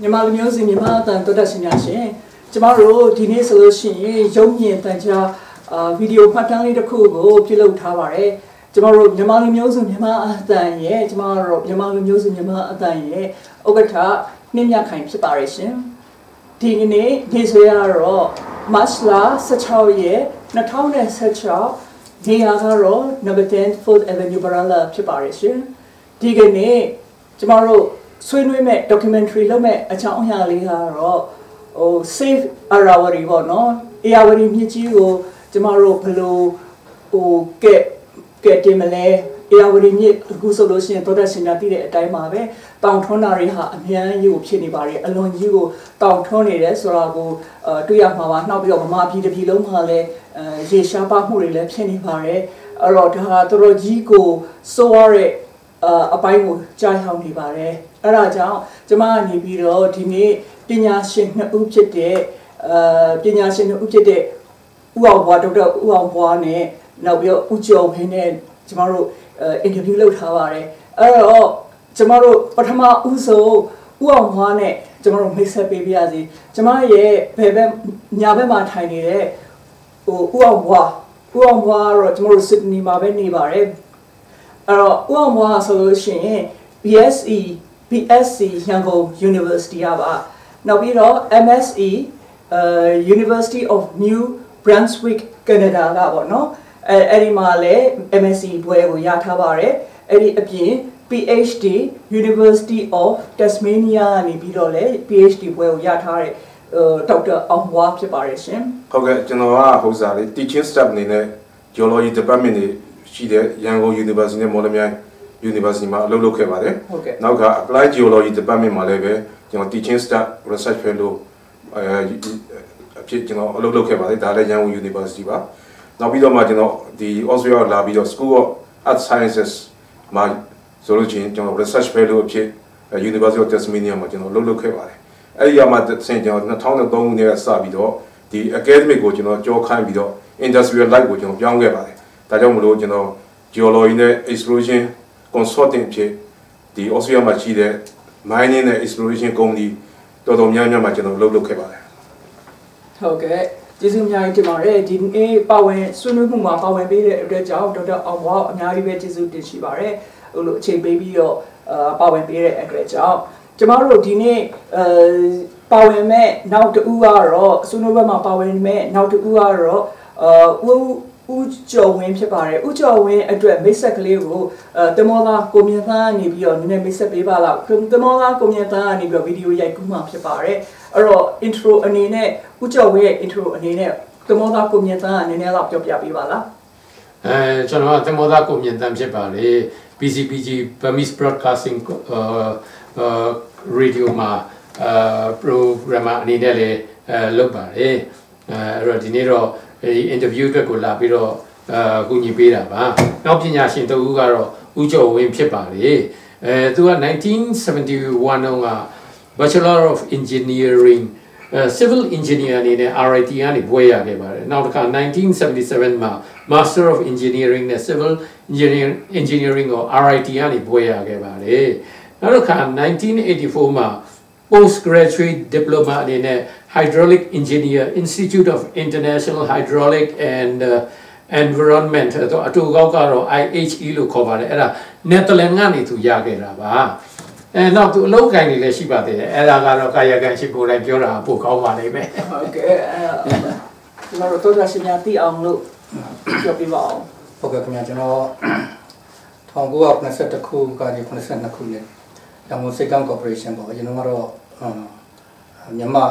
မြန်မာလူမျိုးစီမြန်မာအတန်တော်တက်ရှင်များရှင်ကျမတို့ဒီနေ့ဆိုလို့ရှိရင်ရုံမြင့်တန်ကြားအာဗီဒီယိုမှတ်တမ်းလေးတစ်ခုကိုပြုလုပ်ထားပါတယ်ကျမတို့မြန်မာလူမျိုးစုမြန်မာအတန်ရဲ့ကျမတို့မြန်မာလူမျိုးစုမြန်မာအတန်ရဲ့ဥက္ကဋ္ဌနှင်းမြခိုင်ဖြစ်ပါရဲ့ရှင်ဒီကနေ့ဒီဆိုရတော့မတ်လာ16ရက်2016 နေရာကတော့ number 10 4th avenue barala ဖြစ်ပါရဲ့ရှင်ဒီကနေ့ကျမတို့ဆွေးနွေးမဲ့ documentary လုပ်မဲ့အကြောင်းအရာလေးကတော့ဟို safe arawari ပေါ့နော် arawari မြစ်ကြီးကိုကျမတို့ဘယ်လိုဟိုကဲကဲတင်မလဲ arawari မြစ်အခုဆိုလို့ရှိရင်သောတာရှင်များသိတဲ့အတိုင်းပါပဲတောင်ထွန်းတာတွေဟာအများကြီးကိုဖြစ်နေပါတယ်အလွန်ကြီးကိုတောင်ထွန်းနေတယ်ဆိုတာကိုအဲတွေ့ရမှာပါနောက်ပြီးတော့ဗမာပြည်တစ်ပြည်လုံးမှာလည်းအဲရေရှားပါမှုတွေလည်းဖြစ်နေပါတယ်အဲ့တော့ဒါဟာတော်တော်ကြီးကိုစိုးရတဲ့အပိုင်းကိုကြားရောက်နေပါတယ်အဲ့ဒါကြောင့်ကျမကနေပြီးတော့ဒီနေ့ပညာရှင်နှစ်ဦးဖြစ်တဲ့အာပညာရှင်နှစ်ဦးဖြစ်တဲ့ဦးအောင်ဘွားဒေါက်တာဦးအောင်ဘွားနဲ့နောက်ပြီးတော့ဦးကျော်ဖင်းနဲ့ကျမတို့ အင်တာဗျူးလုပ်ထားပါတယ်အဲ့တော့ကျမတို့ပထမဦးဆုံးဦးအောင်ဘွားနဲ့ကျမတို့မိတ်ဆက်ပေးပြရစီကျမရဲ့ဘယ်ဘက်ညာဘက်မှာထိုင်နေတဲ့ဟိုဦးအောင်ဘွားဦးအောင်ဘွားကတော့ကျမတို့စစ်ဒနီမှာပဲနေပါတယ်အဲ့တော့ဥအောင်ဘွားဆိုလို့ရှိရင် BSE BSc ရန်ကုန် University ကပါနောက်ပြီးတော့ MSE uh University of New Brunswick Canada ကပေါ့နော် အဲအဲ့ဒီမှာလည်း MSc ဘွဲကိုရထားပါတယ်အဲ့ဒီအပြင် PhD University of Tasmania ကနေပြီးတော့လည်း PhD ဘွဲကိုရထားတဲ့ဒေါက်တာအောင်ဘွားဖြစ်ပါတယ်ရှင်ဟုတ်ကဲ့ကျွန်တော်ကဟိုစားလေး teaching staff အနေနဲ့ geology department နေရှိတဲ့ရန်ကုန် University နဲ့မော်လမြိုင် University မှာအလုပ်လုပ်ခဲ့ပါတယ်ဟုတ်ကဲ့နောက်က Applied Geology Department မှာလည်းပဲကျွန်တော် Teaching Staff Research Fellow အဲအဖြစ်ကျွန်တော်အလုပ်လုပ်ခဲ့ပါတယ်ဒါလည်းရန်ကုန် University ပါ နောက်ပြီးတော့မှကျွန်တော်ဒီ Australia လာပြီးတော့ School of Art Sciences မှာဆိုလို့ချင်းကျွန်တော် Research Fellow အဖြစ် University of Tasmania မှာကျွန်တော်လုပ်လုပ်ခဲ့ပါတယ်အဲ့ဒီရမှာဆင်ကျွန်တော်2003ခုနှစ်ကစပြီးတော့ဒီ academic ကိုကျွန်တော်ကြောခိုင်းပြီးတော့ industrial life ကိုကျွန်တော်ပြောင်းခဲ့ပါတယ်ဒါကြောင့်မလို့ကျွန်တော် geology နဲ့ exploration consulting ဖြစ်ဒီ Australia မှာရှိတဲ့ mining နဲ့ exploration company တော်တော်များများမှာကျွန်တော်လုပ်လုပ်ခဲ့ပါတယ်ဟုတ်ကဲ့ ကျေးဇူးအများကြီးတင်ပါတယ်ဒီနေ့ပါဝင်ဆွေးနွေးမှုမှာပါဝင်ပေးတဲ့အတွက်ကြောင့်ဒေါက်တာအောင်ဘွားအများကြီးပဲကျေးဇူးတင်ရှိပါတယ်ဟိုလိုအချိန်ပေးပြီးတော့အာပါဝင်ပေးတဲ့အတွက်ကြောင့်ကျမတို့ဒီနေ့အဲပါဝင်မဲ့နောက်တူကတော့ဆွေးနွေးပွဲမှာပါဝင်မဲ့နောက်တူကတော့အာဦးဦးကျော်ဝင်းဖြစ်ပါတယ်ဦးကျော်ဝင်းအတွက်မိတ်ဆက်ကလေးကိုအဲတမောသားကိုမြင့်သားကနေပြီးတော့နည်းနည်းမိတ်ဆက်ပေးပါလားတမောသားကိုမြင့်သားကနေပြီးတော့ဗီဒီယိုရိုက်ကူးမှာဖြစ်ပါတယ် အဲ့တော့ intro အနေနဲ့ဦးကျော်ဝင်းရဲ့ intro အနေနဲ့တမောသားကိုမြင့်သားကနည်းနည်းတော့ပြောပြပေးပါလားအဲကျွန်တော်ကတမောသားကိုမြင့်သားဖြစ်ပါလေ BCPG Burmese Broadcasting အာ radio မှာအာ programmer အနေနဲ့လည်းအဲလုပ်ပါတယ်အဲအဲ့တော့ဒီနေ့တော့အဲဒီ interview အတွက်ကိုလာပြီးတော့အာကူညီပေးတာပါနောက်ပညာရှင်တဦးကတော့ဦးကျော်ဝင်းဖြစ်ပါလေအဲသူက1971တုန်းက Bachelor of Engineering civil engineer အနေနဲ့ RIT ကနေဘွဲ့ရခဲ့ပါတယ်နောက်တစ်ခါ1977မှာ Master of Engineering နဲ့ Civil Engineering Engineering ကို RIT ကနေဘွဲ့ရခဲ့ပါတယ်နောက်တစ်ခါ1984မှာ postgraduate diploma အနေနဲ့ hydraulic engineer institute of international hydraulic and uh, environment တော့အတူကောက်ကတော့ IHE လို့ခေါ်ပါတယ်အဲ့ဒါ Netherlands ကနေသူရခဲ့တာပါ အဲနောက်သူအလုပ်ကိုင်နေလည်းရှိပါသေးတယ်အဲ့ဒါကတော့ကာယကံရှိကိုယ်တိုင်ပြောတာပိုကောင်းပါလိမ့်မယ်ဟုတ်ကဲ့ကျွန်တော်တို့တော့ရှင်များသိအောင်လို့ပြောပြပါအောင်ဟုတ်ကဲ့ခင်ဗျာကျွန်တော်1982ခုကနေ82ခုနှစ်ရန်ကုန်စိတ်ကံကော်ပိုရေးရှင်းပေါ့ကျွန်တော်ကတော့မြန်မာ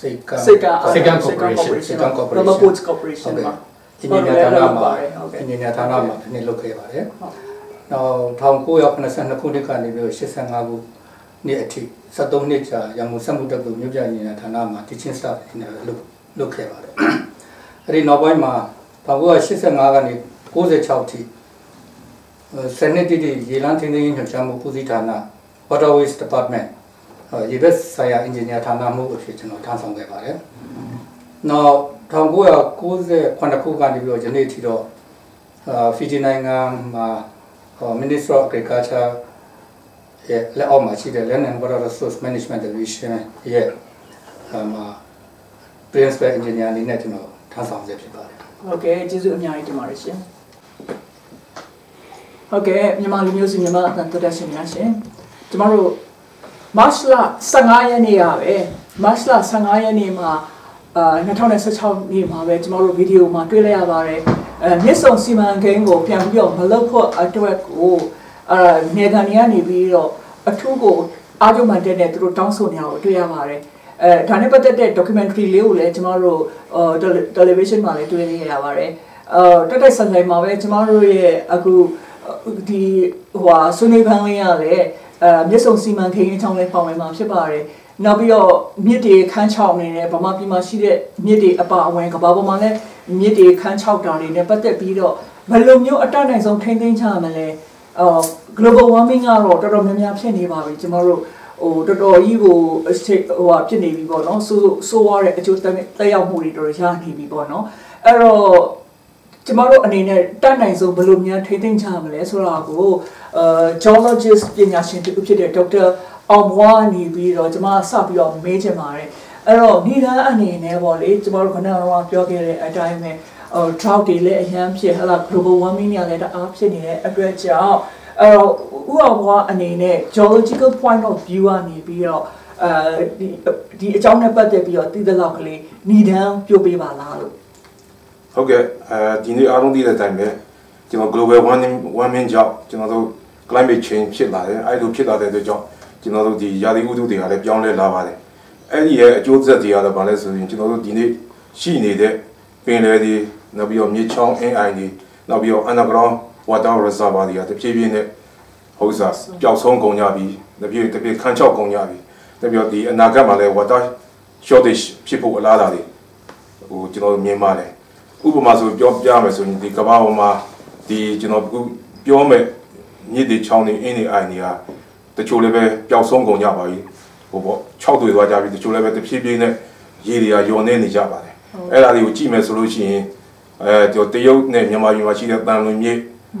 စိတ်ကံစိတ်ကံစိတ်ကံကော်ပိုရေးရှင်းစိတ်ကံကော်ပိုရေးရှင်း Rubber Boats Corporation မှာအင်ဂျင်နီယာဌာနမှာအင်ဂျင်နီယာဌာနမှာဒီနေ့လုပ်ခဲ့ပါတယ် နောက်1982ခုနှစ်ကနေပြီး85ခုနှစ်အထိ73နှစ်ကြာရန်ကုန်စက်မှုတက္ကသိုလ်မြို့ပြညီညာဌာနမှာ teaching staff အနေနဲ့လုပ်လုပ်ခဲ့ပါတယ်အဲဒီနောက်ပိုင်းမှာ1985ကနေ96ထိစနစ်တည်ရေလန်းထင်းထင်းညွှန်ကြားမှုဦးစီးဌာန Waterways Department ရေဘက်ဆိုင်ရာအင်ဂျင်နီယာဌာနမှုအဖြစ်ကျွန်တော်ထမ်းဆောင်ခဲ့ပါတယ်။နောက်1998ခုကနေပြီးတော့ယနေ့ထိတော့အာဖီဂျီနိုင်ငံမှာ Ministry of Agriculture ရဲ့လက်အောက်မှာရှိတဲ့ Land and Water Resource Management Division ရဲ့အမှာ Principal Engineer အနေနဲ့ကျွန်တော်ထမ်းဆောင်ရဖြစ်ပါတယ်ဟုတ်ကဲ့ကျေးဇူးအများကြီးတင်ပါတယ်ရှင်ဟုတ်ကဲ့မြန်မာလူမျိုးစုမြန်မာအသံတော်တဲ့ရှင်များရှင်ကျမတို့မတ်လ15ရက်နေ့ရပဲမတ်လ15ရက်နေ့မှာအာ2016နေ့မှာပဲကျမတို့ဗီဒီယိုမှာတွေ့လိုက်ရပါတယ် အဲမြစ်ဆုံစီမံကိန်းကိုပြန်ပြီးတော့မလုပ်ဖို့အတွက်ကိုအာနေကန်တွေကနေပြီးတော့အထူးကိုအားကျမှန်တဲ့နဲ့သူတို့တောင်းဆိုနေတာကိုတွေ့ရပါတယ်အဲဒါနဲ့ပတ်သက်တဲ့ documentary လေးကိုလည်းကျမတို့ television မှာလည်းတွေ့နေရပါတယ်အဲတက်တက်ဆန်ဆန်မှာပဲကျမတို့ရဲ့အခုဒီဟိုဟာဆွေးနွေးပန်းလေးရတယ်အဲမြစ်ဆုံစီမံကိန်းအကြောင်းလေးပေါဝင်မှာဖြစ်ပါတယ် နောက်ပြီးတော့မြစ်တွေခန်းချောက်နေတဲ့ဗမာပြည်မှာရှိတဲ့မြစ်တွေအပါအဝင်ကဘာပေါ်မှာလည်းမြစ်တွေခန်းချောက်တာတွေနဲ့ပတ်သက်ပြီးတော့ဘယ်လိုမျိုးအတတ်နိုင်ဆုံးထိန်းသိမ်းချရမလဲအာ global warming ကတော့တော်တော်များများဖြစ်နေပါပြီကျမတို့ဟိုတော်တော်ကြီးကိုဟိုဟာဖြစ်နေပြီပေါ့နော်ဆိုးဆိုးရတဲ့အကျိုးတက်ရောက်မှုတွေတော်တော်ရနေပြီပေါ့နော်အဲ့တော့ကျမတို့အနေနဲ့တတ်နိုင်ဆုံးဘယ်လိုများထိသိမ်းချရမလဲဆိုတာကိုအဲ geologist ပညာရှင်တူဖြစ်တဲ့ဒေါက်တာ အောင်ဘွားနေပြီးတော့ကျမစပြီးတော့မေးချင်ပါတယ်အဲ့တော့ဏ္ဍာန်အနေနဲ့ပေါ့လေကျမတို့ခဏတော့ပြောခဲ့တဲ့အတိုင်းပဲဟို drought တွေလည်းအများဖြစ်ဟလာ global warming တွေလည်းတအားဖြစ်နေတဲ့အတွက်ကြောင့်အဲ့တော့ဥအောင်ဘွားအနေနဲ့ geological point of view ကနေပြီးတော့အဲဒီဒီအကြောင်းနဲ့ပတ်သက်ပြီးတော့သိသလောက်ကလေးဏ္ဍာန်ပြောပေးပါလားလို့ဟုတ်ကဲ့အဲဒီနေ့အားလုံးသိတဲ့အတိုင်းပဲကျွန်တော် global warming warming ကြောင့်ကျွန်တော်တို့ climate change ဖြစ်လာတယ်အဲ့လိုဖြစ်လာတဲ့အတွက်ကြောင့် ကျွန်တော်တို့ဒီရာသီဥတုတွေကလည်းပြောင်းလဲလာပါတယ်အဲ့ဒီရဲ့အကျိုးဆက်တွေကတော့ဘာလဲဆိုရင်ကျွန်တော်တို့ဒီနေ့ရှိနေတဲ့ပင်လယ်တွေနောက်ပြီးတော့မြေချောင်းအင်းအိုင်တွေနောက်ပြီးတော့ underground water reservoir တွေကတဖြည်းဖြည်းနဲ့ဟုတ်စားပျောက်ဆုံးကုန်ကြပြီတဖြည်းတဖြည်းခန်းချောက်ကုန်ကြပြီတပြီးတော့ဒီအနာဂတ်မှာလည်း water shortage ဖြစ်ဖို့အလားအလာတွေဟိုကျွန်တော်မြင်ပါတယ်ဥပမာဆိုပြောပြမယ်ဆိုရင်ဒီကမ္ဘာပေါ်မှာဒီကျွန်တော်ပြောမယ်မြစ်တွေချောင်းတွေအင်းတွေအိုင်တွေက တချို့လည်းပဲပျောက်ဆုံးကုန်ကြပါပြီဟိုပေါ့6တွေသွားကြပြီတချို့လည်းပဲတဖြည်းဖြည်းနဲ့ရေတွေကယောနေနေကြပါတယ်အဲ့ဒါတွေကိုကြည့်မယ်ဆိုလို့ရှိရင်အဲကျွန်တော်တရုတ်နဲ့မြန်မာပြည်မှာရှိတဲ့တန်လွင်မြစ်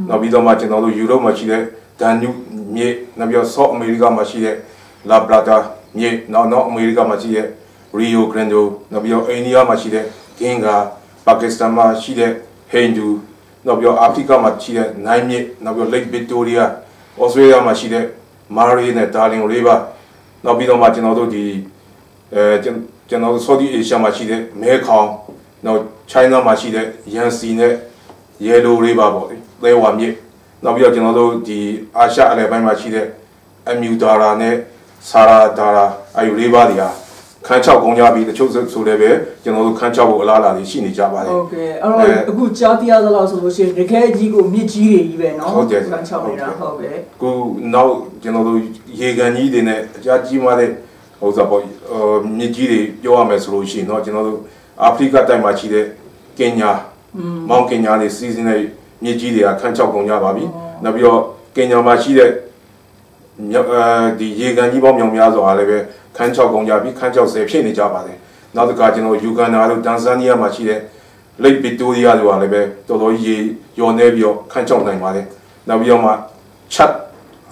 နောက်ပြီးတော့မှကျွန်တော်တို့ယူရိုပမှာရှိတဲ့ဒန်နုမြစ်နောက်ပြီးတော့ဆော့အမေရိကမှာရှိတဲ့လာပလာတာမြစ်နောက်နောက်အမေရိကမှာရှိတဲ့ရီယိုဂရန်ဒိုနောက်ပြီးတော့အိန္ဒိယမှာရှိတဲ့ဂင်ဂါပါကစ္စတန်မှာရှိတဲ့ဟိန္ဒူနောက်ပြီးတော့အာဖရိကမှာရှိတဲ့နိုင်မြစ်နောက်ပြီးတော့ Lake Victoria ဩစတြေးလျမှာရှိတဲ့ မာရီနဲ့ဒါလင်ရိဗာနောက်ပြီးတော့မှကျွန်တော်တို့ဒီအဲကျွန်တော်တို့ Saudi Asia မှာရှိတဲ့မဲခေါင်နောက် China မှာရှိတဲ့ယန်စီနဲ့ Yellow River ပေါ့လေသဲဝါမြစ်နောက်ပြီးတော့ကျွန်တော်တို့ဒီအာရှအလယ်ပိုင်းမှာရှိတဲ့အမြူဒါရာနဲ့ဆာရာဒါရာအဲဒီ river တွေက ခန်းချောက်ကုန်ကြပြီတချို့ဆိုလည်းပဲကျွန်တော်တို့ခန်းချောက်ဖို့အလားအလာတွေရှိနေကြပါတယ် ဟုတ်ကဲ့အဲ့တော့အခုကြားတရားသလောက်ဆိုလို့ရှိရင်တကယ်ကြီးကိုမြစ်ကြီးတွေကြီးပဲเนาะ ဟုတ်တယ် ကန်းချောက်နေတာဟုတ်ကဲ့ ခုနောက်ကျွန်တော်တို့ရေကန်ကြီးတွေနဲ့အကြကြီးမားတဲ့ဟိုစားပေါ့မြစ်ကြီးတွေပြောရမယ်ဆိုလို့ရှိရင်เนาะကျွန်တော်တို့အာဖရိကတိုက်မှာရှိတဲ့ကင်ညာမောင်ကင်ညာတွေစီးစင်းတဲ့မြစ်ကြီးတွေကခန်းချောက်ကုန်ကြပါပြီနောက်ပြီးတော့ကင်ညာမှာရှိတဲ့အဲ ဒီရေကန်ကြီးပေါင်းမြောင်များစွာလည်းပဲခန်းချောက်ကုန်ကြပြီခန်းချောက်ဆယ်ဖြစ်နေကြပါတယ်နောက်တစ်ခါကျွန်တော်ယူဂန်ဒါတို့တန်ဇန်နီးယားမှာရှိတဲ့ Lake Victoria တို့ကလည်းပဲတော်တော်ကြီးရေယောနေပြီးတော့ခန်းချောက်နိုင်ပါတယ်နောက်ပြီးတော့မှချက်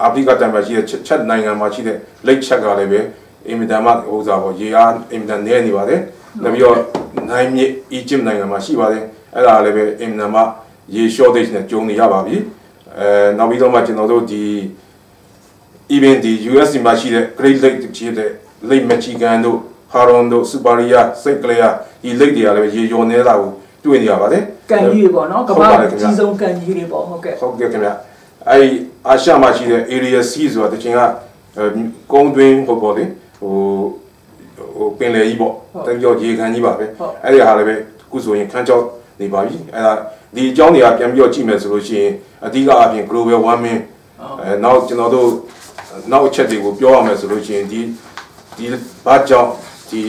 အာဖရိကတိုင်မှာရှိတဲ့ချက်နိုင်ငံမှာရှိတဲ့ Lake Chad ကလည်းပဲအင်မတန်မှဟိုစားပေါ့ရေအားအင်မတန်နည်းနေပါတယ်နောက်ပြီးတော့နိုင်မြေ Egypt နိုင်ငံမှာရှိပါတယ်အဲ့ဒါလည်းပဲအင်မတန်မှရေ shortage နဲ့ကြုံနေရပါပြီအဲနောက်ပြီးတော့မှကျွန်တော်တို့ဒီ even ဒီ USC မှာရှိတဲ့ Great Lake တွေရှိတဲ့ Lake Michigan တို့ Huron တို့ Superior St. Clair ဒီ lake တွေကလည်းရေယွန်နေတာကိုတွေ့နေရပါတယ်။ကန်ကြီးတွေပေါ့နော်။ကမ္ဘာအကြီးဆုံးကန်ကြီးတွေပေါ့ဟုတ်ကဲ့။ဟုတ်ကဲ့ခင်ဗျ။အဲဒီအာရှမှာရှိတဲ့ Area C ဆိုတာတချင်ကကုန်းတွင်းဟိုပေါ့လေဟိုဟိုပင်လယ်ကြီးပေါ့တပြောရေခမ်းကြီးပါပဲ။အဲဒီဟာလည်းပဲအခုဆိုရင်ခန်းကျောက်နေပါပြီ။အဲဒါဒီအကြောင်းတွေကပြန်ပြီးတော့ကြည့်မယ်ဆိုလို့ရှိရင်အဓိကအပြင် global warming အဲနောက်ကျွန်တော်တို့ နောက်အချက်တွေကိုပြောရမယ်ဆိုလို့ရှိရင်ဒီဒီဘာကြောင့်ဒီ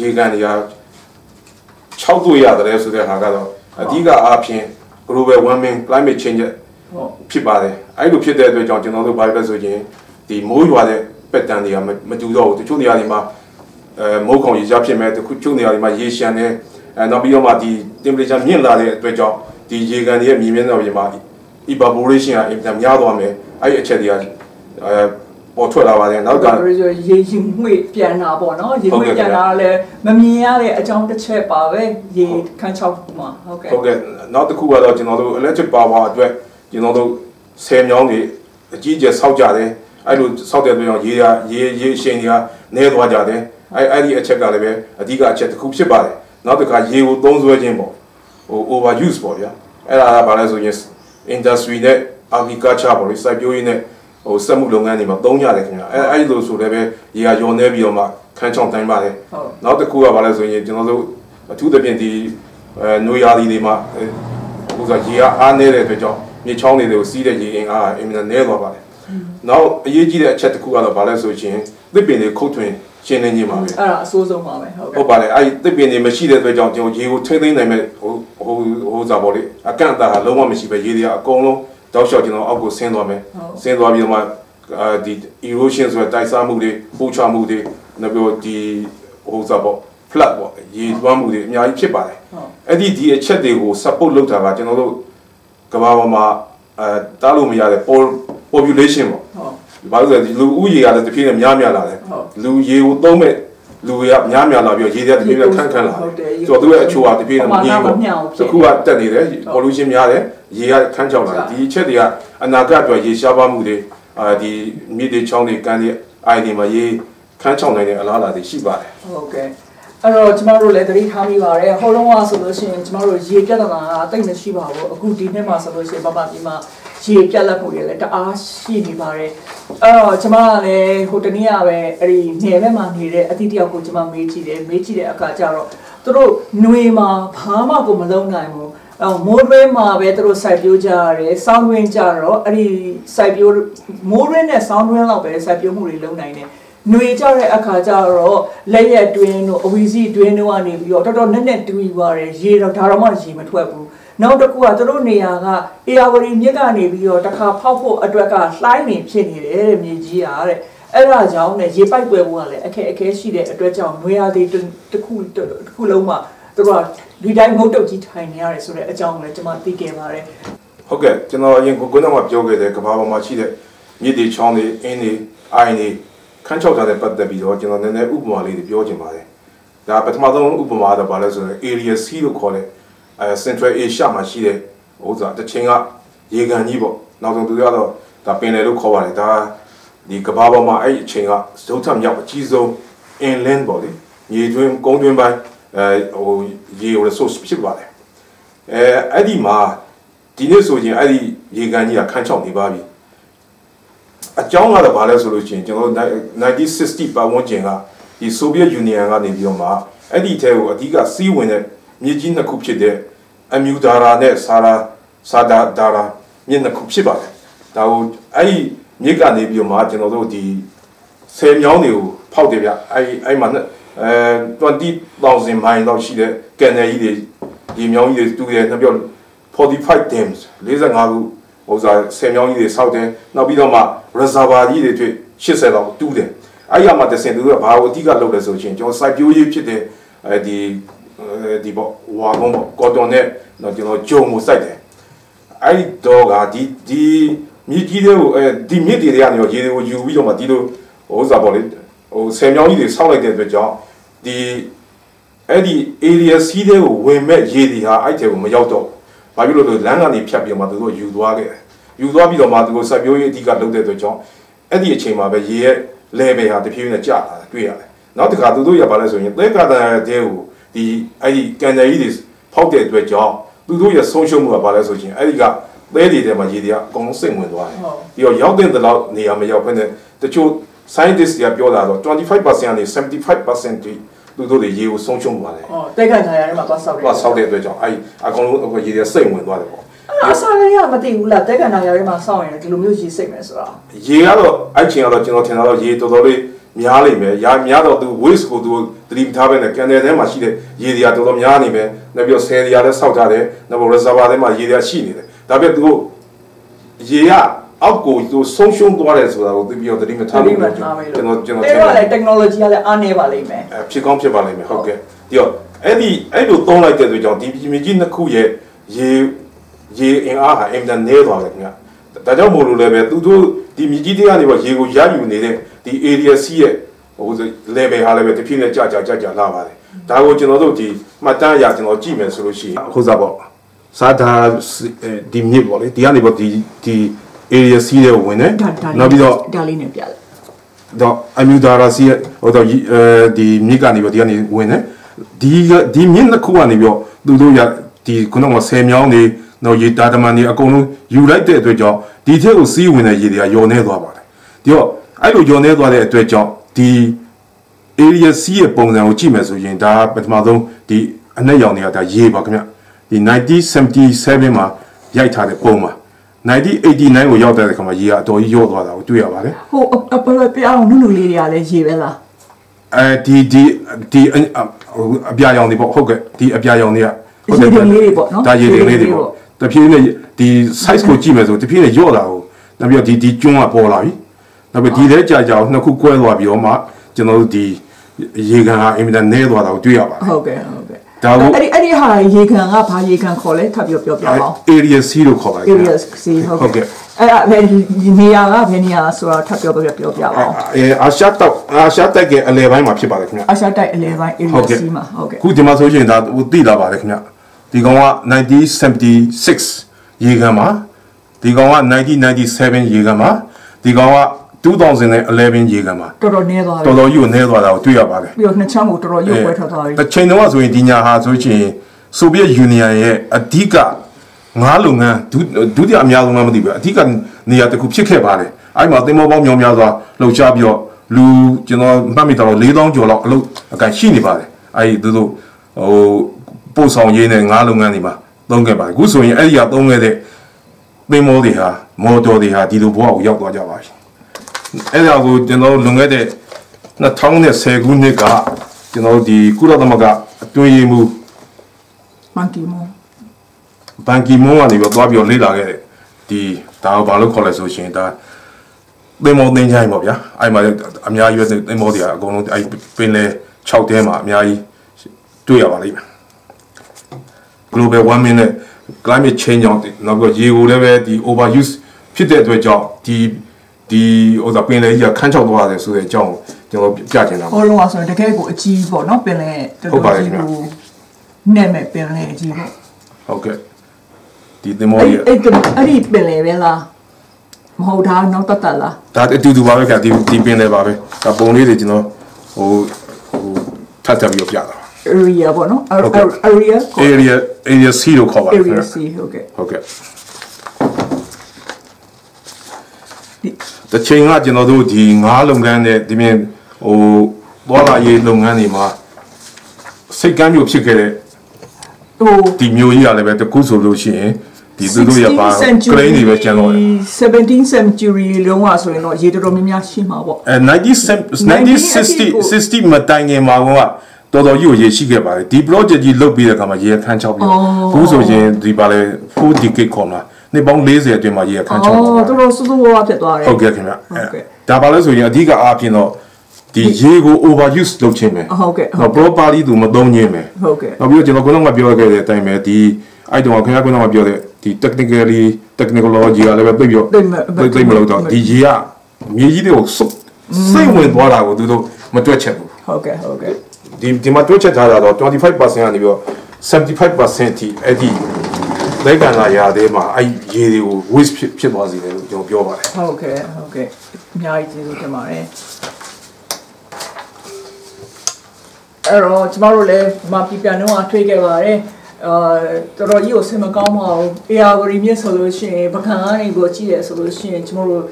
ရေကန်တွေက6တွေ့ရတယ်ဆိုတဲ့ဟာကတော့အဓိကအားဖြင့် global warming climate change ဖြစ်ပါတယ်အဲ့လိုဖြစ်တဲ့အတွက်ကြောင့်ကျွန်တော်တို့ဘာလဲဆိုရင်ဒီမိုးရွာတဲ့ပက်တန်တွေကမတူတော့ဘူးတချို့နေရာတွေမှာအဲမိုးခေါင်ရေရှားဖြစ်မဲ့တချို့နေရာတွေမှာရေရှမ်းနေအဲနောက်ပြီးတော့မှဒီ temperature မြင့်လာတဲ့အတွက်ကြောင့်ဒီရေကန်တွေရဲ့မြေမျက်နှာပြင်မှာ evaporation ကအင်ပြန်များသွားမယ်အဲ့ဒီအချက်တွေက အဲပေါ်ထွက်လာပါတယ်နောက်ကရေရင်ငွေပြန်တာပေါ့နော်ရေငွေပြန်တာလည်းမမြင်ရတဲ့အကြောင်းတစ်ချက်ပါပဲရေခန်းချောက်မှာဟုတ်ကဲ့ဟုတ်ကဲ့နောက်တစ်ခုကတော့ကျွန်တော်တို့ electric power အတွက်ကျွန်တော်တို့ဆယ်မြောင်းတွေအကြီးအကျယ်ဆောက်ကြတယ်အဲ့လိုဆောက်တဲ့အတွက်ကြောင့်ရေရေရေအရှိန်တွေကနည်းသွားကြတယ်အဲ့အဲ့ဒီအချက်ကလည်းပဲအဓိကအချက်တစ်ခုဖြစ်ပါတယ်နောက်တစ်ခါရေကိုသုံးစွဲခြင်းပေါ့ဟို over use ပေါ့ဗျာအဲ့ဒါကဘာလဲဆိုရင် industry နဲ့ agriculture ပေါ့လေစိုက်ပျိုးရေးနဲ့ ဟိုစက်မှုလုပ်ငန်းတွေမှာသုံးရတယ်ခင်ဗျာအဲအဲ့လိုဆိုလည်းပဲရေကရောနေပြီးတော့မှခန်းချောင်းတိုင်းပါတယ်ဟုတ်နောက်တစ်ခုကဘာလဲဆိုရင်ကျွန်တော်တို့အထူးသဖြင့်ဒီအဲနွေရာသီတွေမှာဟိုဆိုရေကအားနေတဲ့အတွက်ကြောင့်မြေချောင်းတွေကိုစီးတဲ့ရေအင်အားအင်မတန်နည်းသွားပါတယ်။နောက်အရေးကြီးတဲ့အချက်တစ်ခုကတော့ဘာလဲဆိုရင်သစ်ပင်တွေခုတ်ထွင်ရှင်းနေခြင်းပါပဲအဲ့ဒါအဆိုးဆုံးပါပဲဟုတ်။ကဲ့ဟုတ်ပါတယ်အဲ့ဒီသစ်ပင်တွေမရှိတဲ့အတွက်ကြောင့်ကျွန်တော်ရေကိုထိမ့်သိမ့်နိုင်မဲ့ဟိုဟိုဟိုစားပေါ့လေအကန့်အသတ်ဟာလုံးဝမရှိပဲရေတွေကအကုန်လုံး တောက်လျှောက်ကျွန်တော်အောက်ကိုဆင်းသွားမယ်။ဆင်းသွားပြီးတော့မှအဲဒီ erosion ဆိုတဲ့တိုက်စားမှုတွေပိုးချမှုတွေနောက်ပြီးတော့ဒီဟိုစားပေါ့ flood ပေါ့ရေသွမ်းမှုတွေအများကြီးဖြစ်ပါတယ်ဟုတ်အဲ့ဒီဒီအချက်တွေကို support လုပ်တာကကျွန်တော်တို့ကမ္ဘာပေါ်မှာအဲတားလို့မရတဲ့ population ပေါ့ဟုတ်ဘာလို့လဲဆိုတော့လူဦးရေကလည်းတစ်ပြေးနဲ့များများလာတယ်ဟုတ်လူရေကိုသုံးမဲ့လူတွေကများများလာပြီးတော့ရေတွေကတစ်ပြေးနဲ့ခန့်ခန့်လာဟုတ်တယ်ဆိုတော့သူရဲ့အချိုးကတစ်ပြေးနဲ့မငြိမ်ပမာဏမဘူးမျှဘူးဖြစ်တစ်ခုကတက်နေတယ် pollution များတယ် ရေကခန့်ချောက်လာတယ်ဒီအချက်တွေကအနာဂတ်အတွက်ရေရှားပါမှုတွေအာဒီမြစ်တွေချောင်းတွေကမ်းတွေအိုင်တွေမှာရေခန့်ချောက်နိုင်တဲ့အလားအလာတွေရှိပါတယ်ဟုတ်ကဲ့အဲ့တော့ကျမတို့လည်းသတိထားမိပါတယ်ဟိုလုံးဝဆိုလို့ရှိရင်ကျမတို့ရေပြတ်တာကတိတ်မရှိပါဘူးအခုဒီနှစ်မှာဆိုလို့ရှိရင်ပပဒီမှာရေပြတ်လက်မှုတွေလည်းတအားရှိနေပါတယ်အဲ့တော့ကျမကလည်းဟိုတနေ့ကပဲအဲ့ဒီနယ်ဘက်မှာနေတဲ့အသည့်တယောက်ကိုကျမမေးကြည့်တယ်မေးကြည့်တဲ့အခါကျတော့သူတို့ຫນွေမှာဘာမှကိုမလုံးနိုင်ဘူး အော်မိုးရွေးမှာပဲသူတို့စိုက်ပျိုးကြရတယ်။စောင်းတွင်းကြတော့အဲ့ဒီစိုက်ပျိုးမိုးရွေးနဲ့စောင်းတွင်းလောက်ပဲစိုက်ပျိုးမှုတွေလုပ်နိုင်တယ်။ຫນွေကြတဲ့အခါကျတော့လက်ရက်တွင်းတို့အဝီစီတွင်းတို့ကနေပြီးတော့တော်တော်နက်နက်တူးသွားတယ်။ရေတော့ဒါတော့မှရေမထွက်ဘူး။နောက်တစ်ခုကသူတို့နေရာကအေယာဝတီမြစ်ကနေပြီးတော့တစ်ခါဖောက်ဖို့အတွက်ကလှိုင်းနေဖြစ်နေတယ်တဲ့မြေကြီးကတဲ့။အဲ့ဒါကြောင့်ねရေပိုက်ပွဲဖို့ကလည်းအခက်အခဲရှိတဲ့အတွက်ကြောင့်နွေရာသီတစ်ခုတစ်ခုလုံးမှာ သူတို့ကဒီတိုင်းငုတ်တုတ်ကြီးထိုင်နေရတယ်ဆိုတဲ့အကြောင်းကိုလည်းကျွန်မသိခဲ့ပါတယ်ဟုတ်ကဲ့ကျွန်တော်အရင်ကိုကိုတော့ပြောခဲ့တဲ့ကဘာပေါ်မှာရှိတဲ့မြစ်တွေချောင်းတွေအင်းတွေအိုင်တွေခန်းချောက်ထားတဲ့ပတ်သက်ပြီးတော့ကျွန်တော်နည်းနည်းဥပမာလေးတွေပြောချင်ပါတယ်ဒါပထမဆုံးဥပမာတော့ဘာလဲဆိုတော့ area C လို့ခေါ်တဲ့အဲ Central Asia မှာရှိတဲ့ဥစ္စာတစ်ချင်းကရေကန်ကြီးပေါ့နောက်ဆုံးသူကတော့ဒါပင်လယ်လို့ခေါ်ပါတယ်ဒါဒီကဘာပေါ်မှာအဲ့ဒီအချိန်ကဇုံထမြောက်အကြီးဆုံး inland ပေါ့လေမြေတွင်းကုန်းတွင်းပိုင်း အဲဟိုရေ resource ဖြစ်ပါတယ်အဲအဲ့ဒီမှာဒီနေ့ဆိုရင်အဲ့ဒီရေကန်ကြီးကခန်းချောက်နေပါပြီအကြောင်းကတော့ဘာလဲဆိုလို့ရှိရင်ကျွန်တော်တို့1960ပတ်ဝန်းကျင်ကဒီ Soviet Union ကနေပြီးတော့မှအဲ့ဒီထဲကိုအဓိကစီးဝင်တဲ့မြေကြီးနှစ်ခုဖြစ်တဲ့အမြူဒါရာနဲ့ဆာရာဆာဒါဒါရာမြစ်နှစ်ခုဖြစ်ပါတယ်ဒါကိုအဲ့ဒီမြစ်ကနေပြီးတော့မှကျွန်တော်တို့ဒီဆယ်မြောင်းတွေကိုဖောက်တယ်ဗျအဲ့ဒီအဲ့မှာ အဲ20000မိုင်လောက်ရှိတဲ့ကန်နယ်ကြီးတွေရေမြောင်းကြီးတွေတူးတယ်နောက်ပြီးတော့45 dams 45ခုဟိုစားဆယ်မြောင်းကြီးတွေစောက်တယ်နောက်ပြီးတော့မှ reservoir ကြီးတွေတွေ့80လောက်တူးတယ်အဲ့ရမှာတစင်သူကဘာကိုအဓိကလုပ်လဲဆိုရင်ကျွန်တော်စိုက်ပျိုးရေးဖြစ်တဲ့အဲဒီဒီပေါ့ဝါကုန်းပေါ့ကော်တွန်နဲ့တော့ကျွန်တော်ဂျုံကိုစိုက်တယ်အဲ့တော့ကဒီဒီမြေကြီးတွေကိုအဲဒီမြစ်တွေတွေကနေရောရေတွေကိုယူပြီးတော့မှဒီလိုဟိုစားပေါ့လေ ဟိုဆယ်မြောင်းကြီးတွေစောက်လိုက်တဲ့အတွက်ကြောင့်ဒီအဲ့ဒီ area C တွေကိုဝင်မဲ့ရေတွေဟာအဲ့ထဲကိုမရောက်တော့ဘာဖြစ်လို့လဲလမ်းကနေဖြတ်ပြီးတော့မှသူတို့ယူသွားခဲ့တယ်ယူသွားပြီးတော့မှသူတို့စိုက်ပျိုးရေးအဓိကလုပ်တဲ့အတွက်ကြောင့်အဲ့ဒီအချိန်မှာပဲရေရဲ့ level ဟာတဖြည်းဖြည်းနဲ့ကျလာတာတွေ့ရတယ်နောက်တစ်ခါသူတို့ရပါလဲဆိုရင်သဲကတာတဲ့ကိုဒီအဲ့ဒီကန်တယ်ကြီးတွေဖောက်တဲ့အတွက်ကြောင့်သူတို့ရဆုံးရှုံးမှုကဘာလဲဆိုရင်အဲ့ဒီကသဲတွေထဲမှာရေတွေကအကုန်လုံးစိတ်ဝင်သွားတယ်ပြီးတော့ရောက်တဲ့လောက်နေရာမရောက်ဘဲနဲ့တချို့ scientist တွေကပြောတာတော့25%ကနေ75%တိသူတို့တွေရေကိုဆုံးရှုံးသွားတယ်ဟောတိုက်ခိုက်ထားရတဲ့မှာသွားဆောက်တယ်။သွားဆောက်တဲ့အတွက်ကြောင့်အဲ့အကောင်လုံးအခုရေတွေစိတ်ဝင်သွားတယ်ပေါ့အစားရရမသိဘူးလားတိုက်ခိုက်ထားရတဲ့မှာဆောက်ရင်ဒီလိုမျိုးရေစိတ်မယ်ဆိုတာ။ရေကတော့အဲ့ချိန်ကတော့ကျွန်တော်ထင်တာတော့ရေတော်တော်လေးများလိမ့်မယ်။ရာများတော့သူ waste ကိုသူသတိထားပဲနဲ့ကန်တယ်ထဲမှာရှိတဲ့ရေတွေကတော်တော်များနေမယ်။နောက်ပြီးတော့ဆယ်တွေကလည်းစောက်ထားတယ်။နောက်ပြီး reservoir ထဲမှာရေတွေကရှိနေတယ်။ဒါပေမဲ့သူတို့ရေက အောက်ကိုသူဆုံးရှုံးသွားတယ်ဆိုတာကိုသိပြီးတော့သတိမထားဒီဘူးမှာကျွန်ထားမယ်တော်လို့ကျွန်တော်တဲထင်တော့တယ်လည်း technology ကလည်းအားနေပါလိမ့်မယ်အဲဖြစ်ကောင်းဖြစ်ပါလိမ့်မယ်ဟုတ်ကဲ့ဒီတော့အဲ့ဒီအဲ့လိုသုံးလိုက်တဲ့အတွက်ကြောင့်ဒီပြည်မြေကြီးနှစ်ခုရဲ့ရေရေအင်အားဟာအင်တန်နေသွားတယ်ခင်ဗျဒါကြောင့်မို့လို့လည်းပဲသူတို့ဒီမြကြီးတွေကနေပေါ့ရေကိုရယူနေတဲ့ဒီ area C ရဲ့ဟို level ဟာလည်းပဲတဖြည်းနဲ့ကြာကြာကြာကြာလာပါတယ်ဒါကိုကျွန်တော်တို့ဒီမှတ်တမ်းအရကျွန်တော်ကြည့်မယ်ဆိုလို့ရှိရင်ဟုတ်စားပေါ့စာဒါဒီမြစ်ပေါ့လေဒီကနေပေါ့ဒီဒီ area C ရဲ့ဝင်နေနောက်ပြီးတော့ဒါလေးနဲ့ပြလိုက်တော့အမြူဒါရာစီရဲ့ဟိုတော့အဲဒီမြစ်ကနေပြီးဒီကနေဝင်နေဒီဒီမြစ်နှစ်ခုကနေပြီးတော့သူတို့ရဒီခုနကဆယ်မြောင်းတွေတော့ရေတာတမန်တွေအကုန်လုံးယူလိုက်တဲ့အတွက်ကြောင့်ဒီထက်ကိုစီးဝင်တဲ့ရေတွေကယောနေသွားပါတယ်ဒီတော့အဲ့လိုယောနေသွားတဲ့အတွက်ကြောင့်ဒီ area C ရဲ့ပုံစံကိုကြည့်မယ်ဆိုရင်ဒါပထမဆုံးဒီအနက်ရောင်တွေကဒါရေပါခင်ဗျဒီ1977မှာရိုက်ထားတဲ့ပုံပါ 1989ကိုရောက်တဲ့အခါမှာရေကအတော်ကြီးရော့သွားတာကိုတွေ့ရပါတယ်ဟိုအပပပြအောင်နုနုလေးတွေကလည်းရေပဲလားအဲဒီဒီဒီဟိုအပြာရောင်တွေပေါ့ဟုတ်ကဲ့ဒီအပြာရောင်တွေကရေတင်လေးတွေပေါ့နော်ဒါရေတင်လေးတွေပေါ့တဖြည်းနဲ့ဒီ size ကိုကြည့်မယ်ဆိုတဖြည်းနဲ့ရော့လာကိုနောက်ပြီးတော့ဒီဒီကျွန်းကပေါ်လာပြီနောက်ပြီးဒီထဲကြာကြာနှစ်ခုကွဲသွားပြီးတော့မှကျွန်တော်တို့ဒီရေကန်ဟာအင်မတန်နဲသွားတာကိုတွေ့ရပါတယ်ဟုတ်ကဲ့ဟုတ်ကဲ့ ဒါကိုအဲ့ဒီအဲ့ဒီဟာရေခံကဘာရေခံခေါ်လဲထပ်ပြောပြောပြအောင် area C လို့ခေါ်ပါတယ်ခင်ဗျာ area C ဟုတ်ဟုတ်ကဲ့ကဲ့အဲ့ဒါဘယ်နေရာကဘယ်နေရာဆိုတော့ထပ်ပြောပြောပြောပြအောင်အဲအာရှတောက်အာရှတက်ကအလဲပိုင်းမှာဖြစ်ပါတယ်ခင်ဗျာအရှာတိုက်အလဲပိုင်း area C မှာဟုတ်ကဲ့ခုဒီမှာဆိုရင်ဒါဟိုသိလာပါတယ်ခင်ဗျဒီကောင်က1976ရေကန်မှာဒီကောင်က1997ရေကန်မှာဒီကောင်က 2011ရေကန်မှာတော်တော်နေသွားပြီတော်တော်ကြီးကိုနဲသွားတာကိုတွေ့ရပါတယ်ပြီးတော့နှစ်ချမ်းကိုတော်တော်ရုပ်ပွဲထွက်သွားပြီတစ်ချိန်တုန်းကဆိုရင်ဒီညာဟာဆိုရင်ဆိုဗီယက်ယူနီယံရဲ့အဓိကငါးလုပ်ငန်းဒုဒုတိယအများဆုံးလားမသိဘူးအဓိကနေရာတစ်ခုဖြစ်ခဲ့ပါတယ်အဲ့မှာသင်္ဘောပေါင်းမြောင်များစွာလှုပ်ရှားပြီးတော့လူကျွန်တော်မှတ်မိတော့4000ကျော်လောက်အလုပ်အကန်ရှိနေပါတယ်အဲ့ဒီသူတို့ဟိုပို့ဆောင်ရေးနဲ့ငါးလုပ်ငန်းတွေမှာသုံးခဲ့ပါတယ်အခုဆိုရင်အဲ့ဒီကသုံးခဲ့တဲ့သင်္ဘောတွေဟာမော်တော်တွေဟာဒီလိုဘဝကိုရောက်သွားကြပါပြီ အဲ့ဒါကိုကျွန်တော်လွန်ခဲ့တဲ့2010ခုနှစ်ကကျွန်တော်ဒီကုလသမဂ္ဂအတွင်းရေးမှူးမန်ကီမွန်ဘန်ကီမွန်းကနေပြီးတော့သွားပြီးတော့လေ့လာခဲ့တဲ့ဒီဒါကိုဘာလို့ခေါ်လဲဆိုရှင်ဒါသင်္ဘောသင်္ချိုင်းပေါ့ဗျာအဲ့မှာအများကြီးပဲသင်္ဘောတွေကအကုန်လုံးအဲ့ပင်လေ6တဲမှာအများကြီးတွေ့ရပါလိမ့်မယ် global warming နဲ့ climate change ကြောင့်နောက်ပြီးရေကိုလည်းပဲဒီ overuse ဖြစ်တဲ့အတွက်ကြောင့်ဒီ ဒီဥစ္စာပင်လေကြီးကခန်းချောက်သွားတယ်ဆိုတဲ့အကြောင်းကိုကျွန်တော်ပြချင်တာပါဟိုလုံးကဆိုရင်တကယ်ကိုအကြီးပေါ့နော်ပင်လဲတော်ဟုတ်ပါတော်ရဲ့ကြီးခင်ဗျာကိုနဲ့မဲ့ပင်လဲအကြီးပေါ့ဟုတ်ကဲ့ဒီသင်္ဘောအဲ့ကြီးအဲ့အဲ့ဒီပင်လဲပဲလားမဟုတ်တာနောက်တက်တက်လားဒါအတူတူပါပဲခင်ဗျာဒီဒီပင်လေပါပဲဒါပုံလေးတွေကျွန်တော်ဟိုဟိုထပ်ထပ်ပြီးတော့ပြတာပါ area ပေါ့နော်ဟုတ်ကဲ့ area area area C လို့ခေါ်ပါတယ်ခင် area ဗျာ C ဟုတ်ကဲ့ဟုတ်ကဲ့ ဒီ တချိန်ကကျွန်တော်တို့ဒီငါးလုပ်ငန်းနဲ့ဒီမြင်ဟိုဘောလာရေးလုပ်ငန်းတွေမှာစိတ်ကမ်းမျိုးဖြစ်ခဲ့တဲ့ဟိုဒီမျိုးကြီးကလည်းပဲတကူဆိုလို့ရှိရင်ဒီသူတို့ရပါ 16th ကလိန်းတွေပဲကျန်တော့တယ် 17th century လုံးဝဆိုရင်တော့ရေတော်တော်များများရှိမှာပေါ့အဲ1960 60မတိုင်ခင်မှာကတော်တော်ကြီးကိုရေရှိခဲ့ပါတယ်ဒီ project ကြီးလုပ်ပြီးတဲ့အခါမှာရေခန်းချောက်ပြီးဘူးဆိုရင်ဒီပါလေ4 decade ခေါ်မှာ နှစ်ပေါင်း40အတွင်းမှာရေခန်းချောက်ပါအော်တော်တော်စူးစူးဝါးဝါးဖြစ်သွားတယ်ဟုတ်ကဲ့ခင်ဗျဟုတ်ကဲ့ဒါပါလဲဆိုရင်အဓိကအားဖြင့်တော့ဒီရေကို overuse လုပ်ခြင်းပဲဟုတ်ကဲ့ဟုတ်နော် properly သူမသုံးခြင်းပဲဟုတ်ကဲ့နောက်ပြီးတော့ကျွန်တော်ခုနကပြောခဲ့တဲ့အတိုင်းပဲဒီအဲ့တုန်းကခင်ဗျားခုနကပြောတဲ့ဒီ technically technology ကလည်းပဲပြည့်ပြီးတော့သိပ်မသိပ်မလို့တော့ဒီရေကမြေကြီးတွေကိုစုပ်စိတ်ဝင်သွားတာကိုသူတို့မတွက်ချက်ဘူးဟုတ်ကဲ့ဟုတ်ကဲ့ဒီဒီမှာတွက်ချက်ထားတာတော့25%ကနေပြီးတော့75%ထိအဲ့ဒီ လက်ကန်လာရသေးမှာအဲ့ရေတွေကို waste ဖြစ်ဖြစ်သွားစေတယ်လို့ကျွန်တော်ပြောပါတယ်ဟုတ်ကဲ့ဟုတ်ကဲ့အများကြီးကျေးဇူးတင်ပါတယ်အဲ့တော့ကျမတို့လည်းဒီမှာပြပြန်တော့အထွေးခဲ့ပါတယ်အာတော်တော်ကြီးကိုဆင်မကောင်းပါဘူး။ AR မြင့်ဆိုလို့ရှိရင်ပကံကနေကိုကြည့်ရဆိုလို့ရှိရင်ကျမတို့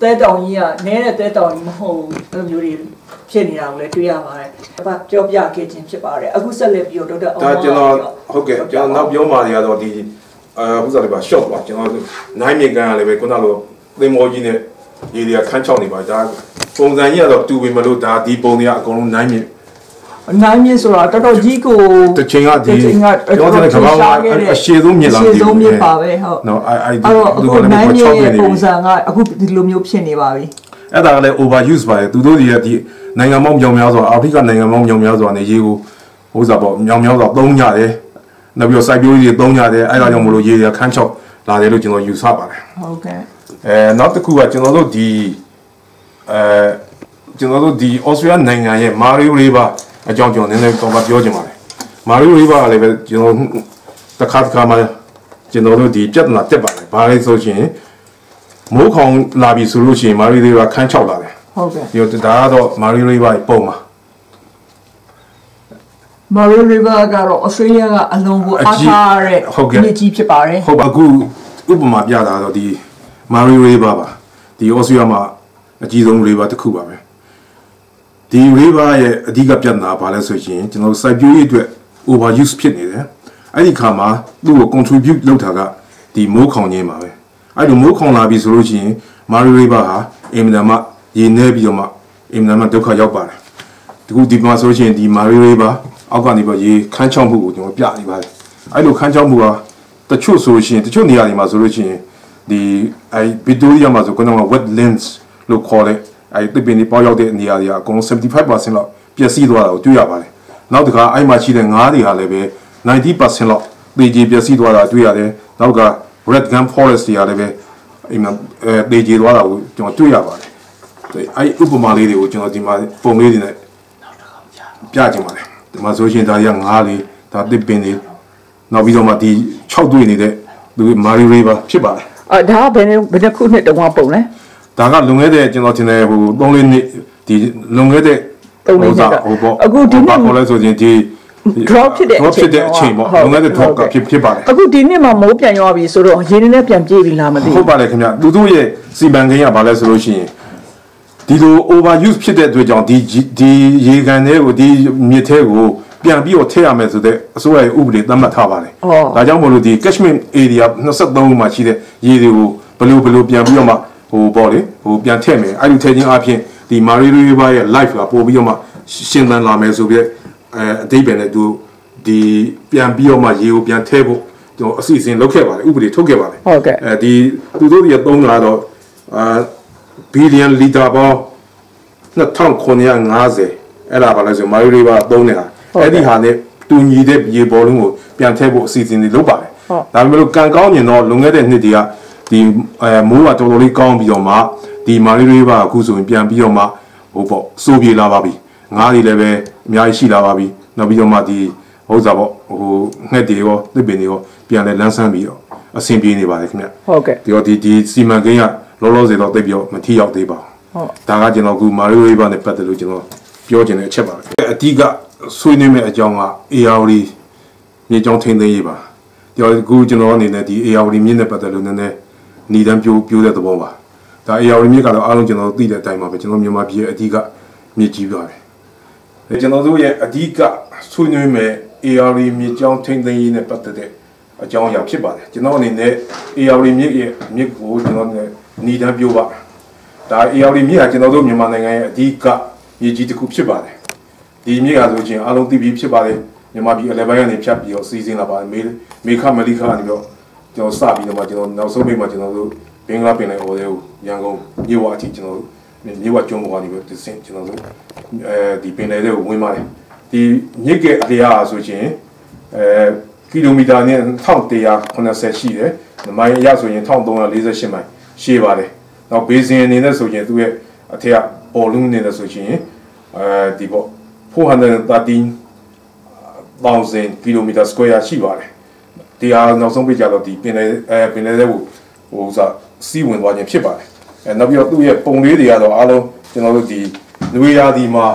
တဲတောင်ကြီးကနဲတဲ့တဲတောင်ကြီးမဟုတ်ဘူး။အဲ့လိုမျိုးတွေဖြစ်နေတာကိုလည်းတွေ့ရပါတယ်။အပပြောပြခဲ့ခြင်းဖြစ်ပါတယ်။အခုဆက်လက်ပြီးတော့ဒေါက်တာအောင်ဒါကျွန်တော်ဟုတ်ကဲ့ကျွန်တော်နောက်ပြောမှတွေကတော့ဒီ အဲဥစ္စာတွေပါ short ပါကျွန်တော်နိုင်မြေကန်ကလည်းပဲခုနလိုသင်္ဘောကြီးနဲ့ရေတွေကခန်းချောက်နေပါဒါပုံစံကြီးကတော့တူပေမလို့ဒါဒီပုံတွေကအကုန်လုံးနိုင်မြေနိုင်မြင့်ဆိုတာတော်တော်ကြီးကိုတစ်ချိန်ကဒီတစ်ချိန်ကကျွန်တော်တို့ကဘာမှအရှိဆုံးမြင်လာအရှိဆုံးမြင်ပါပဲဟုတ်နော်အဲ့အဲ့ဒီအဲ့တော့အခုလည်းနိုင်မြင့်6နေရဲ့ပြီပုံစံကအခုဒီလိုမျိုးဖြစ်နေပါပြီအဲ့ဒါကလည်း overuse ပါတယ်သူတို့တွေကဒီနိုင်ငံပေါင်းမြောင်များစွာအာဖရိကနိုင်ငံပေါင်းမြောင်များစွာနဲ့ရေကိုဟိုစားပေါ့မြောင်များစွာသုံးကြတယ် နောက်ပြီးတော့စိုက်ပျိုးရေးတွေသုံးကြတယ်အဲ့ဒါကြောင့်မလို့ရေတွေကခန်းချောက်လာတယ်လို့ကျွန်တော်ယူဆပါတယ်ဟုတ်ကဲ့အဲနောက်တစ်ခုကကျွန်တော်တို့ဒီအဲကျွန်တော်တို့ဒီဩစတြေးလျနိုင်ငံရဲ့မာရီယိုရီဘာအကြောင်းကျွန်တော်နည်းနည်းတော့ပြောချင်ပါတယ်မာရီယိုရီဘာကလည်းပဲကျွန်တော်တစ်ခါတစ်ခါမှကျွန်တော်တို့ဒီပြဿနာတက်ပါတယ်ဘာလဲဆိုရှင်မိုးခေါင်လာပြီဆိုလို့ရှိရင်မာရီယိုရီဘာခန်းချောက်လာတယ်ဟုတ်ကဲ့ဒီတော့ဒါကတော့မာရီယိုရီဘာပုံမှာ မာရီရီဗာကတော့ဩစတြေးလျကအလွန်ကိုအားထားတဲ့ဟုတ်ကဲ့မြစ်ကြီးဖြစ်ပါတယ်ဟုတ်ပါအခုဥပမာပြတာတော့ဒီမာရီရီဘာပါဒီဩစတြေးလျမှာအကြီးဆုံးရီဘာတစ်ခုပါပဲဒီရီဘာရဲ့အဓိကပြဿနာဘာလဲဆိုရင်ကျွန်တော်စိုက်ပျိုးရေးအတွက် over use ဖြစ်နေတယ်အဲ့ဒီခါမှာသူ့ကို contribute လုပ်တာကဒီမိုးခေါင်ခြင်းပါပဲအဲ့လိုမိုးခေါင်လာပြီဆိုလို့ရှိရင်မာရီရီဘာဟာအင်မတန်မှရေနေပြီးတော့မှအင်မတန်မှဒုက္ခရောက်ပါတယ်ဒီခုဒီမှာဆိုလို့ရှိရင်ဒီမာရီရီဘာ အောက်ကနေပြီးရေခန်းချောင်းမှုကိုကျွန်တော်ပြနေပါတယ်အဲ့လိုခန်းချောင်းမှုဟာတချို့ဆိုလို့ရှိရင်တချို့နေရာတွေမှာဆိုလို့ရှိရင်ဒီအဲဗီတိုရီယာမှာဆိုကတော့ wetlands လို့ခေါ်တဲ့အဲတစ်ပင်တွေပေါရောက်တဲ့နေရာတွေကအကုန်လုံး75%လောက်ပျက်စီးသွားတာကိုတွေ့ရပါတယ်။နောက်တစ်ခါအဲ့မှာရှိတဲ့ငါးတွေဟာလည်းပဲ90%လောက်သေကြီးပျက်စီးသွားတာတွေ့ရတယ်။နောက်က red gum forest တွေကလည်းပဲအိမ်မှာအဲသေကြီးသွားတာကိုကျွန်တော်တွေ့ရပါတယ်။အဲအဲ့ဥပမာလေးတွေကိုကျွန်တော်ဒီမှာပုံလေးတွေနဲ့ပြချင်ပါတယ်။ ဒီမှာဆိုရှင်ဒါရငါးလေးဒါတစ်ပင်တွေနောက်ပြီးတော့မှဒီ6တွေ့နေတဲ့သူမာရီရေးပါဖြစ်ပါတယ်အာဒါကဘယ်နဲ့ဘယ်နှစ်ခုနှစ်တုန်းကပုံလဲဒါကလွန်ခဲ့တဲ့ကျွန်တော်ထင်တယ်ဟို3လေးနှစ်ဒီလွန်ခဲ့တဲ့သုံးလေးနှစ်ကဟိုပေါ့အခုဒီနှစ်ဘာခေါ်လဲဆိုရင်ဒီ drop ဖြစ်တဲ့အ drop ဖြစ်တဲ့အချိန်ပေါ့လွန်ခဲ့တဲ့ drop ကဟုတ်ဖြစ်ဖြစ်ပါတယ်အခုဒီနှစ်မှာမိုးပြန်ရွာပြီဆိုတော့ရေနည်းနဲ့ပြန်ပြေးပြီလားမသိဟုဘူးတ်ပါတယ်ခင်ဗျသူတို့ရဲ့စီမံကိန်းကဘာလဲဆိုလို့ရှိရင် ဒီလို over use ဖြစ်တဲ့အတွက်ကြောင့်ဒီဒီရေကန်တွေကိုဒီမြစ်ထဲကိုပြန်ပြီးတော့ထည့်ရမယ်ဆိုတဲ့အစိုးရရဲ့ဥပဒေသတ်မှတ်ထားပါတယ်ဩဒါကြောင့်မလို့ဒီ catchment area 23မှာရှိတဲ့ရေတွေကိုဘယ်လိုဘယ်လိုပြန်ပြီးတော့မှဟိုပေါ့လေဟိုပြန်ထည့်မယ်အဲ့ဒီထည့်ခြင်းအပြင်ဒီ Mary River ရဲ့ life ကပို့ပြီးတော့မှရှင်းသန်လာမယ်ဆိုပြီးအဲအတိတ်ပဲနဲ့သူဒီပြန်ပြီးတော့မှရေကိုပြန်ထည့်ဖို့ကျွန်တော်အစီအစဉ်လုပ်ခဲ့ပါတယ်ဥပဒေထုတ်ခဲ့ပါတယ်ဟုတ်ကဲ့အဲဒီသူတို့တွေသုံးတာတော့အာ ဘီလီယံလီတာပေါင်း2950အဲ့ဒါပါလဲဆို Mary River သုံးနေတာဟုတ်ကဲ့အဲ့ဒီဟာနဲ့တူညီတဲ့ရေဘောလုံးကိုပြန်ထည့်ဖို့အစီအစဉ်တွေလုပ်ပါတယ်ဟုတ်ဒါပေမဲ့လို့ကံကောင်းညင်တော့လွန်ခဲ့တဲ့နှစ်တည်းကဒီအဲမိုးကတော်တော်လေးကောင်းပြီးတော့မှဒီမာရီရီဘာအခုဆိုရင်ပြန်ပြီးတော့မှဟိုပေါ့စိုးပြေလာပါပြီငားတွေလည်းပဲအများကြီးရှိလာပါပြီနောက်ပြီးတော့မှဒီဟုတ်စားပေါ့ဟိုငှက်တွေရောသစ်ပင်တွေရောပြန်လဲလန်းဆန်းပြီးတော့အဆင်ပြေနေပါတယ်ခင်ဗျဟုတ်ကဲ့ဒီတော့ဒီဒီစီမံကိန်းက လောလောဆယ်တော့သိပ်ပြီးတော့မထီရောက်သေးပါဘူးဟုတ်ဒါကကျွန်တော်အခုမာရီရီဘာနဲ့ပတ်သက်လို့ကျွန်တော်ပြောချင်တဲ့အချက်ပါပဲအဓိကဆွေးနွေးမယ့်အကြောင်းက ARD မြေကြောင်းထိန်းသိမ်းရေးပါဒီတော့အခုကျွန်တော်အနေနဲ့ဒီ ARD မြင့်နဲ့ပတ်သက်လို့နည်းနည်းညီတန်းပြိုးပြိုးတဲ့သဘောပါဒါ ARD မြင့်ကတော့အားလုံးကျွန်တော်သိတဲ့အတိုင်းပါပဲကျွန်တော်မြန်မာပြည်ရဲ့အဓိကမြင့်ကြီးပါတယ်အဲကျွန်တော်တို့ရဲ့အဓိကဆွေးနွေးမယ့် ARD မြေကြောင်းထိန်းသိမ်းရေးနဲ့ပတ်သက်တဲ့အကြောင်းအရာဖြစ်ပါတယ်ကျွန်တော်အနေနဲ့ ARD မြင့်ရဲ့မြင့်ကိုကျွန်တော် နဲ့ညီတန်းပြိုးပါဒါ ARD မြစ်ဟာကျွန်တော်တို့မြန်မာနိုင်ငံရဲ့အဓိကမြေကြီးတစ်ခုဖြစ်ပါတယ်ဒီမြစ်ဟာဆိုချင်းအားလုံးသိပြီးဖြစ်ပါတယ်မြန်မာပြည်အလဲပိုင်းကနေဖြတ်ပြီးတော့စီးစင်းလာပါတယ်မေမေခမလိခကနေတော့ကျွန်တော်စပြီးတော့မှကျွန်တော်နောက်ဆုံးပိတ်မှာကျွန်တော်တို့ဘင်္ဂလားပင်လယ်အော်တွေကိုရန်ကုန်မြို့ဝအထိကျွန်တော်တို့မြို့ဝကျွန်းပေါ်ကနေပြီးတော့ဆင်းကျွန်တော်တို့အဲဒီပင်လယ်တွေကိုဝင်ပါတယ်ဒီမြစ်ရဲ့အလျားဆိုချင်းအဲကီလိုမီတာနဲ့1180ရှိတယ်မိုင်အရဆိုရင်1348မိုင် ရှည်ပါတယ်နောက်ဘေးစင်အနေနဲ့ဆိုရင်သူ့ရဲ့အထက်ပေါ်လုံးအနေနဲ့ဆိုရင်အဲဒီပေါ့413,000 km square ရှိပါတယ်ဒီဟာနောက်ဆုံးပြကြတော့ဒီပင်လယ်အဲပင်လယ်တွေကိုဟိုစားစီးဝင်သွားခြင်းဖြစ်ပါတယ်အဲနောက်ပြီးတော့သူ့ရဲ့ပုံလေးတွေကတော့အားလုံးကျွန်တော်တို့ဒီနွေရာသီမှာ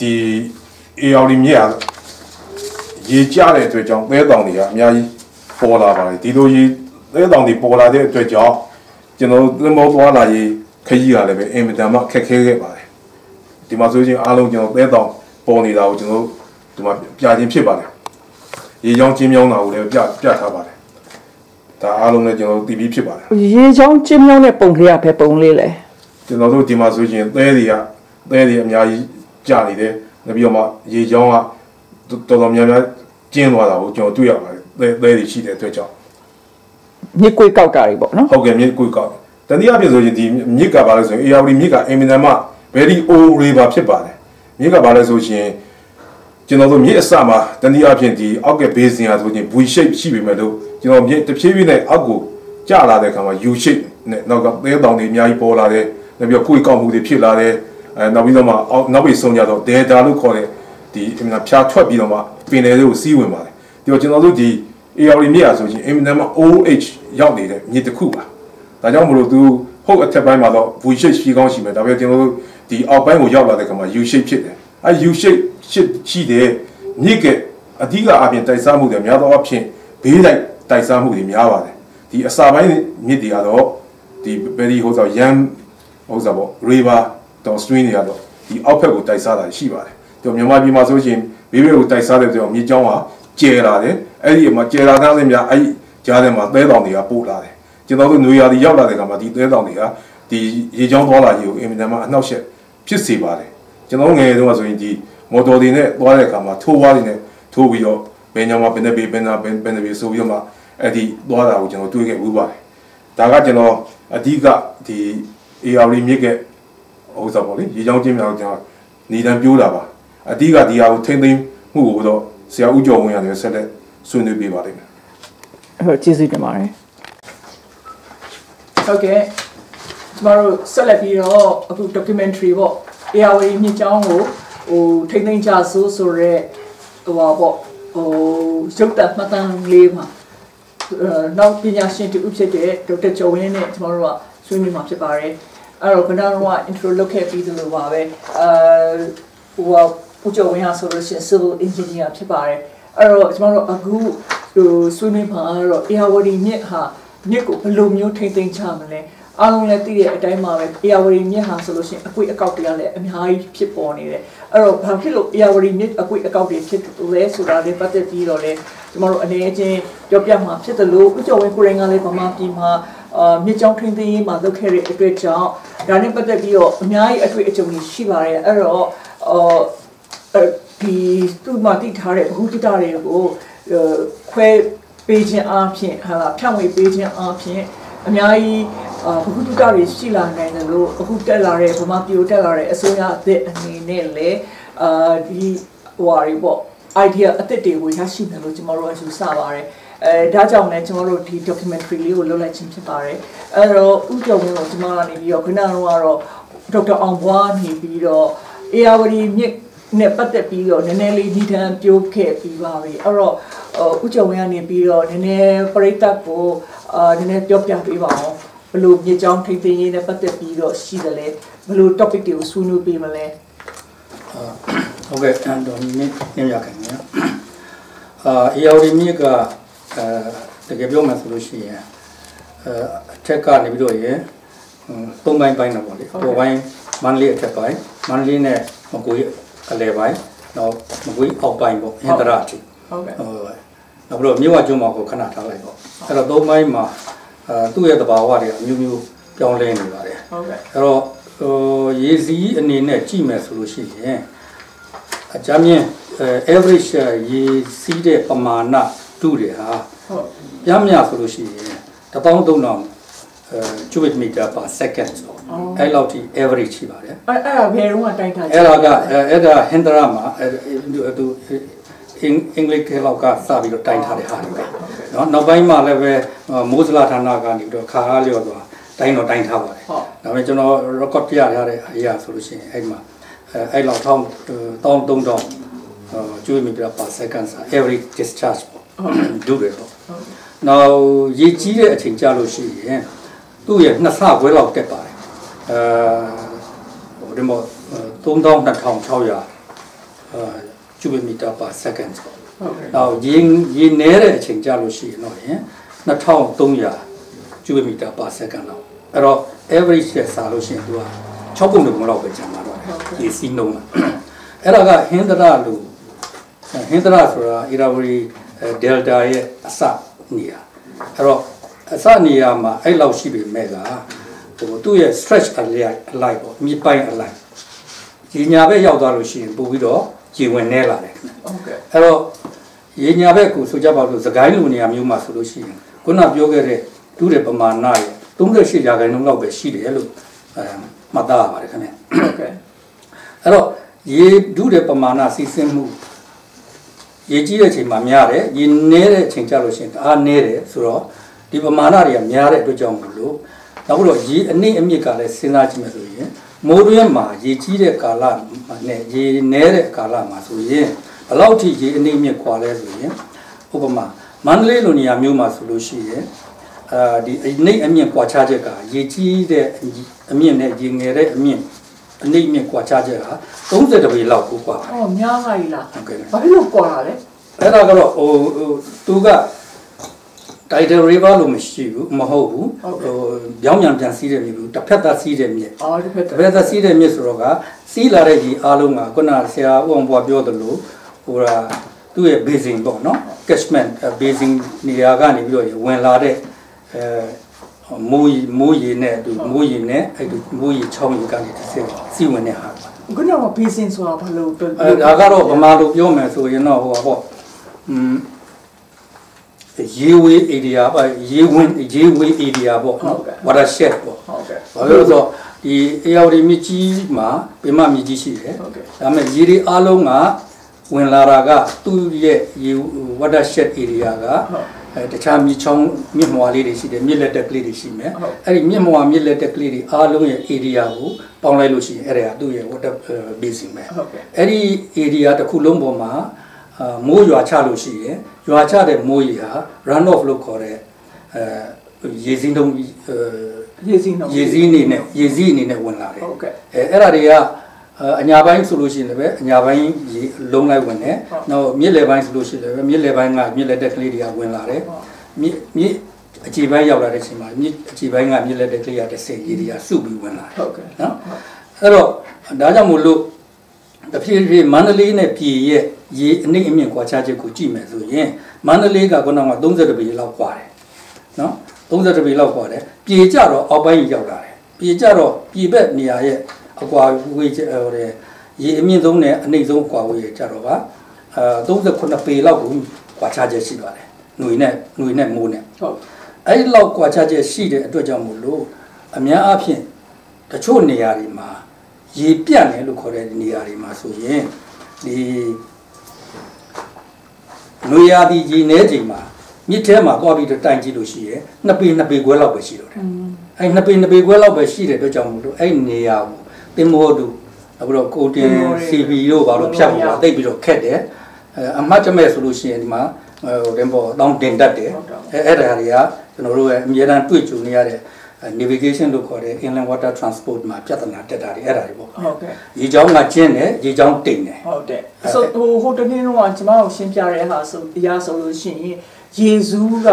ဒီ AR မြေရရေကျတဲ့အတွက်ကြောင့်သဲတောင်တွေကအများကြီးပေါ်လာပါတယ်ဒီလိုရေသဲတောင်တွေပေါ်လာတဲ့အတွက်ကြောင့် ကျွန်တော်သင်္ဘောသွားလာရေးခကြီးကလည်းပဲအင်မတန်မှခက်ခဲခဲ့ပါတယ်ဒီမှာဆိုရင်အားလုံးကျွန်တော်သဲတောင်ပေါ်နေတာကိုကျွန်တော်ဒီမှာပြခြင်းဖြစ်ပါတယ်ရေချောင်းချင်းမြောင်းတာကိုလည်းပြပြထားပါတယ်ဒါအားလုံးလည်းကျွန်တော်သိပြီးဖြစ်ပါတယ်ရေချောင်းကျင်းမြောင်းတဲ့ပုံလေးကပဲပုံလေးလေကျွန်တော်တို့ဒီမှာဆိုရင်သဲတွေကသဲတွေအများကြီးကြာနေတယ်နောက်ပြီးတော့မှရေချောင်းကတော်တော်များများကျင်းသွားတာကိုကျွန်တော်တွေ့ရပါတယ်သဲသဲတွေရှိတဲ့အတွက်ကြောင့် မြစ်ကွေးကောက်တာတွေပေါ့နော်ဟုတ်ကဲ့မြစ်ကိုကောက်တနည်းအားဖြင့်ဆိုရင်ဒီမြစ်ကပါလဲဆိုရင် ARD မြစ်ကအင်မတန်မှ very old river ဖြစ်ပါတယ်မြစ်ကပါလဲဆိုရင်ကျွန်တော်တို့မြစ်အစမှာတနည်းအားဖြင့်ဒီအောက်က basin ဟာဆိုရင် V shape ရှိပေမဲ့လို့ကျွန်တော်မြေတဖြည်းဖြည်းနဲ့အောက်ကိုကျလာတဲ့အခါမှာ U shape နဲ့နောက်ကသဲတောင်တွေအများကြီးပေါ်လာတယ်နောက်ပြီးတော့ကိုယ်ကောက်မှုတွေဖြစ်လာတယ်အဲနောက်ပြီးတော့မှအောက်နောက်ပြီးဆုံးကြတော့ data လို့ခေါ်တဲ့ဒီအမှန်ဖြာထွက်ပြီးတော့မှပင်လယ်တွေကိုစီးဝင်ပါတယ်ဒီတော့ကျွန်တော်တို့ဒီ AR မြစ်ရဆိုရင်အင်မတန်မှ OH ရောက်နေတဲ့မြစ်တစ်ခုပါဒါကြောင့်မလို့သူဟုတ်အထက်ပိုင်းမှာတော့ V shape ရှိကောင်းရှိမယ်ဒါပေမဲ့ကျွန်တော်တို့ဒီအောက်ပိုင်းကိုရောက်လာတဲ့အခါမှာ U shape ဖြစ်တယ်အဲ U shape ရှိတဲ့မြစ်ကအဓိကအပြင်တိုက်စားမှုတွေများသောအားဖြင့်ဘေးလိုက်တိုက်စားမှုတွေများပါတယ်ဒီအစာပိုင်းမြစ်တွေကတော့ဒီဘယ်ဒီဟိုဆိုရန်ဟိုဆိုပေါ့ river downstream တွေကတော့ဒီအောက်ဘက်ကိုတိုက်စားတာရှိပါတယ်ဒီမြန်မာပြည်မှာဆိုရှင်ဘေးဘက်ကိုတိုက်စားတဲ့ဆိုတော့မြစ်ကြောင်းဟာကျယ်လာတယ်အဲ့ဒီမှာကျယ်လာတဲ့များအဲ့ ကြားထဲမှာသဲတောင်တွေကပို့လာတယ်ကျွန်တော်တို့နွေရာသီရောက်လာတဲ့အခါမှာဒီသဲတောင်တွေကဒီရေချောင်းသွားလာကြီးကိုအင်မတန်မှအနှောက်အယှက်ဖြစ်စေပါတယ်ကျွန်တော်ငယ်တုန်းကဆိုရင်ဒီမော်တော်တွေနဲ့သွားတဲ့အခါမှာထိုးဝါးတွေနဲ့ထိုးပြီးတော့ဘယ်ညမှာဘယ်နဲ့ဘေးဘယ်နာဘယ်ဘယ်နဲ့ဘေးဆိုပြီးတော့မှအဲ့ဒီသွားတာကိုကျွန်တော်တွေးခဲ့ဘူးပါတယ်ဒါကကျွန်တော်အဓိကဒီ AR မြစ်ကဟိုစားပေါ့လေရေချောင်းချင်းများကျွန်တော်နေတန်းပြိုးတာပါအဓိကဒီဟာကိုထိမ့်သိမ်းမှုကိုတော့ဆရာဦးကျော်ဝင်းရတယ်ဆက်လက်ဆွေးနွေးပေးပါလိမ့်မယ် ဟုတ်ကျေးဇူးတင်ပါတယ်ဟုတ်ကဲ့ကျမတို့ဆက်လက်ပြီးတော့အခု documentary ပေါ့ AR မြစ်ချောင်းကိုဟိုထိမ့်သိမ်းကြဆိုးဆိုရဲဟိုပါပေါ့ဟိုရုပ်သက်မှတ်တမ်းလေးမှာနောက်ပညာရှင်တူဖြစ်တဲ့ဒေါက်တာကျော်ဝင်းနဲ့ကျွန်တော်တို့ကဆွေးနွေးမှာဖြစ်ပါတယ်အဲ့တော့ခဏတော့ intro လုပ်ခဲ့ပြီးသလိုပါပဲအဲဟိုဦးကျော်ဝင်းဟာဆိုလို့ရှိရင် civil engineer ဖြစ်ပါတယ် အဲ့တော့ကျွန်တော်တို့အခုဟိုဆွေးနွေးမှာတော့ Airwadi မြစ်ဟာမြစ်ကိုဘယ်လိုမျိုးထိမ့်သိမ်းချမလဲအားလုံးလည်းသိတဲ့အတိုင်းပါပဲ Airwadi မြစ်ဟာဆိုလို့ရှိရင်အကွေ့အကောက်တွေကလည်းအများကြီးဖြစ်ပေါ်နေတယ်အဲ့တော့ဘာဖြစ်လို့ Airwadi မြစ်အကွေ့အကောက်တွေဖြစ်လဲဆိုတာလည်းပတ်သက်ပြီးတော့လည်းကျွန်တော်တို့အနေအချင်းပြောပြမှာဖြစ်တယ်လို့ဦးကျော်ဝင်းကိုရင်ကလည်းဗမာပြည်မှာအာမြစ်ကြောင်းထင်းသိမ်းရေးမှာလုပ်ခဲ့တဲ့အတွက်ကြောင့်ဒါနဲ့ပတ်သက်ပြီးတော့အများကြီးအတွေ့အကြုံတွေရှိပါတယ်အဲ့တော့အော် ဒီသူ့မှာတည်ထားတဲ့ဘဟုတ္တတွေကိုခွဲပေးခြင်းအပြင်ဟာလာဖြန့်ဝေပေးခြင်းအပြင်အများကြီးဘဟုတ္တတွေရှိလာနိုင်တယ်လို့အခုတက်လာတဲ့ဗမာပြည်တက်လာတဲ့အစိုးရအသစ်အနေနဲ့လည်းအာဒီဟိုဟာတွေပေါ့ idea အသစ်တွေကိုရရှိတယ်လို့ကျွန်တော်တို့အယူဆပါတယ်အဲဒါကြောင့်လည်းကျွန်တော်တို့ဒီ documentary လေးကိုလုပ်လိုက်ခြင်းဖြစ်ပါတယ်အဲ့တော့ဥကြုံဝင်းကိုကျွန်တော်ကနေပြီးတော့ခဏတော့ကတော့ဒေါက်တာအောင်ဘွားနေပြီးတော့ ARD မြစ် နဲ့ပတ်သက်ပြီးတော့နည်းနည်းလေးဒီတန်းပြောခဲ့ပြီးပါပြီအဲ့တော့ဥကြုံဝင်းကနေပြီးတော့နည်းနည်းပရိသတ်ကိုအာနည်းနည်းပြောပြပေးပါအောင်ဘလို့မြေကြောင်းထိသိမ်းရေးနဲ့ပတ်သက်ပြီးတော့ရှိတယ်လေဘလို့ topic တွေကိုဆွေးနွေးပေးမလဲဟုတ်ကဲ့အန်တော်မြင့်ညရခင်ဗျာအာ ARD မြစ်ကအဲတကယ်ပြောမှဆိုလို့ရှိရင်အဲအထက်ကနေပြီးတော့ရေသုံးပိုင်းပိုင်းတော့ပေါ့လေပေါ်ပိုင်းမန္တလေးအထက်ပိုင်းမန္တလေးနဲ့မကွေး အလဲပိုင်းတော့မကွေးအောက်ပိုင်းပေါ့ဟင်္ဒရာအထိဟုတ်ကဲ့ဟိုနောက်ပြီးတော့မြို့ဝကျွန်းမှာကိုခဏထားလိုက်ပေါ့အဲ့တော့သုံးပိုင်းမှာအဲသူ့ရဲ့သဘာဝတွေအမျိုးမျိုးပြောင်းလဲနေပါတယ်ဟုတ်ကဲ့အဲ့တော့ဟိုရေစီးအနေနဲ့ကြည့်မယ်ဆိုလို့ရှိရင်အကြမ်းမြင် average ရေစီးတဲ့ပမာဏတူတွေဟာဟုတ်ရမြဆိုလို့ရှိရင်13000အဲ cubic meter per second ဆို အဲ့လောက်ထိ average ရှိပါတယ်အဲ့အဲ့ဒါဘယ်တော့မှတိုင်းထားအဲ့ဒါကအဲ့ဒါဟင်္ဒရာမှာသူအင်္ဂလိပ်ကလောက်ကစပြီးတော့တိုင်းထားတဲ့ဟာတွေပဲနော်နောက်ပိုင်းမှာလည်းပဲမိုးစလာဌာနကနေပြီးတော့ခါအားလျော်သွားတိုင်းတော့တိုင်းထားပါတယ်ဒါပေမဲ့ကျွန်တော် record ပြရတဲ့အရာဆိုလို့ရှိရင်အဲ့မှာအဲ့လောက်ထောင်းတောင်းတုံးတောင်းကျွေးမိပြပါ seconds every discharge ဒုရတော့ now ရေကြီးတဲ့အချိန်ကြာလို့ရှိရင်သူ့ရဲ့နှစ်ဆခွဲလောက်တက်ပါတယ် အဲဟိုဒီမို့32,600အာကျူဘီမီတာပါစက္ကန့်ပေါ့နောက်ရေရေနဲတဲ့အချိန်ကြာလို့ရှိရင်တော့ရင်2300ကျူဘီမီတာပါစက္ကန့်လောက်အဲ့တော့ average ရဲ့စာလို့ရှိရင်သူက6ပုံလုံးလောက်ပဲကျန်ပါတော့ရေစီးနှုံးအဲ့ဒါကဟင်္ဒရာလို့ဟင်္ဒရာဆိုတာ Irrawaddy Delta ရဲ့အစနေရာအဲ့တော့အစနေရာမှာအဲ့လောက်ရှိပေမဲ့က ဟိုသူ့ရဲ့ stretch အလိုက်အလိုက်ပေါ့မြစ်ပိုင်းအလိုက်ရေညာဘက်ရောက်သွားလို့ရှိရင်ပို့ပြီးတော့ရေဝင်နေလာတယ်ခင်ဗျဟုတ်ကဲ့အဲ့တော့ရေညာဘက်ကိုဆိုကြပါလို့သခိုင်းလူနေရာမျိုးမှာဆိုလို့ရှိရင်ခုနပြောခဲ့တဲ့ဒုတဲ့ပမာဏရဲ့38ရာခိုင်နှုန်းလောက်ပဲရှိတယ်လို့အဲမှတ်သားရပါတယ်ခင်ဗျဟုတ်ကဲ့အဲ့တော့ရေဒုတဲ့ပမာဏစီးဆင်းမှုရေကြီးတဲ့အချိန်မှာများတယ်ရေနည်းတဲ့အချိန်ကျလို့ရှိရင်အားနည်းတယ်ဆိုတော့ဒီပမာဏတွေကများတဲ့အတွက်ကြောင့်မလို့ နောက်ပြီးတော့ရေအနှိမ့်အမြင့်ကလည်းစဉ်းစားကြည့်မယ်ဆိုရင်မိုးတွင်းမှာရေကြီးတဲ့ကာလနဲ့ရေနည်းတဲ့ကာလမှာဆိုရင်ဘယ်လောက်ထိရေအနှိမ့်အမြင့်ခွာလဲဆိုရင်ဥပမာမန္တလေးလိုနေရာမျိုးမှာဆိုလို့ရှိရင်အာဒီအနှိမ့်အမြင့်ကွာခြားချက်ကရေကြီးတဲ့အမြင့်နဲ့ရေငယ်တဲ့အမြင့်အနှိမ့်အမြင့်ကွာခြားချက်က30တပေလောက်ကိုကွာပါတယ်အော်များပါကြီးလားဟုတ်ကဲ့ဘာဖြစ်လို့ကွာတာလဲအဲ့ဒါကတော့ဟိုဟိုသူက title river လို့မရှိဘူးမဟုတ်ဘူးဟိုပြောင်းပြန်ပြန်စီးတဲ့မြေဘူးတစ်ဖက်သားစီးတဲ့မြေအော်ဒီဖက်တစ်ဖက်သားစီးတဲ့မြေဆိုတော့ကစီးလာတဲ့ကြီးအားလုံးကခုနဆရာဦးအောင်ဘွားပြောသလိုဟိုဟာသူ့ရဲ့ basing ပေါ့နော် catchment basing နေရာကနေပြီးတော့ဝင်လာတဲ့အဲမိုးရီမိုးရီနဲ့သူမိုးရီနဲ့အဲ့ဒီမိုးရီချောင်းရီကနေတစ်ဆင့်စီးဝင်တဲ့ဟာခုနကဘေးစင်ဆိုတာဘာလို့အဲဒါကတော့ဗမာလိုပြောမယ်ဆိုရင်တော့ဟိုပါပေါ့อืม ရေဝေး area ပါရေဝင်ရေဝေး area ပေါ့နော် watershed ပေါ့ဟုတ်ကဲ့ဘာလို့လဲဆိုတော့ဒီအေယာဝတီမြစ်ကြီးမှာပင်မမြစ်ကြီးရှိတယ်ဟုတ်ကဲ့ဒါပေမဲ့ရေတွေအားလုံးကဝင်လာတာကသူ့ရဲ့ရေ watershed area ကဟုတ်အဲတခြားမြစ်ချောင်းမြစ်မွာလေးတွေရှိတယ်မြစ်လက်တက်ကလေးတွေရှိမယ်ဟုတ်အဲ့ဒီမြစ်မွာမြစ်လက်တက်ကလေးတွေအားလုံးရဲ့ area ကိုပေါင်းလိုက်လို့ရှိရင်အဲ့ဒါကသူ့ရဲ့ water basin ပဲဟုတ်ကဲ့အဲ့ဒီ area တစ်ခုလုံးပေါ်မှာအာမိုးရွာချလို့ရှိရင် ရွာချတဲ့မိုးရေဟာ run off လို့ခေါ်တဲ့အဲရေစင်းတုံးအဲရေစီးနော်ရေစည်းအနေနဲ့ရေစည်းအနေနဲ့ဝင်လာတယ်ဟုတ်ကဲ့အဲအဲ့ဒါတွေကအာအညာပိုင်းဆိုလို့ရှိရင်လည်းပဲအညာပိုင်းရေလုံးလိုက်ဝင်တယ်ဟုတ်နောက်မြစ်လယ်ပိုင်းဆိုလို့ရှိရင်လည်းပဲမြစ်လယ်ပိုင်းကမြစ်လက်တက်ကလေးတွေကဝင်လာတယ်ဟုတ်မြစ်မြစ်အခြေပိုင်းရောက်လာတဲ့အချိန်မှာမြစ်အခြေပိုင်းကမြစ်လက်တက်ကလေးကတစ်ဆယ်ရေတွေကစုပြီးဝင်လာတယ်ဟုတ်ကဲ့နော်အဲ့တော့ဒါကြောင့်မို့လို့တဖြည်းဖြည်းမန္တလေးနဲ့ပြည်ရဲ့ ရေအနှိမ့်အမြင့်ကွာခြားချက်ကိုကြည့်မယ်ဆိုရင်မန္တလေးကခုနက30ပေလောက်ကွာတယ်နော်30ပေလောက်ကွာတယ်ပြည်ကြတော့အောက်ပိုင်းရောက်လာတယ်ပြည်ကြတော့ပြည်ဘက်နေရာရဲ့အကွာဝေးချက်ဟိုတဲ့ရေအမြင့်ဆုံးနဲ့အနှိမ့်ဆုံးကွာဝေးကြတော့ကအဲ39ပေလောက်ကိုကွာခြားချက်ရှိပါတယ်ຫນွေနဲ့ຫນွေနဲ့မိုးနဲ့ ဟုတ် အဲ့ဒီလောက်ကွာခြားချက်ရှိတဲ့အတွက်ကြောင့်မို့လို့အများအားဖြင့်တချို့နေရာတွေမှာရေပြတ်တယ်လို့ခေါ်တဲ့နေရာတွေမှာဆိုရင်ဒီ နွေရာသီရေနေချိန်မှာမြစ်ထဲမှာသွားပြီးတော့တိုင်ကြည့်လို့ရှိရင်နှစ်ပေနှစ်ပေခွဲလောက်ပဲရှိတော့တယ်အဲ့နှစ်ပေနှစ်ပေခွဲလောက်ပဲရှိတဲ့အတွက်ကြောင့်မို့လို့အဲ့ဒီနေရာကိုတင်မောတူအခုတော့ကိုတင် CB တို့ဘာလို့ဖြတ်ဖို့တိတ်ပြီးတော့ခက်တယ်အဲအမှတ်တမဲ့ဆိုလို့ရှိရင်ဒီမှာဟိုတင်ပေါ်တောင်းတင်တတ်တယ်ဟုတ်တော့အဲအဲ့ဒါတွေကကျွန်တော်တို့ရဲ့အမြဲတမ်းတွေ့ကြုံနေရတဲ့ navigation လို့ခေါ်တဲ့ inland water transport မှာပြဿနာတက်တာတွေအဲ့ဒါတွေပေါ့ဟုတ်ကဲ့ရေချောင်းကကျင်းတယ်ရေချောင်းတိမ်တယ်ဟုတ်တယ်ဆိုဟိုဟိုတနေ့တော့ကျွန်မတို့ရှင်းပြတဲ့ဟာဆိုအရာဆိုလို့ရှိရင်ယေဇူးက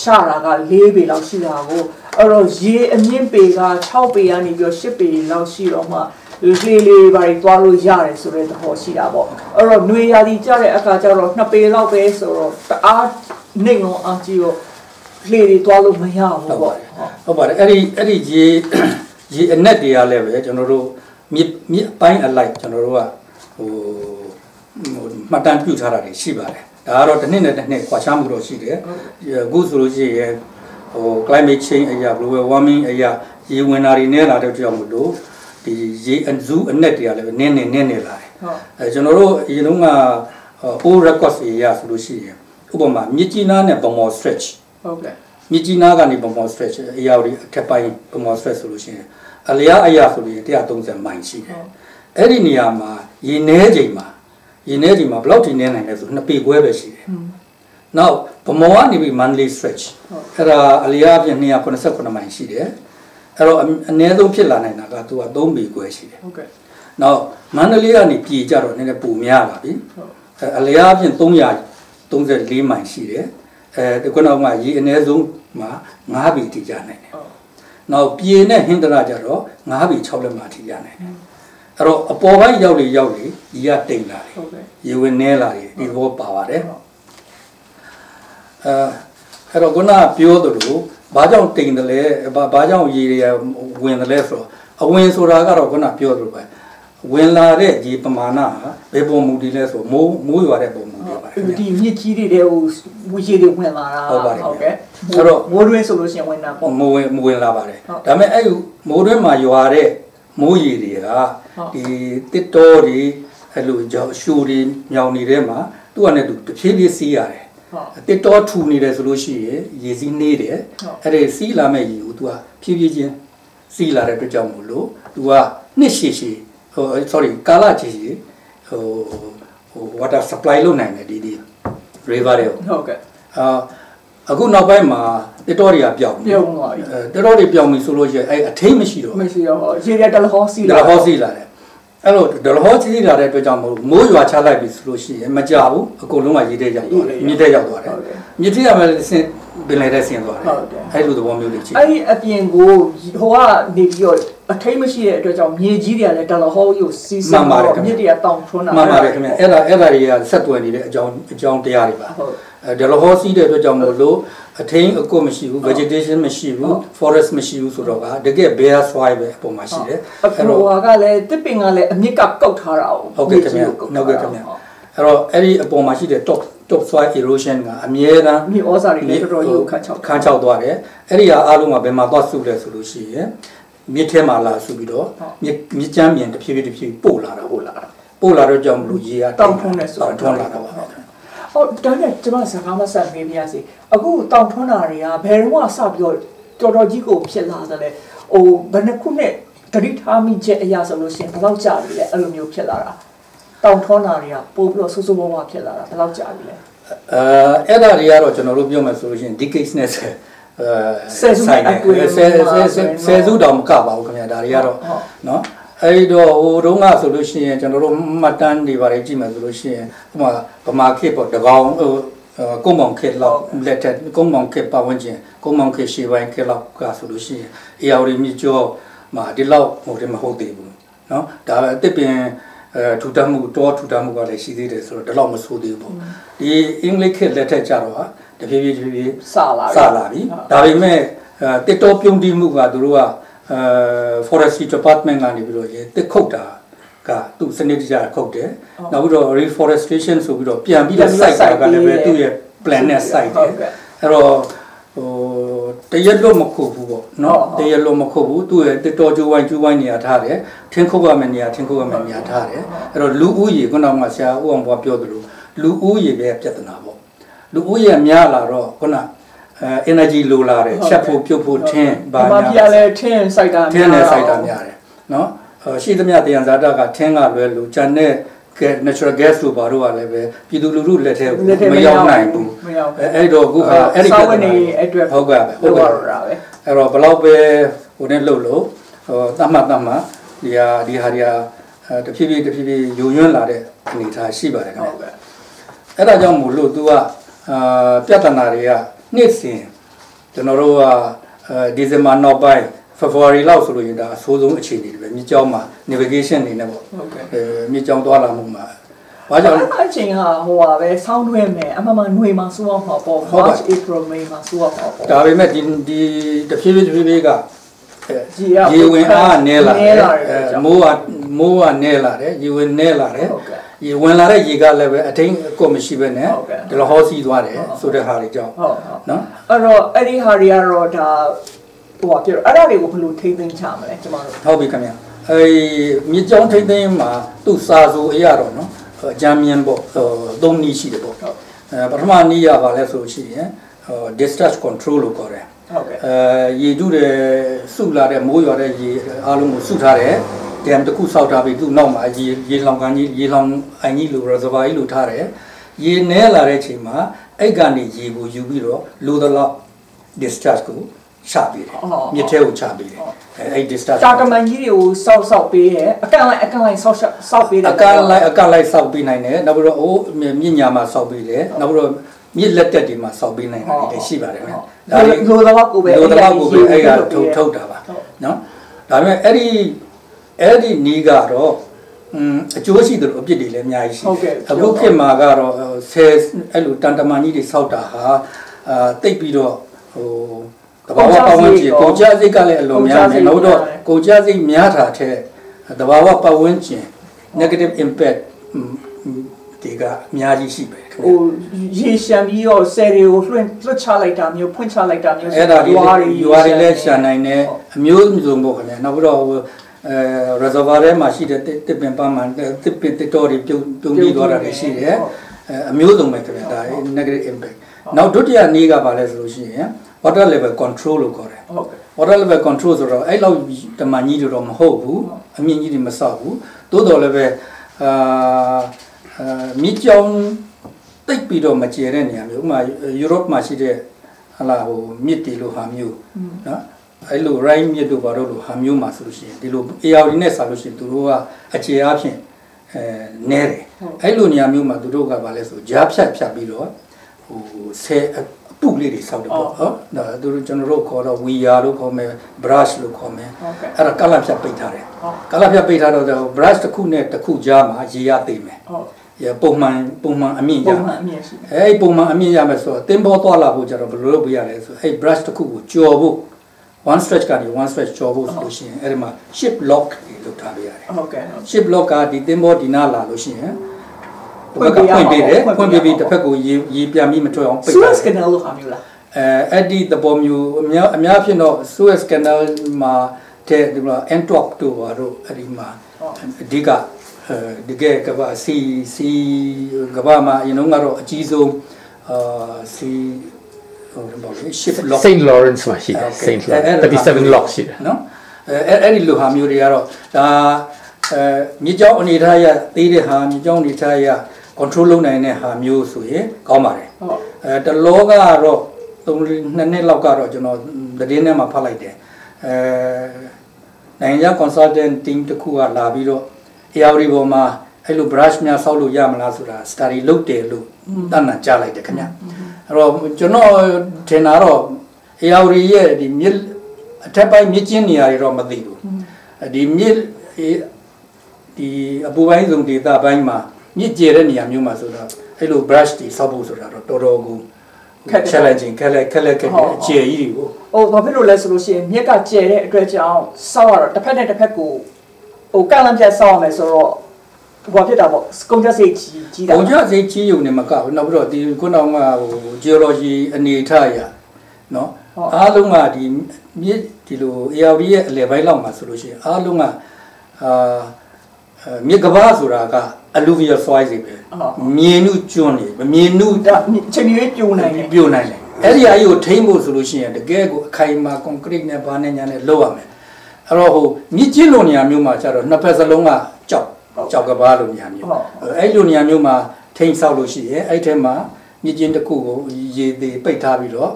ချတာက၄ပေလောက်ရှိတာကိုအဲ့တော့ရေအမြင့်ပေက6ပေကနေပြီးတော့10ပေလောက်ရှိတော့မှလေလေဘာတွေသွားလို့ရတယ်ဆိုတဲ့သဘောရှိတာပေါ့အဲ့တော့ຫນွေရာသီကြတဲ့အခါကျတော့2ပေလောက်ပဲဆိုတော့တအားနှိမ်လုံးအောင်ကြည့်တော့ လေတွေသွားလို့မရဘူးပေါ့ဟုတ်ပါတယ်အဲ့ဒီအဲ့ဒီရေရေအနက်တွေကလည်းပဲကျွန်တော်တို့မြစ်မြစ်အပိုင်းအလိုက်ကျွန်တော်တို့ကဟိုဟိုမှတ်တမ်းပြုထားတာတွေရှိပါတယ်ဒါကတော့တစ်နှစ်နဲ့တစ်နှစ်ခွာခြားမှုတော့ရှိတယ်အခုဆိုလို့ရှိရင်ဟို climate change အရာ global warming အရာရေဝင်တာတွေနည်းလာတဲ့ကြောင့်မလို့ဒီရေအဇူးအနက်တွေကလည်းပဲနည်းနေနည်းနေလာတယ်ဟုတ်အဲကျွန်တော်တို့အရင်တုန်းက old records တွေရဆိုလို့ရှိရင်ဥပမာမြစ်ကြီးနားနဲ့ဗမော် stretch ဟုတ်ကဲ့မြစ်ကြီးနားကနေဗမော် stretch အရာတွေအထက်ပိုင်းဗမော် stretch ဆိုလို့ရှိရင်အလျားအရာဆိုလို့ရင်130မိုင်ရှိတယ်အဲ့ဒီနေရာမှာရေနှဲချိန်မှာရေနှဲချိန်မှာဘယ်လောက်ထိနှဲနိုင်လဲဆိုနှစ်ပေခွဲပဲရှိတယ်နောက်ဗမော်ကနေပြီး Manly stretch အဲ့ဒါအလျားအပြင်289မိုင်ရှိတယ်အဲ့တော့အနည်းဆုံးဖြစ်လာနိုင်တာကသူက3ပေခွဲရှိတယ်ဟုတ်ကဲ့နောက်မန္တလေးကနေပြည်ကြတော့နည်းနည်းပိုများလာပြီဟုတ်အဲအလျားအပြင်334မိုင်ရှိတယ် အဲဒီခုနောက်မှရေအနည်းဆုံးမှာ9ဘီထိကြနိုင်တယ်ဟုတ်နောက်ပြည်နဲ့ဟင်္ဒရာကြတော့9ဘီ6လက်မှထိကြနိုင်တယ်အဲ့တော့အပေါ်ပိုင်းရောက်လေရောက်လေရေကတိမ်လာတယ်ဟုတ်ကဲ့ရေဝင်နေလာတယ်ဒီဘောပါပါတယ်ဟုတ်အဲအဲ့တော့ခုနကပြောသလိုဘာကြောင့်တိမ်တယ်လဲဘာဘာကြောင့်ရေတွေကဝင်တယ်လဲဆိုတော့အဝင်ဆိုတာကတော့ခုနပြောသလိုပဲ ဝင်လာတဲ့ရေပမာဏဟာဘယ်ပုံမူတည်လဲဆိုမိုးမိုးရွာတဲ့ပုံမူတည်ပါတယ်ခင်ဗျာဒီမြစ်ကြီးတွေတဲ့ဟိုဝီရေတွေဝင်လာတာဟုတ်ပါတယ်ဟုတ်ကဲ့အဲ့တော့မိုးတွင်းဆိုလို့ရှိရင်ဝင်တာပေါ့မိုးဝင်မိုးဝင်လာပါတယ်ဟုတ်ဒါပေမဲ့အဲ့ဒီမိုးတွင်းမှာရွာတဲ့မိုးရေတွေကဟုတ်ဒီတစ်တော်တွေအဲ့လိုကြောင့်ရှူတွေညောင်နေတဲ့မှာသူကလည်းသူတဖြည်းဖြည်းစီးရတယ်ဟုတ်တစ်တော်ထူနေတယ်ဆိုလို့ရှိရင်ရေစီးနေတယ်ဟုတ်အဲ့ဒီစီးလာမဲ့ရေကို तू ကဖြည်းဖြည်းချင်းစီးလာတဲ့အတွက်ကြောင့်မို့လို့ तू ကနှစ်ရှည်ရှည် ဟို sorry ကာလကြီးကြီးဟိုဟို water supply လုပ်နိုင်တယ်ဒီဒီ river တွေကိုဟုတ်ကဲ့အာအခုနောက်ပိုင်းမှာတစ်တော်တွေကပြောင်းနေပြုံးသွားပြီအဲတစ်တော်တွေပြောင်းပြီဆိုလို့ရှိရင်အဲ့အထိတ်မရှိတော့ဘူးမရှိတော့ဘူးရေရတလဟောစီဒလာလဟောစီလာတယ်အဲ့လိုဒလဟောစီလာတဲ့အတွက်ကြောင့်မဟုတ်ဘူးမိုးရွာချလိုက်ပြီဆိုလို့ရှိရင်မကြဘူးအကုန်လုံးကရေထဲရောက်သွားတယ်မြစ်ထဲရောက်သွားတယ်ဟုတ်တယ်မြစ်ထဲကမှလည်းဆင်းပင်လယ်ထဲဆင်းသွားတယ်ဟုတ်တယ်အဲ့လိုသဘောမျိုးတွေရှိတယ်အဲ့ဒီအပြင်ကိုဟိုကနေပြီးတော့ အထိတ်မရှိတဲ့အတွက်ကြောင့်မြေကြီးတွေကလည်းတလဟောကိုစီးစမ်းတော့မြစ်တွေကတောင်ထွန်းတာမှန်ပါတယ်ခင်ဗျအဲ့ဒါအဲ့ဒါတွေကဆက်သွယ်နေတဲ့အကြောင်းအကြောင်းတရားတွေပါဟုတ်အဲဒလဟောစီးတဲ့အတွက်ကြောင့်မို့လို့အထင်းအကွတ်မရှိဘူး vegetation မရှိဘူး forest မရှိဘူးဆိုတော့ကတကယ် bare soil ပဲအပေါ်မှာရှိတယ်အခုဟိုကလည်းတစ်ပင်ကလည်းအမြင့်ကကောက်ထားတာ哦ဟုတ်ကဲ့ခင်ဗျဟုတ်ကဲ့ခင်ဗျအဲ့တော့အဲ့ဒီအပေါ်မှာရှိတဲ့ top top soil erosion ကအမြဲတမ်းမြေဩဇာတွေလည်းတော်တော်ကြီးကိုခတ်ချောက်ခန်းချောက်သွားတယ်အဲ့ဒီဟာအားလုံးကဘယ်မှာသွားစုလဲဆိုလို့ရှိရင် မြစ်ထဲမှာလာစုပြီးတော့မြစ်မြစ်ချမ်းမြင်တစ်ဖြည်းဖြည်းတစ်ဖြည်းပို့လာတာပို့လာတာပို့လာတော့ကြောင့်မလို့ရေကတောင်ထွန်းနေဆိုတောင်ထွန်းလာတာပါပဲဟုတ်ဒါနဲ့ကျွန်မစကားမဆက်မေးပြရစီအခုတောင်ထွန်းတာတွေကဘယ်တော့မှစပြီးတော့တော်တော်ကြီးကိုဖြစ်လာတယ်လေဟိုဘယ်နှခုနဲ့တတိထားမိချက်အရာဆိုလို့ရှိရင်ဘယ်လောက်ကြာပြီလဲအဲ့လိုမျိုးဖြစ်လာတာတောင်ထွန်းတာတွေကပို့ပြီးတော့ဆူဆူဝါးဝါဖြစ်လာတာဘယ်လောက်ကြာပြီလဲအဲအဲ့ဒါတွေကတော့ကျွန်တော်တို့ပြောမယ်ဆိုလို့ရှိရင် decades နဲ့ ဆက်အဲဆယ်စုနှစ်အတွင်းဆယ်ဆယ်ဆယ်ဆယ်စုတောင်မကပါဘူးခင်ဗျာဒါတွေကတော့ဟုတ်နော်အဲ့ဒီတော့ဟိုတုန်းကဆိုလို့ရှိရင်ကျွန်တော်တို့မှတ်တမ်းတွေပါတယ်ကြည့်မယ်ဆိုလို့ရှိရင်ဥပမာဗမာခေတ်ပေါ့တကောင်ဟိုအဲကုန်းမောင်ခေတ်လောက်လက်ထက်ကုန်းမောင်ခေတ်ပတ်ဝန်းကျင်ကုန်းမောင်ခေတ်ရှေ့ပိုင်းခေတ်လောက်ကဆိုလို့ရှိရင်အေယာဝတီမြစ်ကျော်မှာဒီလောက်ဟိုတည်းမဟုတ်သေးဘူးနော်ဒါပဲအစ်စ်ပင်အဲထူထပ်မှုတောထူထပ်မှုကလည်းရှိသေးတယ်ဆိုတော့ဒီလောက်မဆိုးသေးဘူးပေါ့ဒီအင်္ဂလိပ်ခေတ်လက်ထက်ကျတော့ဟာ တဖြည်းဖြည်းတဖြည်းဖြည်းစလာစလာပြီဒါပေမဲ့အဲတစ်တော်ပြုံးတိမှုကသူတို့ကအဲ forestry department ကနေပြီးတော့ရေတစ်ခုတ်တာကသူစနစ်တကျခုတ်တယ်နောက်ပြီးတော့ reforestation ဆိုပြီးတော့ပြန်ပြီးတော့ site တာကလည်းပဲသူ့ရဲ့ plan နဲ့ site တယ်အဲ့တော့ဟိုတရက်လို့မခုတ်ဘူးပေါ့နော်တရက်လို့မခုတ်ဘူးသူ့ရဲ့တစ်တော်ကျိုးဝိုင်းကျိုးဝိုင်းနေရာထားတယ်ထင်းခုတ်ရမယ့်နေရာထင်းခုတ်ရမယ့်နေရာထားတယ်အဲ့တော့လူဦးရေခုနကဆရာဦးအောင်ဘွားပြောသလိုလူဦးရေပဲပြဿနာပေါ့ လူဦးရေများလာတော့ခုနအဲ energy လိုလာတယ်ချက်ဖို့ပြုတ်ဖို့ထင်းဘာမှပြလဲထင်းစိုက်တာထင်းနဲ့စိုက်တာများတယ်နော်အဲရှိသမျှတယံဇာတကထင်းကလွဲလို့ဂျန်နဲ့ natural gas တို့ဘာတို့ကလည်းပဲပြည်သူလူထုလက်ထဲမရောက်နိုင်ဘူးမရောက်အဲအဲ့တော့အခုကအဲ့ဒီစာဝင်နေအတွက်ဟုတ်ကဲ့ပဲဟုဟုတ်တ်ကဲ့ကဲ့တာပဲအဲ့တော့ဘလောက်ပဲဟိုနဲ့လှုပ်လို့ဟိုတတ်မှတ်တတ်မှတ်ဒီဟာဒီဟာဒီဟာအဲတဖြည်းဖြည်းတဖြည်းဖြည်းယုံယွန်းလာတဲ့အနေအထားရှိပါတယ်ခင်ဟုတ်ဗျကဲ့အဲ့ဒါကြောင့်မို့လို့ तू က အာပြဿနာတွေကနေ့စဉ်ကျွန်တော်တို့ကအဲဒီဇင်ဘာနောက်ပိုင်း February လောက်ဆိုလို့ရင်ဒါအဆိုးဆုံးအခြေအနေတွေပဲမြေကြောင်းမှာ navigation နေနဲ့ပေါ့ဟုတ်ကဲ့အဲမြေကြောင်းသွားလာမှုမှာဘာကြောင့်အဲ့အချိန်ကဟိုပါပဲဆောင်းတွင်းမယ်အမှန်မှန်ຫນွေမှာစူအောင်မှာပေါ့ဟုတ်ပါ March April May မှာစူအောင်မှာပေါ့ဒါပေမဲ့ဒီဒီတဖြည်းဖြည်းတဖြည်းဖြည်းကအဲကြီးရရေဝင်အားနဲလာတယ်နဲလာတယ်အဲမိုးကမိုးကနဲလာတယ်ရေဝင်နဲလာတယ်ဟုတ်ကဲ့ ရေဝင်လာတဲ့ရေကလည်းပဲအထိန်အကွက်မရှိဘဲနဲ့ဟုတ်ကဲ့ဒီလိုဟောစီးသွားတယ်ဆိုတဲ့ဟာတွေကြောင့်ဟုတ်ဟုတ်နော်အဲ့တော့အဲ့ဒီဟာတွေကတော့ဒါဟိုပါပြောအဲ့ဒါတွေကိုဘယ်လိုထိမ့်သိမ်းချမလဲကျမတို့ဟုတ်ပြီခင်ဗျအဲမြေကြောင်းထိမ့်သိမ်းမှာသူ့စာဆိုအရာတော့နော်အကြမ်းမြင်ပေါ့ဟိုသုံးနည်းရှိတယ်ပေါ့ဟုတ်အဲပထမနည်းရပါလဲဆိုလို့ရှိရင်ဟို discharge control လို့ခေါ်တယ်ဟုတ်ကဲ့အဲရေတုတဲ့စုလာတဲ့မိုးရွာတဲ့ရေအားလုံးကိုစုထားတယ် ဒမ်တစ်ခုစောက်ထားပြီးသူ့နောက်မှာရေရေလောင်ကန်ကြီးရေလောင်အိုင်ကြီးလို reservoir ကြီးလိုထားတယ်ရေနဲလာတဲ့အချိန်မှာအဲ့ကနေရေကိုယူပြီးတော့လိုသလောက် discharge ကိုချပေးတယ်မြစ်ထဲကိုချပေးတယ်အဲအဲ့ discharge တာကမန်ကြီးတွေကိုစောက်စောက်ပေးတယ်အကန့်လိုက်အကန့်လိုက်စောက်စောက်စောက်ပေးတယ်အကလိုက်အကလိုက်စောက်ပေးနိုင်တယ်နောက်ပြီးတော့အိုးမြင့်ညာမှာစောက်ပေးတယ်နောက်ပြီးတော့မြစ်လက်တက်တွေမှာစောက်ပေးနိုင်တာတွေရှိပါတယ်နော်ဒါလိုတော့ကိုပဲလိုတော့ကိုပဲအဲ့ဒါထုတ်ထုတ်တာပါဟုတ်နော်ဒါပေမဲ့အဲ့ဒီ အဲ့ဒီနီးကတော့อืมအကျိုးရှိတယ်လို့အပြစ်တွေလည်းအများကြီးရှိတယ်အခုခေတ်မှာကတော့ဆယ်အဲ့လိုတန်တမာကြီးတွေစောက်တာဟာအာတိတ်ပြီးတော့ဟိုတဘာဝပတ်ဝန်းကျင်ကုန်ကြစိတ်ကလည်းအလွန်များတယ်နောက်တော့ကုန်ကြစိတ်များတာထက်တဘာဝပတ်ဝန်းကျင် negative impact ဒီကအများကြီးရှိပဲဟိုရေရှံပြီးတော့ဆယ်တွေကိုလွှင့်လွှတ်ချလိုက်တာမျိုးဖွင့်ချလိုက်တာမျိုးအဲ့ဒါတွေရွာတွေလည်းရှံနိုင်တယ်အမျိုးမျိုးပေါ့ခင်ဗျာနောက်ပြီးတော့ အဲ reservoir ထဲမှာရှိတဲ့တစ်တစ်ပင်ပန်းမှန်တစ်ပင်တစ်တော်တွေပြုံပြုံပြီးသွားတာတွေရှိတယ်အဲအမျိုးစုံပဲခင်ဗျာဒါ negative impact နောက်ဒုတိယနည်းကဘာလဲဆိုလို့ရှိရင် water level control လို့ခေါ်တယ်ဟုတ်ကဲ့ water level control ဆိုတော့အဲ့လောက်တမန်ကြီးတော့မဟုတ်ဘူးအမြင့်ကြီးတွေမဆောက်ဘူးသို့တော်လည်းပဲအာအာမြစ်ကြောင်းတိတ်ပြီးတော့မကျဲတဲ့နေရာမျိုးဥပမာယူရိုပမှာရှိတဲ့ဟလာဟိုမြစ်တီလိုဟာမျိုးနော် အဲ့လို right မြစ်တို့ဘာတို့လိုဟာမျိုးမှာဆိုလို့ရှိရင်ဒီလို AR နဲ့ဆက်လို့ရှိရင်သူတို့ကအခြေအဖြစ်အဲနဲတယ်အဲ့လိုနေရာမျိုးမှာသူတို့ကဘာလဲဆိုကြားဖြတ်ဖြတ်ပြီးတော့ဟိုဆဲအပုလေးတွေစောက်တယ်ပေါ့ဟုတ်ဒါသူတို့ကျွန်တော်တို့ခေါ်တော့ wear လို့ခေါ်မယ် brush လို့ခေါ်မယ်ဟုတ်ကဲ့အဲ့ဒါကလပ်ဖြတ်ပိတ်ထားတယ်ဟုတ်ကလပ်ဖြတ်ပိတ်ထားတော့ brush တစ်ခုနဲ့တစ်ခုကြားမှာရေရသိမ့်မယ်ဟုတ်ရပုံမှန်ပုံမှန်အမြင့်ရပုံမယ်မှန်အမြင်ရှိတယ်အဲ့ဒီပုံမှန်အမြင့်ရမယ်ဆိုတော့တင်းပေါ်သွားလာဖို့ကြတော့ဘယ်လိုလုပ်ပြရလဲဆိုအဲ့ brush တစ်ခုကိုကြော်ဖို့ one stretch ကနေ one stretch ကြော်ဖို့ဆိုလို့ရှိရင်အဲ့ဒီမှာ ship lock တွေလုပ်ထားပြရတယ်ဟုတ်ကဲ့ဟုတ် ship lock ကဒီတင်းပေါ်ဒီနာလာလို့ရှိရင်ဖွင့်ပေးရဖွင့်ပေးတယ်မှာဖွပေါ့င့်ပေးပြီးတစ်ဖက်ကိုရေရေပြန်ပြီးမထွက်အောင်ပိတ်ဆူထားစတယ်ကန်နယ်လို့ဟာမျိုးလားအဲအဲ့ဒီသဘောမျိုးအများအများဖြစ်တော့ Suez Canal မှာတဲ့ဒီမှာ Antwerp တို့ဘာတို့အဲ့ဒီမှာအဓိကအဲဒီကကဘာစီစီကဘာမှာအရင်တော့ကတော့အကြီးဆုံးအာစီ ဟိုဘာလဲ ship lock St Lawrence မှာရှိတယ် Okay. St အဲ့အဲ့ Lawrence 37 lock ရှိတယ်နော်အဲအဲ့အဲ့ဒီလိုဟာမျိုးတွေကတော့ဒါအဲမြေကြောင်းအနေထားရသေးတဲ့ဟာမြေကြောင်းအနေထားရ control လုပ်နိုင်တဲ့ဟာမျိုးဆိုရင်ကောင်းပါတယ်ဟုတ်အဲတလောကတော့သုံးနှစ်နှစ်လောက်ကတော့ကျွန်တော်သတင်းထဲမှာဖတ်လိုက်တယ်အဲနိုင်ငံခြား consultant team တစ်ခုကလာပြီးတော့ AR ပေါ်မှာအဲ့လို brush များဆောက်လို့ရမလားဆိုတာ study လုပ်တယ်လို့တတ်မှန်ကြားလိုက်တယ်ခင်ဗျ အဲ့တော့ကျွန်တော်ထင်တာတော့ AR ရဲ့ဒီမြစ်အထက်ပိုင်းမြစ်ကျင်းနေရာတွေတော့မသိဘူးဒီမြစ်ဒီအပူပိုင်းဆုံးဒေသပိုင်းမှာမြစ်ကျဲတဲ့နေရာမျိုးမှာဆိုတော့အဲ့လို brush တွေဆောက်ဖို့ဆိုတာတော့တော်တော်ကို challenging ခက်လက်ခက်လက်ခက်လက်အခြေကြီးတွေကိုဟိုဘာဖြစ်လို့လဲဆိုလို့ရှိရင်မြက်ကကျဲတဲ့အတွက်ကြောင့်စောက်ရတော့တစ်ဖက်နဲ့တစ်ဖက်ကိုဟိုကန့်လန့်ပြတ်စောက်ရမယ်ဆိုတော့ ဘာဖြစ်တာပေါ့ကုန်ကြစိတ်ကြီးကြီးတာဘုံကျစိတ်ကြီးယုံနေမကဘူးနောက်ပြီးတော့ဒီခုနကဟို geology အနေထားအရနော်အားလုံးကဒီမြစ်ဒီလို AR ရဲ့အလယ်ပိုင်းလောက်မှာဆိုလို့ရှိရင်အားလုံးကအာမြစ်ကဘာဆိုတာက alluvial soil တွေပဲမြင်းနုကျွန်းနေမမြင်းနုဒါချိန်ရွေးပြိုးနိုင်တယ်ပြိုနိုင်တယ်အဲ့ဒီအရေးကိုထိမ့်ဖို့ဆိုလို့ရှိရင်တကယ်ကိုအခိုင်အမာ concrete နဲ့ဘာနဲ့ညာနဲ့လုပ်ရမယ်အဲ့တော့ဟိုမြစ်ကျင်းလိုနေရာမျိုးမှာကျတော့နှစ်ဖက်စလုံးကကြောက် ကြောက်ကဘာလိုနေရာမျိုးအဲ့လိုနေရာမျိုးမှာထိမ့်ဆောက်လို့ရှိရင်အဲ့ထဲမှာမြစ်ကျင်းတစ်ခုကိုရေသေးပိတ်ထားပြီးတော့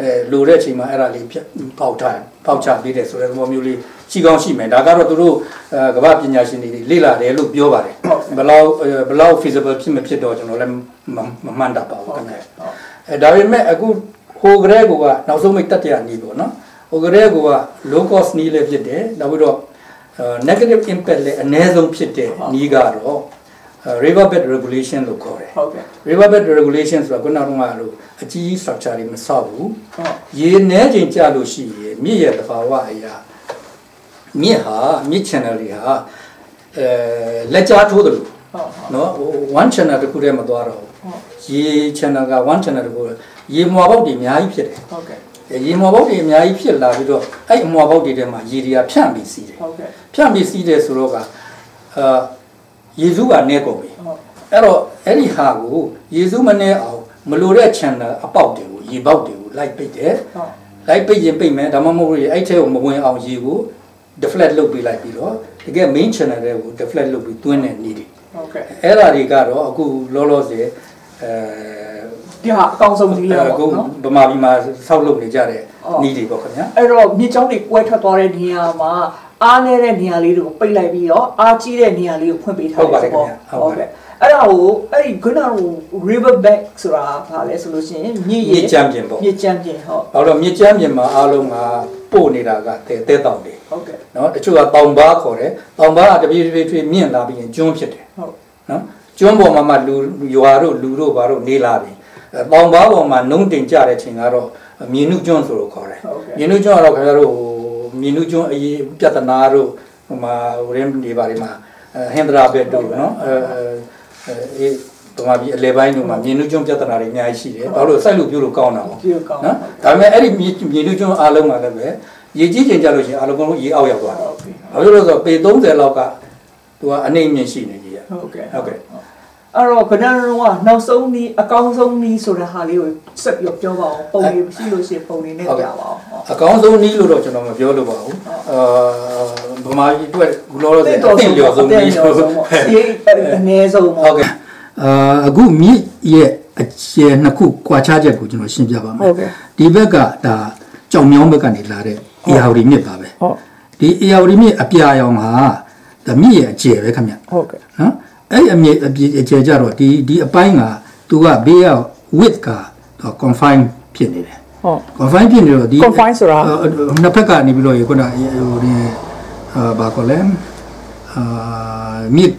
အဲလိုတဲ့အချိန်မှာအဲ့ဒါလေးဖြတ်ပေါက်ထားပေါက်ချပေးတယ်ဆိုတဲ့သဘောမျိုးလေးရှိကောင်းရှိမယ်ဒါကတော့သူတို့အဲကမ္ဘာပညာရှင်တွေလေ့လာတယ်လို့ပြောပါတယ်ဘယ်လောက်ဘယ်လောက် feasible ဖြစ်မဖြစ်တော့ကျွန်တော်လည်းမမှန်တတ်ပါဘူးခင်ဗျာအဲဒါပေမဲ့အခုဟိုကလေးကနောက်ဆုံးမိတ်တက်တရားနီးပေါ့နော်ဟိုကလေးက low cost နီးလည်းဖြစ်တယ်နောက်ပြီးတော့ negative impact လည်းအနည်းဆုံးဖြစ်တဲ့နီးကတော့ river bed regulation လို့ခေါ်တယ်ဟုတ်ကဲ့ river bed regulation ဆိုတာခုနကတော့လို့အကြီး structure တွေမဆောက်ဘူးဟုတ်ရေနှဲချိန်ကြလို့ရှိရင်မြစ်ရဲ့သဘာဝအရာမြစ်ဟာမြစ် channel တွေဟာအဲလက်ကြားထိုးတယ်လို့ဟုတ်နော်ဟို one channel တစ်ခုတည်းမသွားတော့ဘူးရေ channel က one channel တစ်ခုရေမွာပေါက်တွေအများကြီးဖြစ်တယ်ဟုတ်ကဲ့ ရေမွာပေါက်တွေအများကြီးဖြစ်လာပြီးတော့အဲ့အမွာပေါက်တွေထဲမှာရေတွေကဖြန့်ပြီးစီးတယ်ဟုတ်ကဲ့ဖြန့်ပြီးစီးတယ်ဆိုတော့ကအာရေစုကနေကုန်ပြီဟုတ်အဲ့တော့အဲ့ဒီဟာကိုရေစုမနေအောင်မလိုတဲ့ channel အပေါက်တွေကိုရေပေါက်တွေကိုလိုက်ပိတ်တယ်ဟုတ်လိုက်ပိတ်ရင်ပိတ်မယ်ဒါမှမဟုတ်ရင်အဲ့ထဲကိုမဝင်အောင်ရေကို deflect လုပ်ပေးလိုက်ပြီးတော့တကယ် main channel တွေကို deflect လုပ်ပြီးသွင်းတဲ့နည်းတွေဟုတ်ကဲ့အဲ့ဒါတွေကတော့အခုလောလောဆယ်အဲ ဒီဟာအကောင်းဆုံးဒီလားအခုပေါ့နော်ဗမာပြည်မှာဆောက်လုပ်နေကြတဲ့အော်နည်းတွေပေါ့ခင်ဗျာအဲ့တော့မြေကြောင်းတွေကွဲထွက်သွားတဲ့နေရာမှာအားနေတဲ့နေရာလေးတွေကိုပိတ်လိုက်ပြီးတော့အားကြီးတဲ့နေရာလေးကိုဖွင့်ပေးထားဟုတ်ပါတယ်ခင်ဗျာဟုတ်ပါတယ်အဲ့ဒါကိုအဲ့ဒီခုနက river bank ဆိုတာဘာလဲဆိုလို့ရှိရင်မြေမြေချမ်းပြင်ပေါ့မြေချမ်းပြင်ဟုတ်ဘာလို့မြေချမ်းပြင်မှာအားလုံးကပို့နေတာကတဲတဲတောင်တွေဟုတ်ကဲ့နော်တချို့ကတောင်ပါခေါ်တယ်တောင်ပါကတပြေးတပြေးထွေးမြင့်လာပြီးရင်ကျွန်းဖြစ်တယ်ဟုတ်နော်ကျွန်းပေါ်မှာမှလူရွာတို့လူတို့ဘာတို့နေလာပြီ အဲတောင်ပါပေါ်မှာနှုံးတင်ကြတဲ့ချိန်ကတော့မြေနုကျွန်းဆိုလို့ခေါ်တယ်ဟုတ်ကဲ့မြေနုကျွန်းကတော့ခင်ဗျားတို့ဟိုမြေနုကျွန်းအရေးပြဿနာတို့ဟိုမှာဟိုရင်းဒီပါတွေမှာအဲဟင်္ဒရာဘက်တို့နော်အဲအဲအေးဗမာပြည်အလဲပိုင်းတို့မှာမြေနုကျွန်းပြဿနာတွေအများကြီးရှိတယ်ဘာလို့စိုက်လို့ပြုလို့ကောင်းတာပေါ့ဒီကောင်းနော်ဒါပေမဲ့အဲ့ဒီမြေမြေနုကျွန်းအားလုံးကလည်းပဲရေကြီးချိန်ကြလို့ရှိရင်အားလုံးကရေအောက်ရောက်သွားတယ်ဟုတ်ကဲ့ဘာလို့လဲဆိုတော့ပေ30လောက်ကသူကအနေမြင့်ရှိနေကြီးရဟုတ်ကဲ့ဟုတ်ကဲ့ အဲ့တော့ကနန်ရောကနောက်ဆုံးနီးအကောင်းဆုံးနီးဆိုတဲ့ဟာလေးကိုဆက်ပြီးပြောပါအောင်ပုံလေးရှိလို့ရှိရင်ပုံလေးနဲ့ပြပါအောင်ဟုတ်အကောင်းဆုံးနီးလို့တော့ကျွန်တော်မပြောလို့ပါဘူးအာဗမာပြည်အတွက်ဘလောလို့တဲ့အတော်သင့်လျော်ဆုံးနီးတော်ဆုံးပေါ့ဒီအနည်းဆုံးပေါ့ဟုတ်ကဲ့အာအခုမြစ်ရဲ့အကျယ်နှစ်ခုကွာခြားချက်ကိုကျွန်တော်ရှင်းပြပါမယ်ဟုတ်ကဲ့ဒီဘက်ကဒါကြောင်မြောင်းဘက်ကနေလာတဲ့အေယာဝတီမြစ်ပါပဲဟုတ်ဒီအေယာဝတီမြစ်အပြာရောင်ဟာဒါမြစ်ရဲ့အကျယ်ပဲခင်ဗျဟုတ်ကဲ့နော် အဲ့ဒီအမြင့်အပြည့်အကျယ်ကြတော့ဒီဒီအပိုင်းကသူကဘေးက width က confine ဖြစ်နေတယ်ဟုတ် confine ဖြစ်နေတော့ဒီ confine ဆိုတာအာနှစ်ဖက်ကနေပြီးတော့ခုနဟိုဒီအာဘာခေါ်လဲအာမြစ်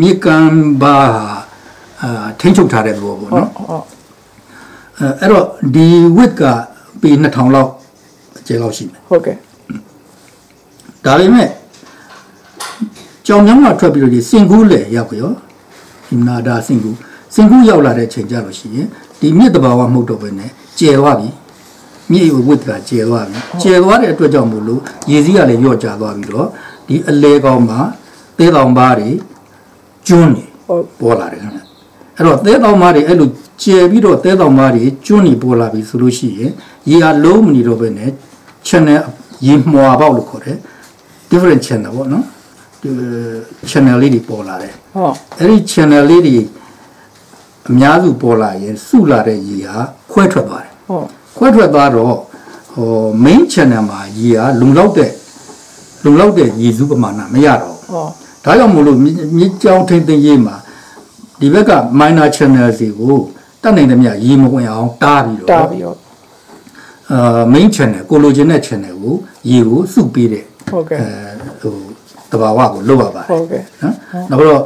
မြစ်ကန်ဘာအာထိန်းချုပ်ထားတဲ့သဘောပေါ့နော်ဟုတ်အဲအဲ့တော့ဒီ width ကပေ2000လောက်အကျယ်လောက်ရှိမယ်ဟုတ်ကဲ့ဒါပေမဲ့ ကြောင်မြောင်းကထွက်ပြီးတော့ဒီစင်ကူးလေရောက်ရောဒီနာဒါစင်ကူးစင်ကူးရောက်လာတဲ့ချိန်ကြလို့ရှိရင်ဒီမြစ်တဘာဝမဟုတ်တော့ဘဲနဲ့ကျယ်သွားပြီမြစ်ဝစ်ကကျယ်သွားပြီကျယ်သွားတဲ့အတွက်ကြောင့်မို့လို့ရေစီးကလည်းညော့ကျသွားပြီးတော့ဒီအလေကောင်မှာသဲတောင်ပါးတွေကျွန်းနေဟုတ်ပေါ်လာတယ်ခင်ဗျအဲ့တော့သဲတောင်ပါးတွေအဲ့လိုကျယ်ပြီးတော့သဲတောင်ပါးတွေကျွန်းနေပေါ်လာပြီဆိုလို့ရှိရင်ရေဟာလုံးမနေတော့ဘဲနဲ့ channel ရေမှွာပေါက်လို့ခေါ်တယ် different channel ပေါ့နော်ဒီ channel လေးတွေပေါ်လာတယ်ဟုတ်အဲ့ဒီ channel လေးတွေအများစုပေါ်လာရင်စုလာတဲ့ရေဟာခွဲထွက်သွားတယ်ဟုတ်ခွဲထွက်သွားတော့ဟို main channel မှာရေဟာလုံလောက်တဲ့လုံလောက်တဲ့ရေစုပမာဏမရတော့ဘူးဟုတ်ဒါကြောင့်မို့လို့မြစ်မြစ်ကြောင်းထိမ့်သိမ်းရေးမှာဒီဘက်က minor channel တွေကိုတတ်နိုင်သမျှရေမဝင်အောင်တားပြီးတော့တားပြီးတော့အာ main channel ကိုလိုချင်တဲ့ channel ကိုရေကိုစုပေးတဲ့ဟုတ်ကဲ့အဲဟိုတ ဘာဝကိုလုပ်ရပါတယ်ဟုတ်ကဲ့နော်နောက်ပြီးတော့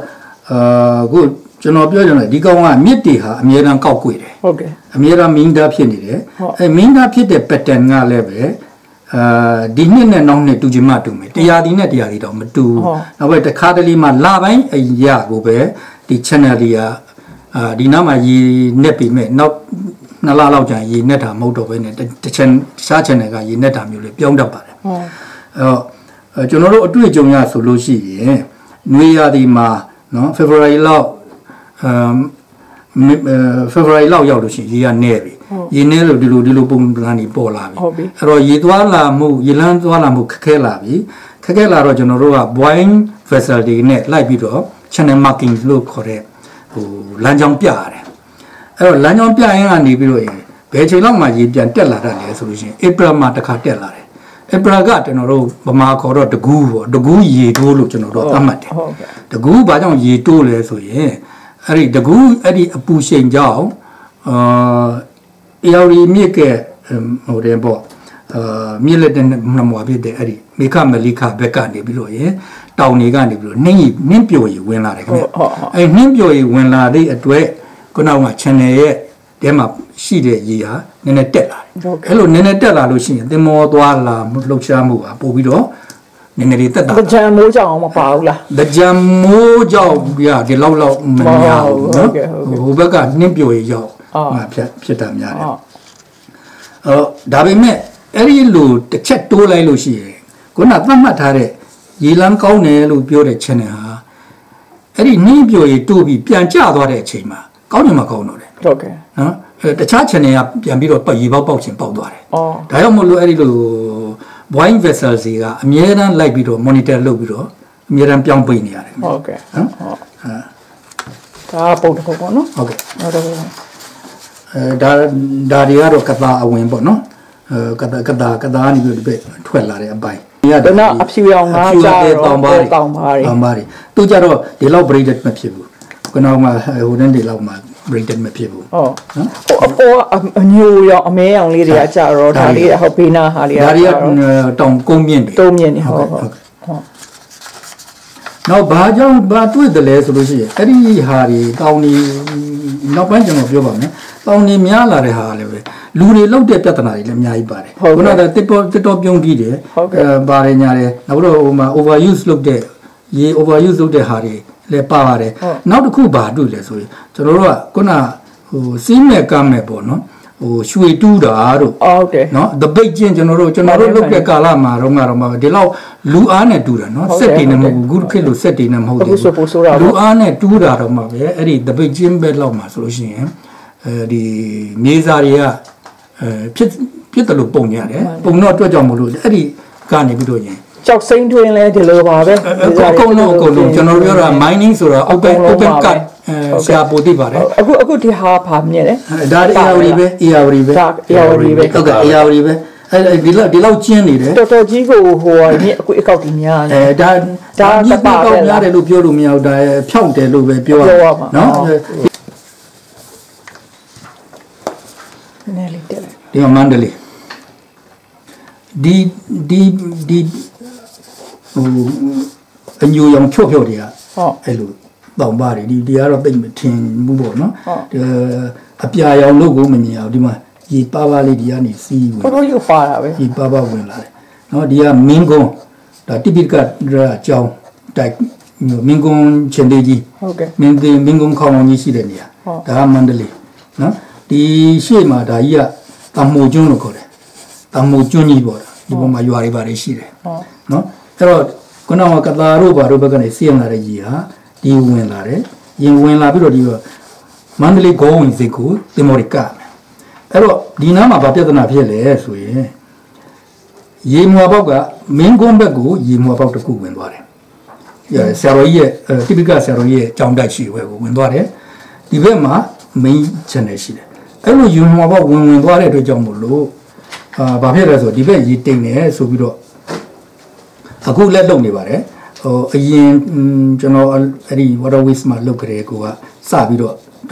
အာအခုကျွန်တော်ပြောကြတယ်ဒီကောင်ကမြစ်တွေဟာအမြဲတမ်းကောက်ကွေတယ်ဟုတ်ကဲ့အမြဲတမ်းမင်းသားဖြစ်နေတယ်ဟုတ်အဲမင်းသားဖြစ်တဲ့ pattern ကလည်းပဲအာဒီနှစ်နဲ့နောက်နှစ်တူချင်မှတူမယ်တရားဒီနဲ့တရားဒီတော့မတူဘူးဟုတ်နောက်ပဲတစ်ခါတလေမှလာပိုင်းအရာကိုပဲဒီ channel တွေကအာဒီနားမှာရေနက်ပြီးမဲ့နောက်နှစ်လလောက်ကြာရင်ရေနက်တာမဟုတ်တော့ဘဲနဲ့တစ်တစ် channel တခြား channel ကရေနက်တာမျိုးလေးပြောင်းတတ်ပါတယ်ဟုတ်အဲ့တော့အဲ ကျွန်တော်တို့အတွေ့အကြုံရဆိုလို့ရှိရင်နွေရာသီမှာနော် February လောက်အမ်မေအဲ February လောက်ရောက်လို့ရှိရင်ရေကနေပြီရေနေလို့ဒီလိုဒီလိုပုံစံတွေပေါ်လာပြီဟုတ်ပြီအဲ့တော့ရေသွားလာမှုရေလန်းသွားလာမှုခက်ခဲလာပြီခက်ခဲလာတော့ကျွန်တော်တို့က boeing vessel တွေနဲ့လိုက်ပြီးတော့ channel marking လို့ခေါ်တဲ့ဟိုလမ်းကြောင်းပြရတယ်အဲ့တော့လမ်းကြောင်းပြရင်ကနေပြီးတော့ဘယ်ချိန်လောက်မှရေပြန်တက်လာတတ်လဲဆိုလို့ရှိရင် April မှာတစ်ခါတက်လာတယ် April ကကျွန်တော်တို့ဗမာခေါ်တော့တကူးပေါ့တကူးရေတိုးလို့ကျွန်တော်တို့သတ်မှတ်တယ်ဟုတ်ကဲ့တကူးဘာကြောင့်ရေတိုးလဲဆိုရင်အဲ့ဒီတကူးအဲ့ဒီအပူရှိန်ကြောင့်အာအေယော်ရီမြစ်ကဟိုတဲ့ပေါ့အာမြစ်လက်တဲ့နမွာဖြစ်တဲ့အဲ့ဒီမေခမလိခဘက်ကနေပြီးတော့ရင်တောင်တွေကနေပြီးတော့နှင်းကြီးနှင်းပြိုကြီးဝင်လာတယ်ခင်ဗျအဲ့နှင်းပြိုကြီးဝင်လာတဲ့အတွက်ခုနက channel ရဲ့တဲမှာ ရှိတဲ့ရေဟာနည်းနည်းတက်လာတယ်ဟုတ်ကဲ့အဲ့လိုနည်းနည်းတက်လာလို့ရှိရင်သင်္ဘောသွားလာမှုလှုပ်ရှားမှုဟာပို့ပြီးတော့နည်းနည်းလေးတက်တာကြံမိုးကြောင်အောင်မပါဘူးလားဒကြံမိုးကြောက်ပြဒီလောက်လောက်မများဘူးဟုတ်နော်ကဲ့ဟုတ်ကဲ့ဟိုဘက်ကနှင်းပြိုရေရောက်အော်ဟာဖြစ်ဖြစ်တာများတယ်ဟုတ်အော်ဒါပေမဲ့အဲ့ဒီလိုတစ်ချက်တိုးလိုက်လို့ရှိရင်ခုနသတ်မှတ်ထားတဲ့ရေလန်းကောင်းတယ်လို့ပြောတဲ့ channel ဟာအဲ့ဒီနှင်းပြိုရေတိုးပြီးပြန်ကျသွားတဲ့အချိန်မှာကောင်းတယ်မကောင်းတော့တယ်ဟုတ်ကဲ့နော်အဲ တခြား channel ကပြန်ပြီးတော့ပတ်ရေပေါက်ပေါက်ချင်းပေါက်သွားတယ်အော်ဒါကြောင့်မို့လို့အဲ့ဒီလို wine vessel တွေကအမြဲတမ်းလိုက်ပြီးတော့ monitor လုပ်ပြီးတော့အမြဲတမ်းပြောင်းပေးနေရတယ်ဟုတ်ကဲ့နော်ဟုတ်အဲဒါကပုံတစ်ခုပေါ့နော်ဟုတ်ကဲ့ဟုတ်တယ်အဲဒါဒါတွေကတော့ကတာအဝင်ပေါ့နော်အဲကတာကတာကတာကနေပြီးဒီဘက်ထွက်လာတဲ့အပိုင်းဒါနောက်အဖြူရောင်ငါးကြတော့တောင်ပါတွေတောင်ပါတွေတောင်ပါတွေသူကြတော့ဒီလောက် braided မဖြစ်ဘူးခုနကမှဟိုတန်းဒီလောက်မှ braided မဖြစ်ဘူးဟုတ်နော်ဟိုအပေါ်ကအညိုရောင်အမဲရောင်လေးတွေကကြတော့ဒါဒါတွေလေးဟုတ်ဘေးနာဟာလေးဒါတွေကကြတော့တောင်ကုန်းမြင့်တွေတုံးမြင့်နေဟုတ်ဟုတ်ဟုတ်နောက်ဘာကြောင့်ဘာတွေ့တယ်လဲဆိုလို့ရှိရင်အဲ့ဒီဟာတွေတောင်နေနောက်ပိုင်းကျွန်တော်ပြောပါမယ်တောင်နေများလာတဲ့ဟာလည်းပဲလူတွေလောက်တဲ့ပြဿနာတွေလည်းအများကြီးပါတယ်ခုနကတစ်တော်တစ်တော်ပြုံးပြီးတယ်အဲပါတယ်ညာတယ်နောက်တော့ဟိုမှာ overuse လုပ်တဲ့ရေ overuse လုပ်တဲ့ဟာတွေ လည်းပါပါတယ်နောက်တစ်ခုဘာတွေ့လဲဆိုရင်ကျွန်တော်တို့ကခုနဟိုစီးမဲ့ကမ်းမဲ့ပေါ့နော်ဟဟိုရွှေတူးတာတို့ဟုတ်တယ်နော်တပိတ်ချင်းကျွန်တော်တို့ကျွန်တော်တို့လုပ်တဲ့ကာလမှာတော့ငါတော့မှာဒီလောက်လူအားနဲ့တူးတာနော်ဟုတ်စတယ်က်တွေနဲ့မဟုတ်ဘူးခုခေတ်လိုစက်တွေနဲ့မဟုတ်အခုဘူးဆိုပိုဆိုးတာပေါ့လူအားနဲ့တူးတာတော့မှာပဲအဲ့ဒီတပိတ်ချင်းဘက်လောက်မှာဆိုလို့ရှိရင်အဲဒီမြေစာတွေကအဲဖြစ်ဖြစ်တယ်လို့ပုံရတယ်ပုံတော့အတွက်ကြောင့်မလို့အဲ့ဒီကနေပြီးတော့ရင် ကြောက်စိမ့်တွင်းလဲဒီလိုပါပဲအကုန်လုံးအကုန်လုံးကျွန်တော်တို့ပြောတာ mining ဆိုတာ open open cut အဲဆရာပိုသိပါတယ်အခုအခုဒီဟာဖာမြင်တယ်အဲဒါအေယာဝတီပဲအေယာဝတီပဲဒါအေယာဝတီပဲဟုတ်ကဲ့အေယာဝတီပဲအဲဒီလောက်ဒီလောက်ကျင်းနေတယ်တော်တော်ကြီးကိုဟိုမြင့်အခုအကောက်ကြီးများနေအဲဒါဒါမြတစ်ပါပါပဲတော့လားများတယ်လို့ပြောလို့မရဘူးဒါဖြောက်တယ်လို့ပဲပြောရပြောရမှာနော်ဟုတ်နည်းလေးတက်လိုက်ဒီမှာမန္တလေးဒီဒီဒီ ဟိုအညိုရောင်ဖြော့ဖြော့တွေကဟုတ်အဲ့လိုတောင်ပါတယ်ဒီတရားတော့သိမထင်ဘူးပေါ့နော်အပြာရောင်လို့ကိုမမြင်အောင်ဒီမှာရေပါပါလေးဒီကနေစီးဝင်ဘုရားယူပါတာပဲရေပါပါဝင်လာတယ်နော်ဒီကမင်းကုန်းဒါတိပိကရာကြောင်းတိုက်မင်းကုန်းချန်လေးကြီးဟုတ်ကဲ့မင်းသိမင်းကုန်းခေါင်းကြီးရှိတဲ့နေရာဒါကမန္တလေးနော်ဒီရှေ့မှာဒါကြီးကတမိုကျွန်းလို့ခေါ်တယ်တမိုကျွန်းကြီးပေါ့ဒီပေါ်မှာရွာတွေပါတယ်ရှိတယ်နော် အဲ့တော့ခုနကကတာတို့ဘာတို့ဘက်ကနေစီးရလာတဲ့ကြီးဟာဒီဝင်လာတယ်ရင်ဝင်လာပြီးတော့ဒီမန္တလေးဂေါဝင်စိတ်ကိုတင်မော်ရီကမယ်အဲ့တော့ဒီနားမှာဘာပြဿနာဖြစ်လဲဆိုရင်ရေမွာပေါက်ကမင်းကွန်းဘက်ကိုရေမွာပေါက်တစ်ခုဝင်သွားတယ်။ဆရာတော်ကြီးရဲ့တိပိကဆရာတော်ကြီးရဲ့ကြောင်းတိုက်ရှိဘက်ကိုဝင်သွားတယ်။ဒီဘက်မှာ main channel ရှိတယ်။အဲ့လိုရေမွာပေါက်ဝင်ဝင်သွားတဲ့အတွက်ကြောင့်မို့လို့အာဘာဖြစ်လဲဆိုတော့ဒီဘက်ရေတိမ်နေဆိုပြီးတော့ အခုလက်လုံနေပါတယ်ဟိုအရင်음ကျွန်တော်အဲ့ဒီ waterways မှာလုတ်ကြတဲ့ကိုကစပြီးတော့1990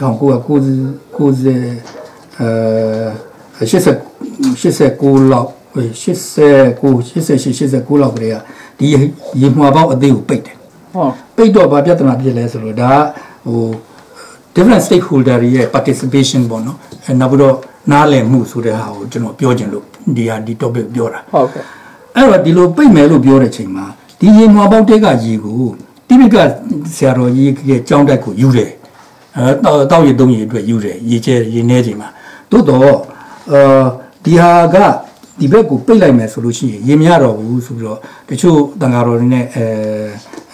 90အဲ89လောက်89 88 89လောက်ကလေးကဒီရေမှွာပေါက်အသေးကိုပိတ်တယ်ဟုတ်ပိတ်တော့ဘာပြဿနာဖြစ်လဲဆိုတော့ဒါကဟို different stakeholder တွေရဲ့ participation ပေါ့နော်အဲနောက်ပြီးတော့နားလည်မှုဆိုတဲ့ဟာကိုကျွန်တော်ပြောချင်လို့ဒီဟာဒီ topic ပြောတာဟုတ်ကဲ့ အဲ့တော့ဒီလိုပိတ်မယ်လို့ပြောတဲ့ချိန်မှာဒီရေမွာပေါက်တဲကရေကိုတိပိကဆရာတော်ကြီးရဲ့ကြောင်းတက်ကိုယူတယ်အဲတော့တောက်ရသုံးရအတွက်ယူတယ်ရေကျဲရေနေချိန်မှာသို့တော့အာဒီဟာကဒီဘက်ကိုပိတ်လိုက်မယ်ဆိုလို့ရှိရင်ရေမရတော့ဘူးဆိုပြီးတော့တချို့တန်ဃာတော်တွေနဲ့အဲ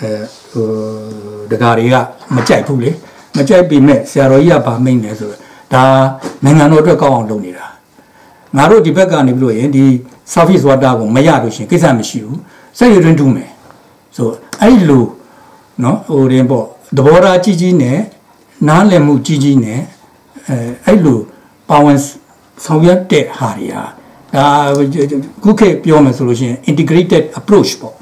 အဲဟိုဒကာတွေကမကြိုက်ဘူးလေမကြိုက်ပေမဲ့ဆရာတော်ကြီးကဗာမိတ်နေဆိုတော့ဒါနိုင်ငံတော်အတွက်ကောင်းအောင်လုပ်နေတာ ငါတို့ဒီဘက်ကနေပြီးလို့ရင်ဒီ service water ကိုမရလို့ရှရင်ကိစ္စမရှိဘူးစက်ရတွင်တူးမယ်ဆိုအဲ့လိုနော်ဟိုရင်ပေါ့သဘောထားကြီးကြီးနဲ့နားလည်မှုကြီးကြီးနဲ့အဲအဲ့လိုပါဝင်ဆောင်ရွက်တဲ့ဟာတွေဟာဒါခုခေတ်ပြောမယ်ဆိုလို့ရှိရင် integrated approach ပေါ့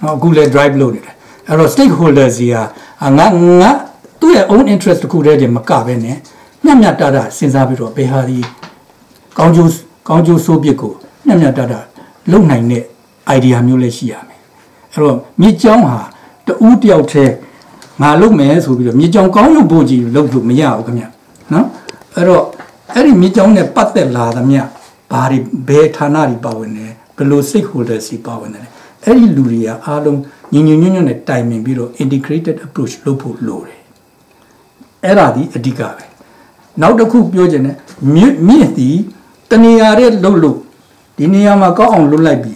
နော်အခုလည်း drive လုပ်နေတယ်အဲ့တော့ stakeholders ကြီးဟာအာငါငါသူ့ရဲ့ own interest တခုတည်းတည်းမကပဲနဲ့မျှမျှတတစဉ်းစားပြီးတော့ဘယ်ဟာဒီ ကောင်းကျိုးကောင်းကျိုးဆိုးပြစ်ကိုညံ့ညံ့တတလုံနိုင်တဲ့ idea မျိုးလည်းရှိရမယ်အဲ့တော့မြေကြောင်းဟာတူးတယောက်တည်းငါလုံမယ်ဆိုပြီးတော့မြေကြောင်းကောင်းရုပ်ဖို့ကြီးလုံလို့မရဘူးခင်ဗျနော်အဲ့တော့အဲ့ဒီမြေကြောင်းနဲ့ပတ်သက်လာသမျှဘာတွေဘယ်ဌာနတွေပါဝင်လဲဘယ်လို stakeholders တွေပါဝင်တယ်လဲအဲ့ဒီလူတွေကအားလုံးညီညွတ်ညွတ်ညွတ်နဲ့တိုင်ပင်ပြီးတော့ integrated approach လုပ်ဖို့လိုတယ်အဲ့ဒါဒီအဓိကပဲနောက်တစ်ခုပြောချင်တယ်မြင့်မြင့်သည် တနေရာတဲ့လှုပ်လို့ဒီနေရာမှာကောင်းအောင်လှုပ်လိုက်ပြီ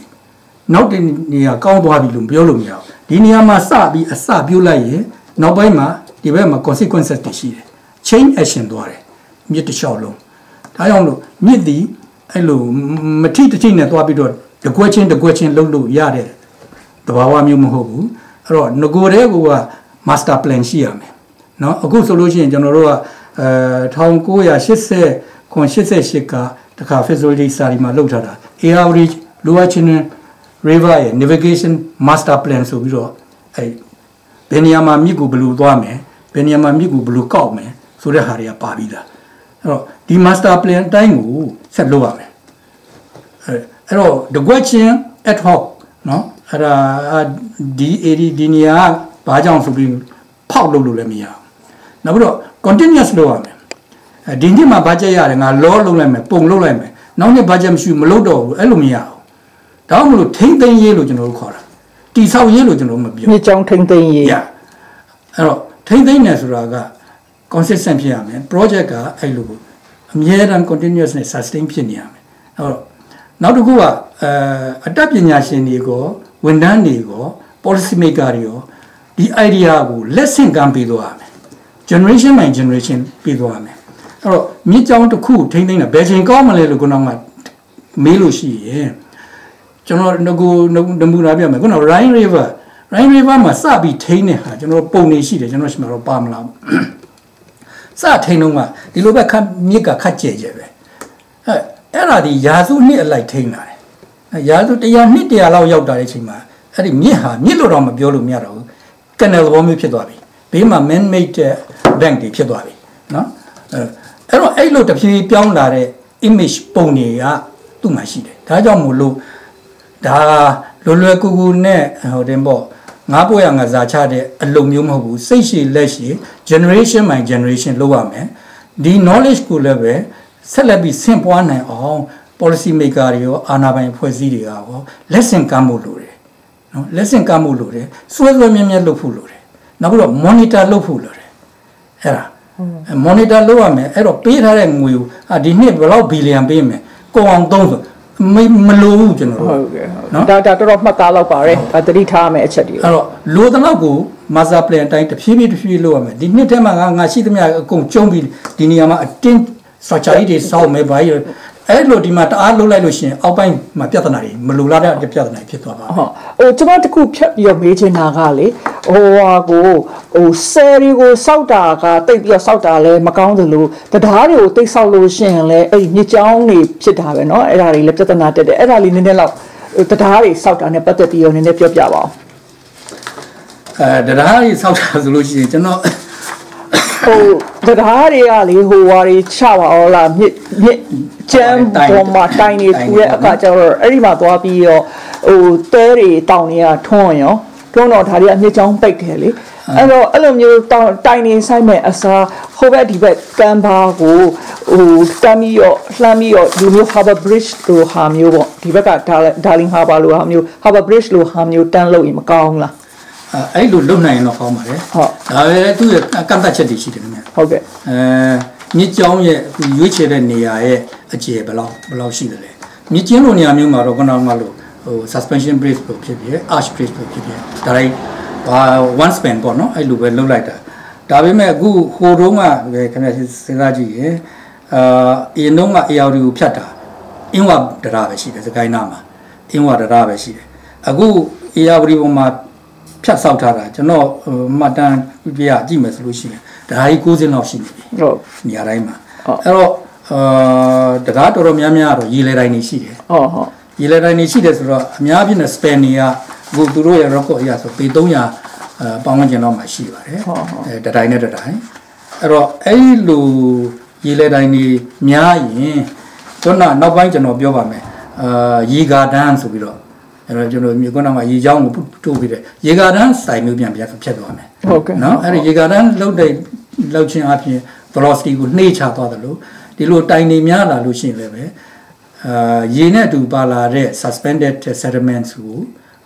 နောက်တဲ့နေရာကောင်းသွားပြီလို့ပြောလို့မရဘူးဒီနေရာမှာစပြီးအစပြုတ်လိုက်ရင်နောက်ပိုင်းမှာဒီဘက်မှာ consequences တွေရှိတယ် chain action သွားတယ်မြစ်တစ်လျှောက်လုံးဒါကြောင့်မလို့မြစ်သည်အဲ့လိုမထိတထိနဲ့သွားပြီးတော့တကွက်ချင်းတကွက်ချင်းလှုပ်လို့ရတဲ့တဘာဝမျိုးမဟုတ်ဘူးအဲ့တော့ငကိုတဲ့က master plan ရှိရမယ်เนาะအခုဆိုလို့ရှိရင်ကျွန်တော်တို့ကအဲ1980ခွန်88က တခါ facility study မှာလုပ်ထားတာ average lower channel river ရဲ့ navigation master plan ဆိုပြီးတော့အဲဘယ်နေရာမှာမြစ်ကိုဘယ်လိုသွားမယ်ဘယ်နေရာမှာမြစ်ကိုဘယ်လိုကောက်မယ်ဆိုတဲ့ဟာတွေကပါပြီးသားအဲ့တော့ဒီ master plan အတိုင်းကိုဆက်လုပ်ရမယ်အဲအဲ့တော့တကွက်ချင်း ad hoc เนาะအဲ့ဒါဒီ area ဒီနေရာကဘာကြောင့်ဆိုပြီးဖောက်လုပ်လို့လည်းမရဘူးနောက်ပြီးတော့ continuous လုပ်ရမယ်အဲ ဒီနှစ်မှာ budget ရတယ်ငါ law လုပ်လိုက်မယ်ပုံလုပ်လိုက်မယ်နောက်နှစ် budget မရှိဘူးမလုပ်တော့ဘူးအဲ့လိုမရဘူးဒါမှမဟုတ်ထိမ့်သိမ်းရေးလို့ကျွန်တော်တို့ခေါ်တာတိဆောက်ရေးလို့ကျွန်တော်တို့မပြောမြေကြောင်ထိမ့်သိမ့်ရေးရအဲ့တော့ထိမ့်သိမ်းတယ်ဆိုတာက consistent ဖြစ်ရမယ် project ကအဲ့လိုအမြဲတမ်း continuous နဲ့ sustain ဖြစ်နေရမယ်အဲ့တော့နောက်တစ်ခုကအဲအတတ်ပညာရှင်တွေကိုဝန်ထမ်းတွေကို policy maker တွေရောဒီ idea ကိုလက်ဆင့်ကမ်းပေးသွားရမယ် generation by generation ပေးသွားရမယ် အဲ့တော့မြစ်ကြောင်းတစ်ခုထိမ့်သိမ့်တာဘယ်ချိန်ကောင်းမလဲလို့ခုနကမေးလို့ရှိရင်ကျွန်တော်ငကိုနမူနာပြမယ်ခုန Rhine River Rhine River မှာစပြီးထိန်းတဲ့ဟာကျွန်တော်ပုံနေရှိတယ်ကျွန်တော်ရှိမှာတော့ပါမလားစထိန်းတော့ကဒီလိုပဲခတ်မြစ်ကခတ်ကျဲကျဲပဲအဲအဲ့ဒါဒီရာစုနှစ်အလိုက်ထိန်းလာတယ်ရာစု100နှစ်100လောက်ရောက်တာတဲ့အချိန်မှာအဲ့ဒီမြစ်ဟာမြစ်လို့တော့မပြောလို့မရတော့ဘူး canal ဘောမျိုးဖြစ်သွားပြီဘေးမှာ man made bank တွေဖြစ်သွားပြီနော်အဲ အဲ့တော့အဲ့လိုတဖြည်းပြောင်းလာတဲ့ image ပုံတွေကသူ့မှာရှိတယ်ဒါကြောင့်မို့လို့ဒါလွယ်လွယ်ကူကူနဲ့ဟိုတင်ပေါ့ငါးပွဲရငါစားချတဲ့အလုပ်မျိုးမဟုတ်ဘူးစိတ်ရှိလက်ရှိ generation by generation လုပ်ရမယ်ဒီ knowledge ကိုလည်းပဲဆက်လက်ပြီးဆင့်ပွားနိုင်အောင် policy maker တွေရောအာဏာပိုင်ဖွဲ့စည်းတွေကရောလက်ဆင့်ကမ်းဖို့လိုတယ်နော်လက်ဆင့်ကမ်းဖို့လိုတယ်စွဲစွဲမြဲမြဲလုပ်ဖို့လိုတယ်နောက်ပြီးတော့ monitor လုပ်ဖို့လိုတယ်အဲ့ဒါ monitor လုပ်ရမယ်အဲ့တော့ပေးထားတဲ့ငွေကိုအာဒီနှစ်ဘယ်လောက်ဘီလီယံပေးမယ်ကိုအောင်သုံးဆိုမမလိုဘူးကျွန်တော်တို့ဟုတ်ကဲ့ဟုတ်ဒါဒါတော်တော်မှတ်သားလောက်ပါတယ်ဒါသတိထားမယ်အချက်တွေအဲ့တော့လိုတဲ့လောက်ကို master plan အတိုင်းတဖြည်းဖြည်းတဖြည်းဖြည်းလုပ်ရမယ်ဒီနှစ်ထဲမှာငါငါရှိသမျှအကုန်ကျုံပြီးဒီနေရာမှာအတင်း structure ကြီးတွေစောက်မယ်ဘာကြီး အဲ့လိုဒီမှာတအားလုံးလိုက်လို့ရှိရင်အောက်ပိုင်းမှာပြဿနာတွေမလိုလားတဲ့ပြဿနာဖြစ်သွားပါ ဟုတ်ဟိုကျွန်တော်တခုဖြတ်ပြီးတော့မေးချင်တာကလေဟိုဟာကိုဟိုဆယ်တွေကိုစောက်တာကတိတ်ပြီးတော့စောက်တာလဲမကောင်းသလိုတရားတွေကိုတိတ်စောက်လို့ရှိရင်လဲအဲ့ဒီညစ်ကြောင်းတွေဖြစ်တာပဲเนาะအဲ့ဒါတွေလည်းပြဿနာတက်တယ်အဲ့ဒါလေးနည်းနည်းလောက်တရားတွေစောက်တာနဲ့ပတ်သက်ပြီးတော့နည်းနည်းပြောပြပါအောင် အဲတရားကြီးစောက်တာဆိုလို့ရှိရင်ကျွန်တော် ဟိုတရားတွေကလေဟိုဟာတွေချပါအောင်လားမြစ်မြစ်ကျမ်းပေါ်မှာတိုင်နေထူတဲ့အခါကျတော့အဲ့ဒီမှာသွားပြီးတော့ဟိုတဲတွေတောင်တွေကထွန်းရောထွန်းတော့ဒါတွေအမြစ်ချောင်းပိတ်တယ်လေအဲ့တော့အဲ့လိုမျိုးတောင်တိုင်နေဆိုင်မဲ့အစားဟိုဘက်ဒီဘက်ကမ်းပါကိုဟိုတမ်းပြီးတော့လှမ်းပြီးတော့ဒီမျိုး Harbor Bridge လိုဟာမျိုးပေါ့ဒီဘက်က Darling Harbor လိုဟာမျိုး Harbor Bridge လိုဟာမျိုးတန်းလို့ရင်မကောင်းလား အဲ့လိုလုံနိုင်ရင်တော့ကောင်းပါတယ်ဟုတ်ဒါပဲသူ့ရဲ့ကန့်သတ်ချက်တွေရှိတယ်ခင်ဗျဟုတ်ကဲ့အဲမြစ်ကြောင်းရဲ့ရွေးချယ်တဲ့နေရာရဲ့အကျယ်ဘယ်လောက်ဘယ်လောက်ရှိတယ်လဲမြစ်ကျင်းလိုနေရာမျိုးမှာတော့ခဏမှလို့ဟို suspension bridge လို့ဖြစ်ဖြစ် arch bridge လို့ဖြစ်ဖြစ်ဒါတိုင်းဘာ one span ပေါ့နော်အဲ့လိုပဲလုပ်လိုက်တာဒါပေမဲ့အခုဟိုတုန်းကပဲခင်ဗျစဉ်းစားကြည့်ရင်အာအရင်တုန်းက AR ကိုဖြတ်တာအင်းဝတရားပဲရှိတယ်စကိုင်းနာမှာအင်းဝတရားပဲရှိတယ်အခု AR ပေါ်မှာ ဖြတ်ဆောက်ထားတာကျွန်တော်မှတ်တမ်းပြရကြည့်မယ်ဆိုလို့ရှိရင်ဒါကြီး60လောက်ရှိနေပြီဟုတ်နေရာတိုင်းမှာဟုတ်အဲ့တော့အာတကားတော်တော်များများတော့ရေလေတိုင်းနေရှိတယ်ဟုတ်ဟုတ်ရေလေတိုင်းနေရှိတယ်ဆိုတော့အများပြည့်နဲ့ span တွေကအခုသူတို့ရဲ့ record အရဆိုပေ300အဲပေါင်းဝန်းကျင်တော့မှရှိပါတယ်ဟုတ်ဟုတ်အဲတတိုင်းနဲ့တတိုင်းအဲ့တော့အဲ့ဒီလိုရေလေတိုင်းနေများရင်ခုနနောက်ပိုင်းကျွန်တော်ပြောပါမယ်အာရေဂါဒန်းဆိုပြီးတော့ အဲ့တော့ကျွန်တော်မြေကွန်းတော့ကရေချောင်းကိုတိုးပြီးတဲ့ရေဂါဒန်းစိုင်မျိုးပြန်ပြန်ဖြတ်သွားမယ်ဟုတ်ကဲ့နော်အဲ့ဒီရေဂါတန်းလှုပ်တဲ့လှုပ်ခြင်းအပြင် velocity ကိုနှိမ့်ချသွားတယ်လို့ဒီလိုတိုင်နေများလာလို့ရှိရင်လည်းပဲအာရေနဲ့အတူပါလာတဲ့ suspended sediments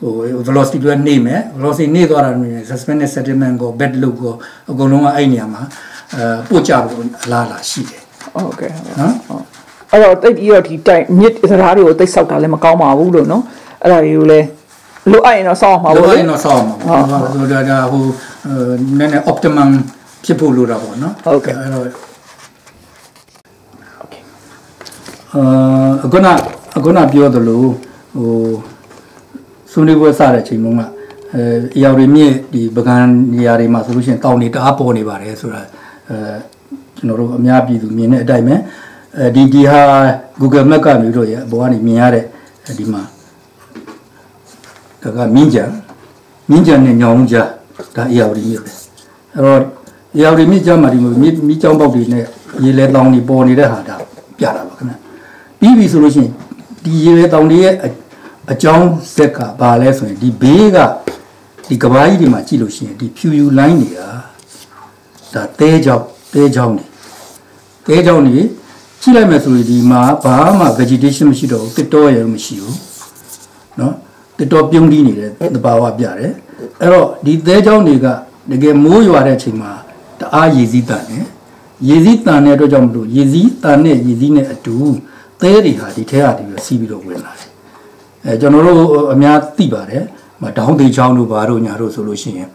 ကိုဟို velocity တွေနှိမ့်မယ် velocity နှိမ့်သွားတာမျိုး suspended sediment ကို bed loop ကိုအကုန်လုံးကအဲ့နေရာမှာအဲပို့ကြဖို့အလားအလာရှိတယ်ဟုတ်ကဲ့ဟုတ်နော်အဲ့တော့တိတ်ပြီးတော့ဒီတိုင်မြစ်စကားတွေကိုတိတ်ဆောက်တာလည်းမကောင်းပါဘူးလို့နော် အဲ့ဒါတွေကိုလည်းလိုအပ်ရင်တော့ဆောက်အောင်ပါလိုဘူးရင်းတော့ဆောက်မှာပေါ့ဆိုတော့ဒါဟိုနည်းနည်း optimum ဖြစ်ဖို့လိုတာပေါ့နော်ဟုတ်ကဲ့အဲ့တော့အာအခုနအခုနပြောသလိုဟိုဆွနေပွဲစတဲ့အချိန်တုန်းကအဲအရာတွေမြင့်ဒီပကံနေရာတွေမှာဆိုလို့ရှိရင်တောင်တွေတအားပေါ်နေပါတယ်ဆိုတာအဲကျွန်တော်တို့အများပြည်သူမြင်တဲ့အတိုင်းပဲအဲဒီဒီဟာ Google Map ကနေတို့ရဲ့အပေါ်ကနေမြင်ရတဲ့ဒီမှာ ဒါကမြင်းကြံမြင်းကြံနဲ့ညောင်ကြားဒါအရာတွေမြင့်ပဲအဲ့တော့အရာတွေမြင့်ကြမှာဒီမြင့်မြင့်ကြောင်းပေါက်တွေနဲ့ရေလဲတောင်တွေပေါ်နေတဲ့ဟာဒါပြတာပါခင်ဗျပြီးပြီဆိုလို့ရှိရင်ဒီရေလဲတောင်တွေရဲ့အအကြောင်းဇက်ကဘာလဲဆိုရင်ဒီဘေးကဒီကဘာကြီးတွေမှာကြည့်လို့ရှိရင်ဒီဖြူယူလိုင်းနေတာဒါတဲကြောင်တဲကြောင်နေတဲကြောင်နေကြည့်လိုက်မယ်ဆိုရင်ဒီမှာဘာမှ vegetation မရှိတော့ဘူးတစ်တော့ရမရှိဘူးเนาะ တစ်တော့ပြုံးတီးနေတဲ့သဘာဝပြတယ်အဲ့တော့ဒီသဲချောင်းတွေကတကယ်မိုးရွာတဲ့အချိန်မှာတအားရည်စည်းတတ်တယ်ရေစည်းတန်တဲ့အတွက်ကြောင့်မလို့ရေစည်းတန်တဲ့ရေစည်းနဲ့အတူသဲတွေဟာဒီထဲဟာဒီပြီးစီးပြီးတော့ဝင်လာတယ်အဲကျွန်တော်တို့အများသိပါတယ်မဒေါင်းသေးချောင်းတို့ဘာတို့ညာတို့ဆိုလို့ရှိရင်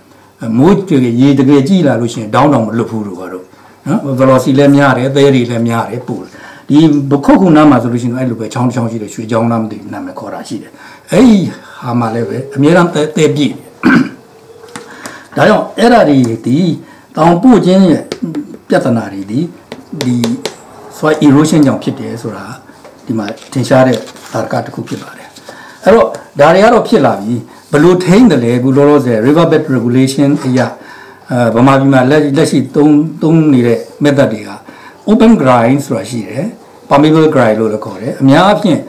မိုးတကယ်ရေတကယ်ကြည့်လာလို့ရှိရင်ဒေါင်းတောင်မလွတ်ဘူးတို့ဘာတို့နော် velocity လည်းများတယ်သဲတွေလည်းများတယ်ပို့ဒီဘခုတ်ခုနားမှာဆိုလို့ရှိရင်အဲ့လိုပဲချောင်းချောင်းရှိတယ်ရွှေချောင်းလားမသိဘူးနာမည်ခေါ်တာရှိတယ်အဲ့ဒီ ဟာမှာလည်းပဲအများအားသဲသဲပြည့်ဒါကြောင့်အဲ့ဓာတွေဒီတောင်ပို့ခြင်းရဲ့ပြဿနာတွေဒီဒီ soil erosion ကြောင့်ဖြစ်တယ်ဆိုတာဒီမှာထင်ရှားတဲ့သာရကတစ်ခုဖြစ်ပါတယ်အဲ့တော့ဒါတွေကတော့ဖြစ်လာပြီဘယ်လိုထိန်းတယ်လဲအခုလောလောဆယ် river bed regulation အရာအဲဗမာပြည်မှာလက်လက်ရှိသုံးသုံးနေတဲ့ method တွေက open grind ဆိုတာရှိတယ် permeable grind လို့လည်းခေါ်တယ်အများအားဖြင့်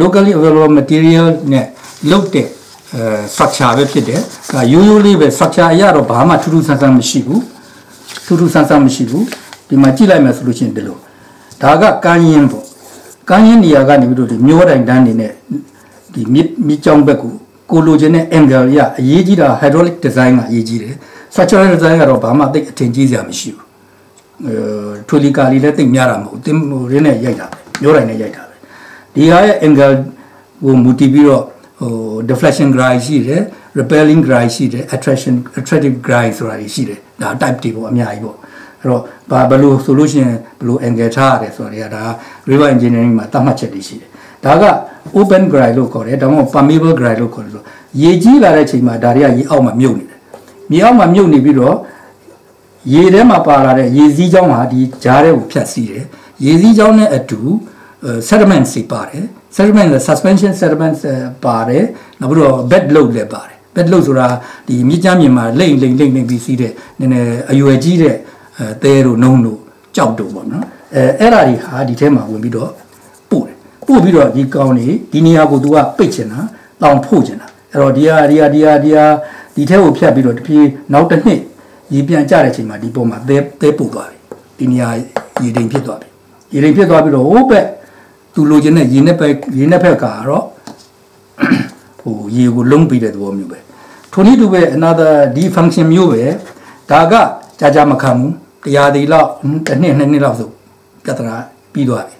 locally available material နဲ့လုပ်တဲ့အဲ structure ပဲဖြစ်တယ်အဲရိုးရိုးလေးပဲ structure အရတော့ဘာမှထူးထူးဆန်းဆန်းမရှိဘူးထူးထူးဆန်းဆန်းမရှိဘူးဒီမှာကြည့်လိုက်မယ်ဆိုလို့ရှိရင်ဒီလိုဒါကကမ်းရင်ပေါ့ကမ်းရင်နေရာကနေပြီးတော့ဒီမျိုးတိုင်တန်းနေနဲ့ဒီမြစ်မြစ်ကြောင်းဘက်ကိုကိုလိုချင်တဲ့ angle ရအရေးကြီးတာ hydraulic design ကအရေးကြီးတယ် structural design ကတော့ဘာမှသိအထင်ကြီးစရာမရှိဘူးအဲထူလီကာလီလည်းသိများတာမဟုတ်တင်းဟိုရင်းနဲ့ရိုက်တာပဲမျိုးတိုင်နဲ့ရိုက်တာပဲ ဒီဟာရဲ့ angle ကိုမူတည်ပြီးတော့ဟို deflection grind ရှိတယ် repelling grind ရှိတယ် attraction attractive grind ဆိုတာတွေရှိတယ်ဒါ type တွေပေါ့အများကြီးပေါ့အဲ့တော့ဘာဘယ်လိုဆိုလို့ရှိရင်ဘယ်လို angle ထားရတယ်ဆိုတာတွေကဒါ river engineering မှာသတ်မှတ်ချက်တွေရှိတယ်ဒါက open grind လို့ခေါ်တယ်ဒါမှမဟုတ် permeable grind လို့ခေါ်တယ်ဆိုရေကြီးလာတဲ့ချိန်မှာဒါတွေကရေအောက်မှာမြုပ်နေတယ်မြေအောက်မှာမြုပ်နေပြီးတော့ရေထဲမှာပါလာတဲ့ရေစည်းကြောင်းဟာဒီကြားထဲကိုဖြတ်စီးတယ်ရေစည်းကြောင်းနဲ့အတူ sediment စီပါတယ် sediment suspension sediment ပါတယ်နောက်ပြီးတော့ bed load လည်းပါတယ် bed load ဆိုတာဒီမြစ်ကြမ်းမြေမှာလိမ့်လိမ့်လိမ့်လိမ့်ပြီးစီးတဲ့နည်းနည်းအရွယ်ကြီးတဲ့အဲသဲတို့နှုံးတို့ကြောက်တို့ပေါ့နော်အဲအဲ့ဓာတွေဟာဒီထဲမှာဝင်ပြီးတော့ပို့တယ်ပို့ပြီးတော့ဒီကောင်းနေဒီနေရာကို तू ကပိတ်ချင်တာတောင်ဖို့ချင်တာအဲ့တော့ဒီဟာဒီဟာဒီဟာဒီဟာဒီထဲကိုဖြတ်ပြီးတော့တဖြည်းနောက်တစ်နှစ်ရေပြန်ကျတဲ့အချိန်မှာဒီပုံမှာသဲသဲပို့သွားပြီဒီနေရာရေတိမ်ဖြစ်သွားပြီရေတိမ်ဖြစ်သွားပြီးတော့ဟိုးဘက် သူလိုချင်တဲ့ရေနဲ့ပဲရေနဲ့ဘက်ကတော့ဟိုရေကိုလုံးပြီးတဲ့သဘောမျိုးပဲထိုနည်းတူပဲ another ဒီ function မျိုးပဲဒါကကြာကြာမခံဘူးတရားဒီလောက်တစ်နှစ်နှစ်နှစ်လောက်ဆိုပြဿနာပြီးသွားပြီ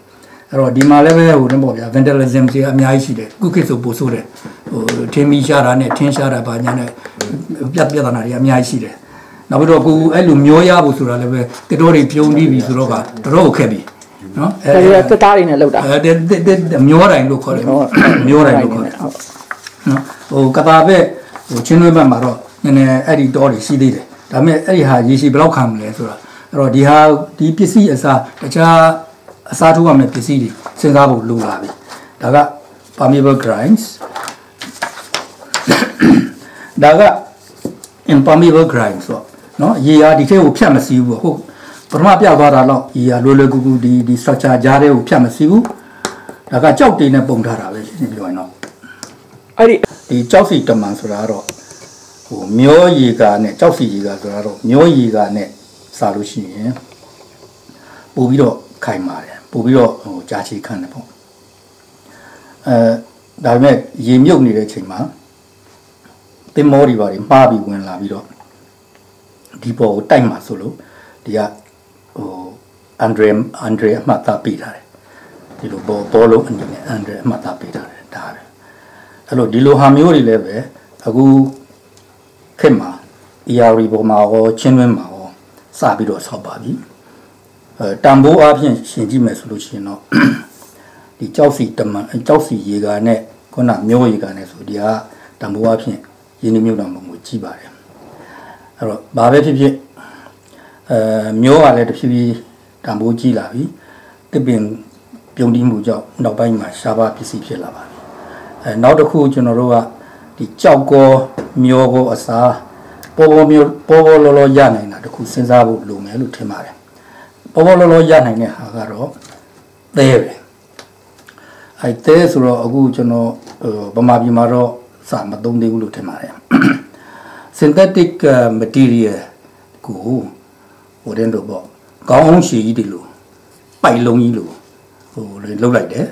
အဲ့တော့ဒီမှာလည်းပဲဟိုတင်ပေါ့ဗျာ vandalism တွေအများကြီးရှိတယ်ခုခေတ်ဆိုပို့ဆိုးတယ်ဟိုထင်းမီရှားတာနဲ့ထင်းရှားတာပါညာနဲ့ပြပြဿနာတွေအများကြီးရှိတယ်နောက်ပြီးတော့ကိုအဲ့လိုမျောရဖို့ဆိုတာလည်းပဲတတော်တွေပြုံးပြီးပြီဆိုတော့ကတော်တော်ခက်ပြီ နော်ဒါတွေကတက်သားတွေနဲ့လောက်တာအဲမျောတိုင်းလို့ခေါ်တယ်မျောတိုင်းလို့ခေါ်တယ်နော်ဟိုကတာဘက်ဟိုချင်းတွင်းဘက်မှာတော့နည်းနည်းအဲ့ဒီတောတွေရှိသေးတယ်ဒါပေမဲ့အဲ့ဒီဟာရေရှည်ဘယ်လောက်ခံမလဲဆိုတာအဲ့တော့ဒီဟာဒီပစ္စည်းအစားတခြားအစားထိုးရမယ့်ပစ္စည်းတွေစဉ်းစားဖို့လိုလာပြီဒါက permeable grinds ဒါက impermeable grinds ဆိုတော့ရေအားဒီထဲကိုဖြတ်မစီးဘူးဟုတ် ပထမပြသွားတာတော့ရေအားလွယ်လွယ်ကူကူဒီဒီ structure ကြားထဲကိုဖြတ်မစီးဘူးဒါကကြောက်တေးနဲ့ပုံထားတာပဲရှင်းပြောရင်တော့အဲ့ဒီဒီကြောက်စီတမန်ဆိုတာကတော့ဟိုမျောရီကနဲ့ကြောက်စီရီကဆိုတာတော့မျောရီကနဲ့စာလို့ရှိရင်ပို့ပြီးတော့ခိုင်ပါတယ်ပို့ပြီးတော့ဟိုကြာချီခံတယ်ပေါ့အဲဒါပေမဲ့ရေမြုပ်နေတဲ့အချိန်မှာတင်မောတွေပါတွေမှားပြီးဝင်လာပြီးတော့ဒီပေါ်ကိုတိုက်မှာဆိုလို့ဒီကဟို အန်ဒရီအန်ဒရီအမှတ်သားပေးထားတယ်ဒီလိုဘောဘောလုံးအနေနဲ့အန်ဒရီအမှတ်သားပေးထားတယ်ဒါပဲအဲ့လိုဒီလိုဟာမျိုးတွေလည်းပဲအခုခေတ်မှာ ERI ပေါ်မှာရောချင်းတွင်းမှာရောစပြီးတော့ဆောက်ပါပြီအဲတန်ဖိုးအပြင်ရှင်ကြည့်မယ်ဆိုလို့ရှိရင်တော့ဒီကြောက်စီတမန်ကြောက်စီရေကာနဲ့ခုနမျိုးရေကာနဲ့ဆိုဒီကတန်ဖိုးအပြင်ရင်းနှီးမြုပ်နှံမှုကိုကြည့်ပါတယ်အဲ့တော့ဘာပဲဖြစ်ဖြစ်အဲမျိုးကလည်းတဖြည်းဖြည်း တန်ဖိုးကြီးလာပြီတစ်ပင်ပြုံးတီးမှုကြောင့်နောက်ပိုင်းမှာရှားပါပစ္စည်းဖြစ်လာပါပြီအဲနောက်တစ်ခုကျွန်တော်တို့ကဒီကြောက်ကောမျိုးကောအစားပေါ်ပေါ်မျိုးပေါ်ပေါ်လောလောရနိုင်တာတခုစဉ်းစားဖို့လိုမယ်လို့ထင်ပါတယ်ပေါ်ပေါ်လောလောရနိုင်တဲ့ဟာကတော့သဲပဲအဲသဲဆိုတော့အခုကျွန်တော်ဗမာပြည်မှာတော့စာမသုံးသေးဘူးလို့ထင်ပါတယ် synthetic material ကိုဟိုတဲ့တော့ပေါ့ ကောင်းအောင်ရှည်ကြီးဒီလိုပိုက်လုံးကြီးလိုဟိုလှုပ်လိုက်တယ်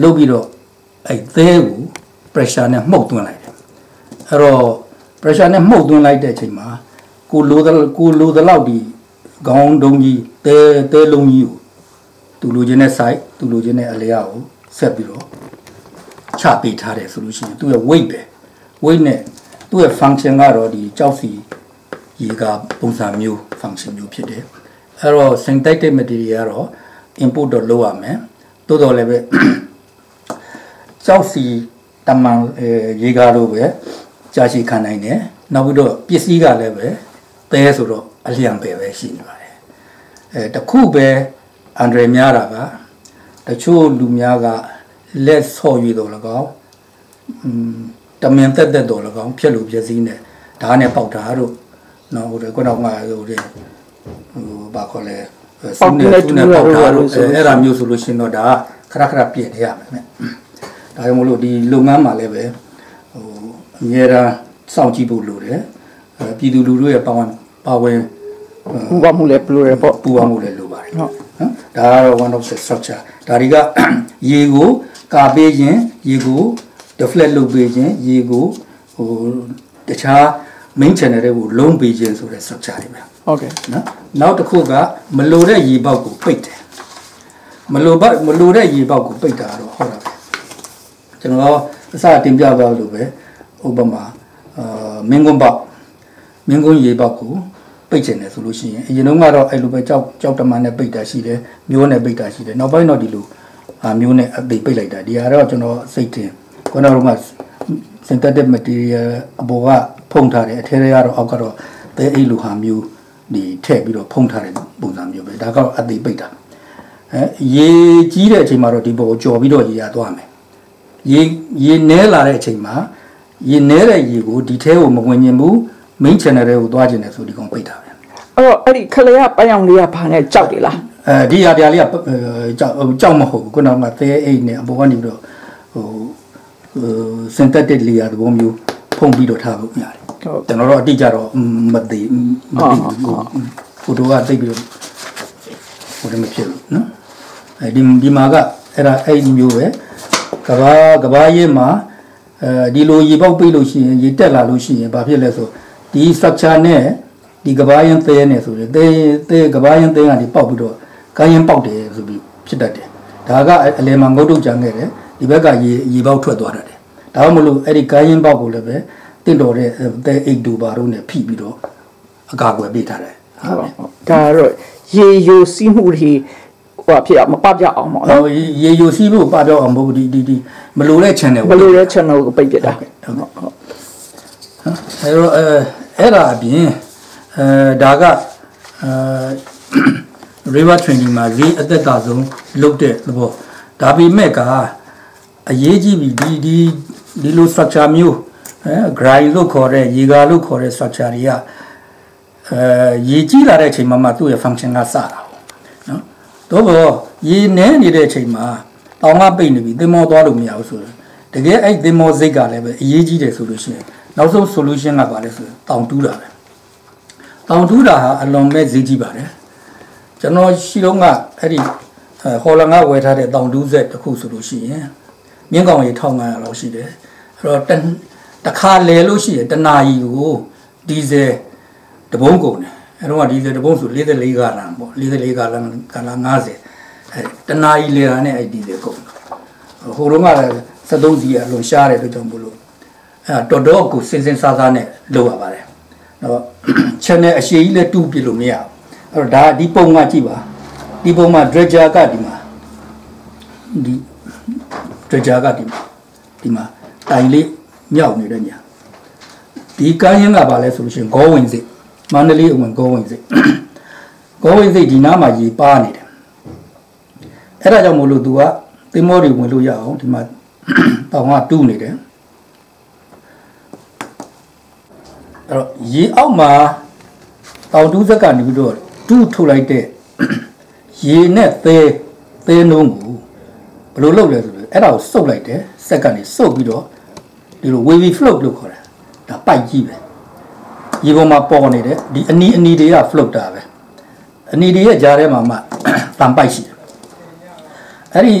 လှုပ်ပြီးတော့အဲ့သဲကို pressure နဲ့မှုတ်သွင်းလိုက်တယ်အဲ့တော့ pressure နဲ့မှုတ်သွင်းလိုက်တဲ့အချိန်မှာကိုလိုသကိုလိုသလောက်ဒီဟခေါင်းတုံးကြီးတဲတဲလုံးကြီးကိုသူလိုချင်တဲ့ site သူလိုချင်တဲ့အလျားကိုဆက်ပြီးတော့ချပေးထားတယ်ဆိုလို့ရှိရင်သူ့ရဲ့ weight ပဲ weight နဲ့သူ့ရဲ့ function ကတော့ဒီကြောက်စီရေကပုံစံမျိုး function မျိုးဖြစ်တယ် အဲ့တော့ synthetic material ကတော့ input တော့လုပ်ရမယ်တိုးတော်လည်းပဲကြောက်စီတမန်ရေကားလို့ပဲကြာရှည်ခံနိုင်တယ်နောက်ပြီးတော့ပစ္စည်းကလည်းပဲသဲဆိုတော့အလျံပဲပဲရှိနေပါတယ်အဲတခုပဲအန်ဒရများတာကတချို့လူများကလက်ဆော့ရည်တော်၎င်းอืมတမင်တက်တက်တော်၎င်းဖြက်လို့ပြစည်းနေဓာတ်နဲ့ပေါက်တာတို့နော်ဟိုကတော့ငါဟိုတဲ့ဟို ဘာခေါ်လဲစုနဲ့တူနဲ့ပေါက်တာတို့အဲ့ဒါမျိုးဆိုလို့ရှင်တော့ဒါခရခရပြည့်နေရမယ်ဒါကြောင့်မလို့ဒီလုပ်ငန်းမှာလည်းပဲဟိုအများအားစောင့်ကြည့်ဖို့လိုတယ်အဲပြည်သူလူထုရဲ့ပါဝင်ပါဝင်ပူပါမှုလည်းဘယ်လိုလဲပေါ့ပူပေါင်းမှုလည်းလိုပါတယ်ဟုတ်နော်ဒါကတော့ one of the structure ဒါတွေကရေကိုကာပေးခြင်းရေကို deflect လုပ်ပေးခြင်းရေကိုဟိုတခြား main channel တွေကိုလုံးပေးခြင်းဆိုတဲ့ structure တွေပဲ ဟုတ်ကဲ့နော်နောက်တစ်ခုကမလိုတဲ့ရေပေါက်ကိုပိတ်တယ်မလိုပေါက်မလိုတဲ့ရေပေါက်ကိုပိတ်တာတော့ဟုတ်တာပဲကျွန်တော်အစတင်ပြသွားလို့ပဲဥပမာအာမင်းကွန်းပေါက်မင်းကွန်းရေပေါက်ကိုပိတ်ချင်တယ်ဆိုလို့ရှိရင်အရင်တော့ကတော့အဲ့လိုပဲကြောက်ကြောက်တမန်နဲ့ပိတ်တာရှိတယ်မျိုးနဲ့ပိတ်တာရှိတယ်နောက်ပိုင်းတော့ဒီလိုအာမျိုးနဲ့အပိတ်ပိတ်လိုက်တာဒီဟာတော့ကျွန်တော်စိတ်တင်ခုနကတော့ synthetic material အပေါ်ကဖုံးထားတယ်အထဲထဲကတော့အောက်ကတော့သဲအိတ်လိုဟာမျိုး ဒီထည့်ပြီးတော့ဖုံးထားတဲ့ပုံစံမျိုးပဲဒါကတော့အသေးပိတ်တာအဲရေကြီးတဲ့အချိန်မှာတော့ဒီဘောကိုကြော်ပြီးတော့ရေရသွားမယ်ရေရေနဲလာတဲ့အချိန်မှာရေနဲတဲ့ရေကိုဒီထဲကိုမဝင်ရင်ဘူး main channel တွေကိုသွားခြင်းတယ်ဆိုဒီကောင်ပိတ်တာပဲအဲ့တော့အဲ့ဒီခလရပန်းရောင်လေးကဘာနဲ့ကြောက်တယ်လားအဲဒီဟာတရားလေးကအဲကြောက်ကြောက်မဟုတ်ဘူးခုနကသဲအိတ်နဲ့အပေါ်ကနေပြီးတော့ဟိုဟို synthetic layer သဘောမျိုးဖုံးပြီးတော့ထားဖို့ရတယ်ဟုတ် ကျွန်တော်တို့အတိအကျတော့မသိမသိဖိုတိုကတိတ်ပြီးတော့ဟိုတည်းမဖြစ်ဘူးနော်အဲဒီဒီမှာကအဲ့ဒါအဲ့ဒီမျိုးပဲကဘာကဘာရေးမှာအဲဒီလိုရေပေါက်ပိတ်လို့ရှိရင်ရေတက်လာလို့ရှိရင်ဘာဖြစ်လဲဆိုဒီ structure နဲ့ဒီကဘာရင်သေးနဲ့ဆိုရင်သေးသေးကဘာရင်သေးကနေပေါက်ပြီးတော့ကာရင်ပေါက်တယ်ဆိုပြီးဖြစ်တတ်တယ်ဒါကအလဲမှာငုတ်တုတ်ကြံခဲ့တယ်ဒီဘက်ကရေရေပေါက်ထွက်သွားတတ်တယ်ဒါမှမဟုတ်အဲ့ဒီကာရင်ပေါက်ကိုလည်းပဲ တင့်တော်တဲ့သဲအိတ်တူပါတို့နဲ့ဖိပြီးတော့အကာအကွယ်ပေးထားတယ်ဟုတ်ပါဟုတ်ဒါကတော့ရေယိုစီးမှုတွေဟိုဟာဖြစ်အောင်မပပြအောင်ပေါ့နော်ဟိုရေယိုစီးဖို့ပါတော့အောင်မဟုတ်ဘူးဒီဒီဒီမလိုတဲ့ channel ဘယ်လိုလဲ channel ကိုပိတ်ပြတာဟုတ်ကဲ့ဟုတ်ကဲ့အဲတော့အဲအဲ့ဒါအပြင်အဲဒါကအဲ river training မှာ re အသက်တာဆုံးလုပ်တဲ့သဘောဒါပေမဲ့ကအရေးကြီးပြီဒီဒီဒီလို structure မျိုး အဲ grind လို့ခေါ်တဲ့ရေကာလို့ခေါ်တဲ့ structure တွေကအဲရေကြီးလာတဲ့အချိန်မှာမှသူ့ရဲ့ function ကစတာပေါ့နော်တော့ဘောရေနည်းနေတဲ့အချိန်မှာတောင်ကပိတ်နေပြီသင်္ဘောသွားလို့မရဘူးဆိုတော့တကယ်အဲ့သင်္ဘောစိတ်ကလည်းပဲအရေးကြီးတယ်ဆိုလို့ရှိရင်နောက်ဆုံး solution ကပါလဲဆိုရင်တောင်တူးတာပဲတောင်တူးတာဟာအလွန်မဲ့ဈေးကြီးပါတယ်ကျွန်တော်ရှိတော့ကအဲ့ဒီအဲဟော်လန်ကဝယ်ထားတဲ့တောင်တူးဆက်တစ်ခုဆိုလို့ရှိရင်မြင်းကောင်ရေ1500လောက်ရှိတယ်အဲ့တော့ တစ်တစ်ခါလဲလို့ရှိရင်တစ်နာရီကိုဒီဇယ်တပုံးကုန်တယ်အဲ့တော့ကဒီဇယ်တပုံးဆို44ဂါလန်ပေါ့44ဂါလန်ဂါလန်50အဲတစ်နာရီလဲတာနဲ့အဲ့ဒီဇယ်ကုန်တယ်ဟိုတော့ကလည်း73စီအလွန်ရှားတယ်လို့ကြောင့်မလို့အဲတော်တော်ကိုစင်စင်စားစားနဲ့လုပ်ရပါတယ်တော့ channel အရှိကြီးလည်းတူးပြလို့မရဘူးအဲ့တော့ဒါဒီပုံကကြည့်ပါဒီပုံမှာ dredger ကဒီမှာဒီ dredger ကဒီမှာဒီမှာတိုင်လေး မြောက်နေတဲ့ညာဒီကမ်းရင်ကပါလဲဆိုလို့ရှိရင်ဂောဝင်စိတ်မန္တလေးအဝင်ဂောဝင်စိတ်ဂောဝင်စိတ်ဒီနားမှာရေပါနေတယ်အဲ့ဒါကြောင့်မို့လို့ तू ကသင်္ဘောတွေဝင်လို့ရအောင်ဒီမှာတောင်ကတူးနေတယ်အဲ့တော့ရေအောက်မှာတောင်တူးဆက်ကနေပြီးတော့တူးထုတ်လိုက်တဲ့ရေနဲ့သဲသဲနှုံးကိုဘယ်လိုလုပ်လဲဆိုတော့အဲ့ဒါကိုစုပ်လိုက်တယ်စက်ကနေစုပ်ပြီးတော့ ဒီလို wavy float လို့ခေါ်တယ်ဒါပိုက်ကြီးပဲရေပေါ်မှာပေါ်နေတယ်ဒီအနီးအနီးတွေက float တာပဲအနီးတွေရဲ့ကြားထဲမှာမှတန်ပိုက်ရှိတယ်အဲ့ဒီ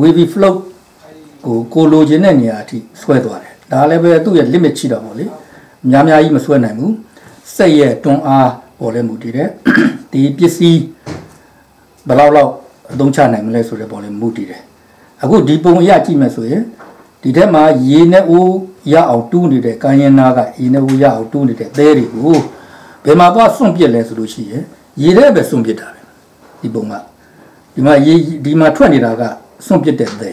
wavy float ကိုကိုလိုချင်တဲ့နေရာအထိဆွဲသွားတယ်ဒါလည်းပဲသူ့ရဲ့ limit ရှိတော့ဗောလေများများကြီးမဆွဲနိုင်ဘူးစိတ်ရဲ့တွန်းအားပေါ်လဲမူတည်တယ်ဒီပစ္စည်းဘယ်လောက်လောက်အသုံးချနိုင်မလဲဆိုတဲ့ပေါ်လဲမူတည်တယ်အခုဒီပုံအရကြည့်မယ်ဆိုရင် ဒီထက်မှာရေနဲ့ဦးရအောင်တူးနေတဲ့ကံရင်နာကရေနဲ့ဦးရအောင်တူးနေတဲ့သဲတွေကိုဘယ်မှာသွားစွန့်ပစ်လဲဆိုလို့ရှိရင်ရေထဲပဲစွန့်ပစ်တာပဲဒီပုံကဒီမှာရေဒီမှာထွက်နေတာကစွန့်ပစ်တဲ့သဲ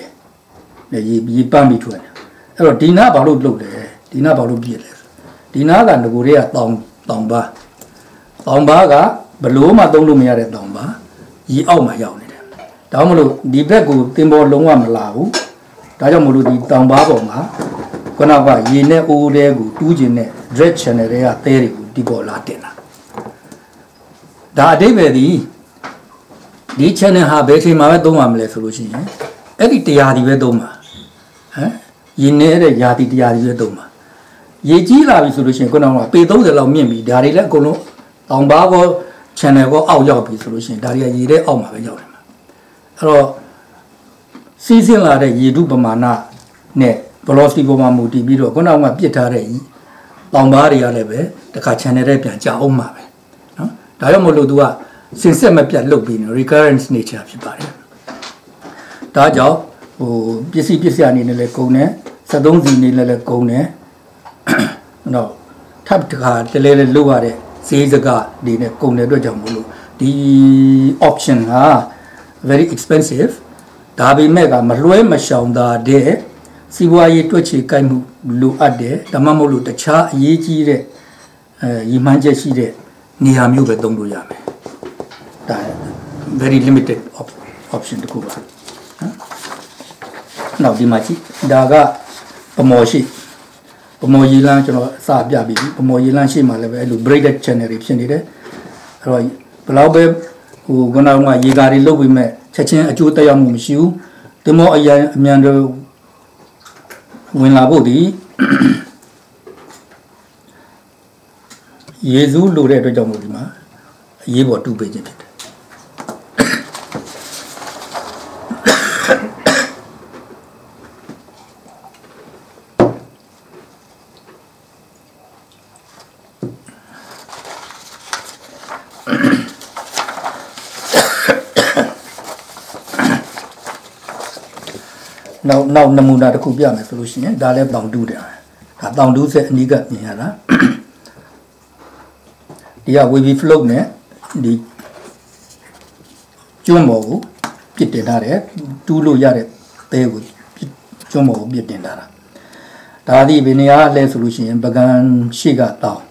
လေရေရေပန်းပြီးထွက်တယ်အဲ့တော့ဒီနာဘာလို့လုပ်လဲဒီနာဘာလို့ပြစ်လဲဒီနာကငကိုတွေကတောင်တောင်ပါတောင်ပါကဘလို့မှသုံးလို့မရတဲ့တောင်ပါရေအောက်မှာရောက်နေတယ်ဒါမှမဟုတ်ဒီဘက်ကိုတင်ပေါ်လုံးဝမလာဘူး ဒါကြောင့်မလို့ဒီတောင်ပါပေါ်မှာခုနကရေနဲ့အိုးတဲ့ကိုတူးကျင်တဲ့ dread channel တွေကသဲတွေကိုဒီပေါ်လာတင်တာဒါအတိတ်ပဲဒီဒီ channel ဟာဘယ်ချိန်မှာပဲသုံးရမလဲဆိုလို့ရှိရင်အဲ့ဒီတရားဒီပဲသုံးပါဟမ်ရေနေတဲ့ယာတီတရားဒီပဲသုံးပါရေကြီးလာပြီဆိုလို့ရှိရင်ခုနကပေ30လောက်မြင့်ပြီဒါတွေလည်းအကုန်လုံးတောင်ပါကော channel ကောအောက်ရောက်ပြီဆိုလို့ရှိရင်ဒါတွေကရေတဲ့အောက်မှာပဲရောက်တယ်မှာအဲ့တော့ စီးဆင်းလာတဲ့ရေထုပမာဏနဲ့ velocity ပေါ်မှာမူတည်ပြီးတော့ခုနကပြစ်ထားတဲ့တောင်ပါတွေကလည်းပဲတခါ channel တဲ့ပြန်ကြာအောင်မှာပဲနော်ဒါကြောင့်မလို့ तू ကစင်ဆက်မပြတ်လုပ်ပြီးနေ recurrence nature ဖြစ်ပါတယ်ဒါကြောင့်ဟိုပစ္စည်းပစ္စည်းအနေနဲ့လည်းကုန်တယ်73စီနေလည်းလည်းကုန်တယ်နော်ထပ်တခါတလဲလဲလုပ်ရတဲ့ဈေးစကားဒီနဲ့ကုန်တဲ့အတွက်ကြောင့်မလို့ဒီ option ဟာ very expensive ဒါပေမဲ့ကမလွှဲမရှောင်တာတဲ့စီးပွားရေးတွက်ချေကိုက်မှုလိုအပ်တယ်ဒါမှမဟုတ်လို့တခြားအရေးကြီးတဲ့အဲရည်မှန်းချက်ရှိတဲ့နေရာမျိုးပဲသုံးလို့ရမယ်ဒါ very limited option တခုပါနော်နောက်ဒီမှာကြည့်ဒါကပမော်ရှိပမော်ရီလန်းကျွန်တော်အစပြပြီးပြီပမော်ရီလန်းရှိမှလည်းပဲအဲ့လို braided channel တွေဖြစ်နေတယ်အဲ့တော့ဘယ်လောက်ပဲဟိုကနောက်မှရေကာတွေလုတ်ပြီးမဲ့ ချက်ချင်းအကျိုးတက်ရောက်မှုမရှိဘူးဒီမောအရန်အမြန်တော့ဝင်လာဖို့ဒီယေရှုလိုတဲ့အတွက်ကြောင့်မို့ဒီမှာအရေးပေါ်တူပေးခြင်းဖြစ်တယ် နောက်နောက်နမူနာတစ်ခုပြမယ်ဆိုလို့ရှိရင်ဒါလည်းတောင်တူးတယ်ဒါတောင်တူးဆက်အနီးကမြင်ရတာဒီက wavy float နဲ့ဒီကျွန်းပေါ်ကိုပြစ်တင်ထားတယ်တူးလို့ရတဲ့သဲကိုကျွန်းပေါ်ကိုပြစ်တင်ထားတာဒါသည်ဘယ်နေရာလဲဆိုလို့ရှိရင်ပကံရှိကတောင်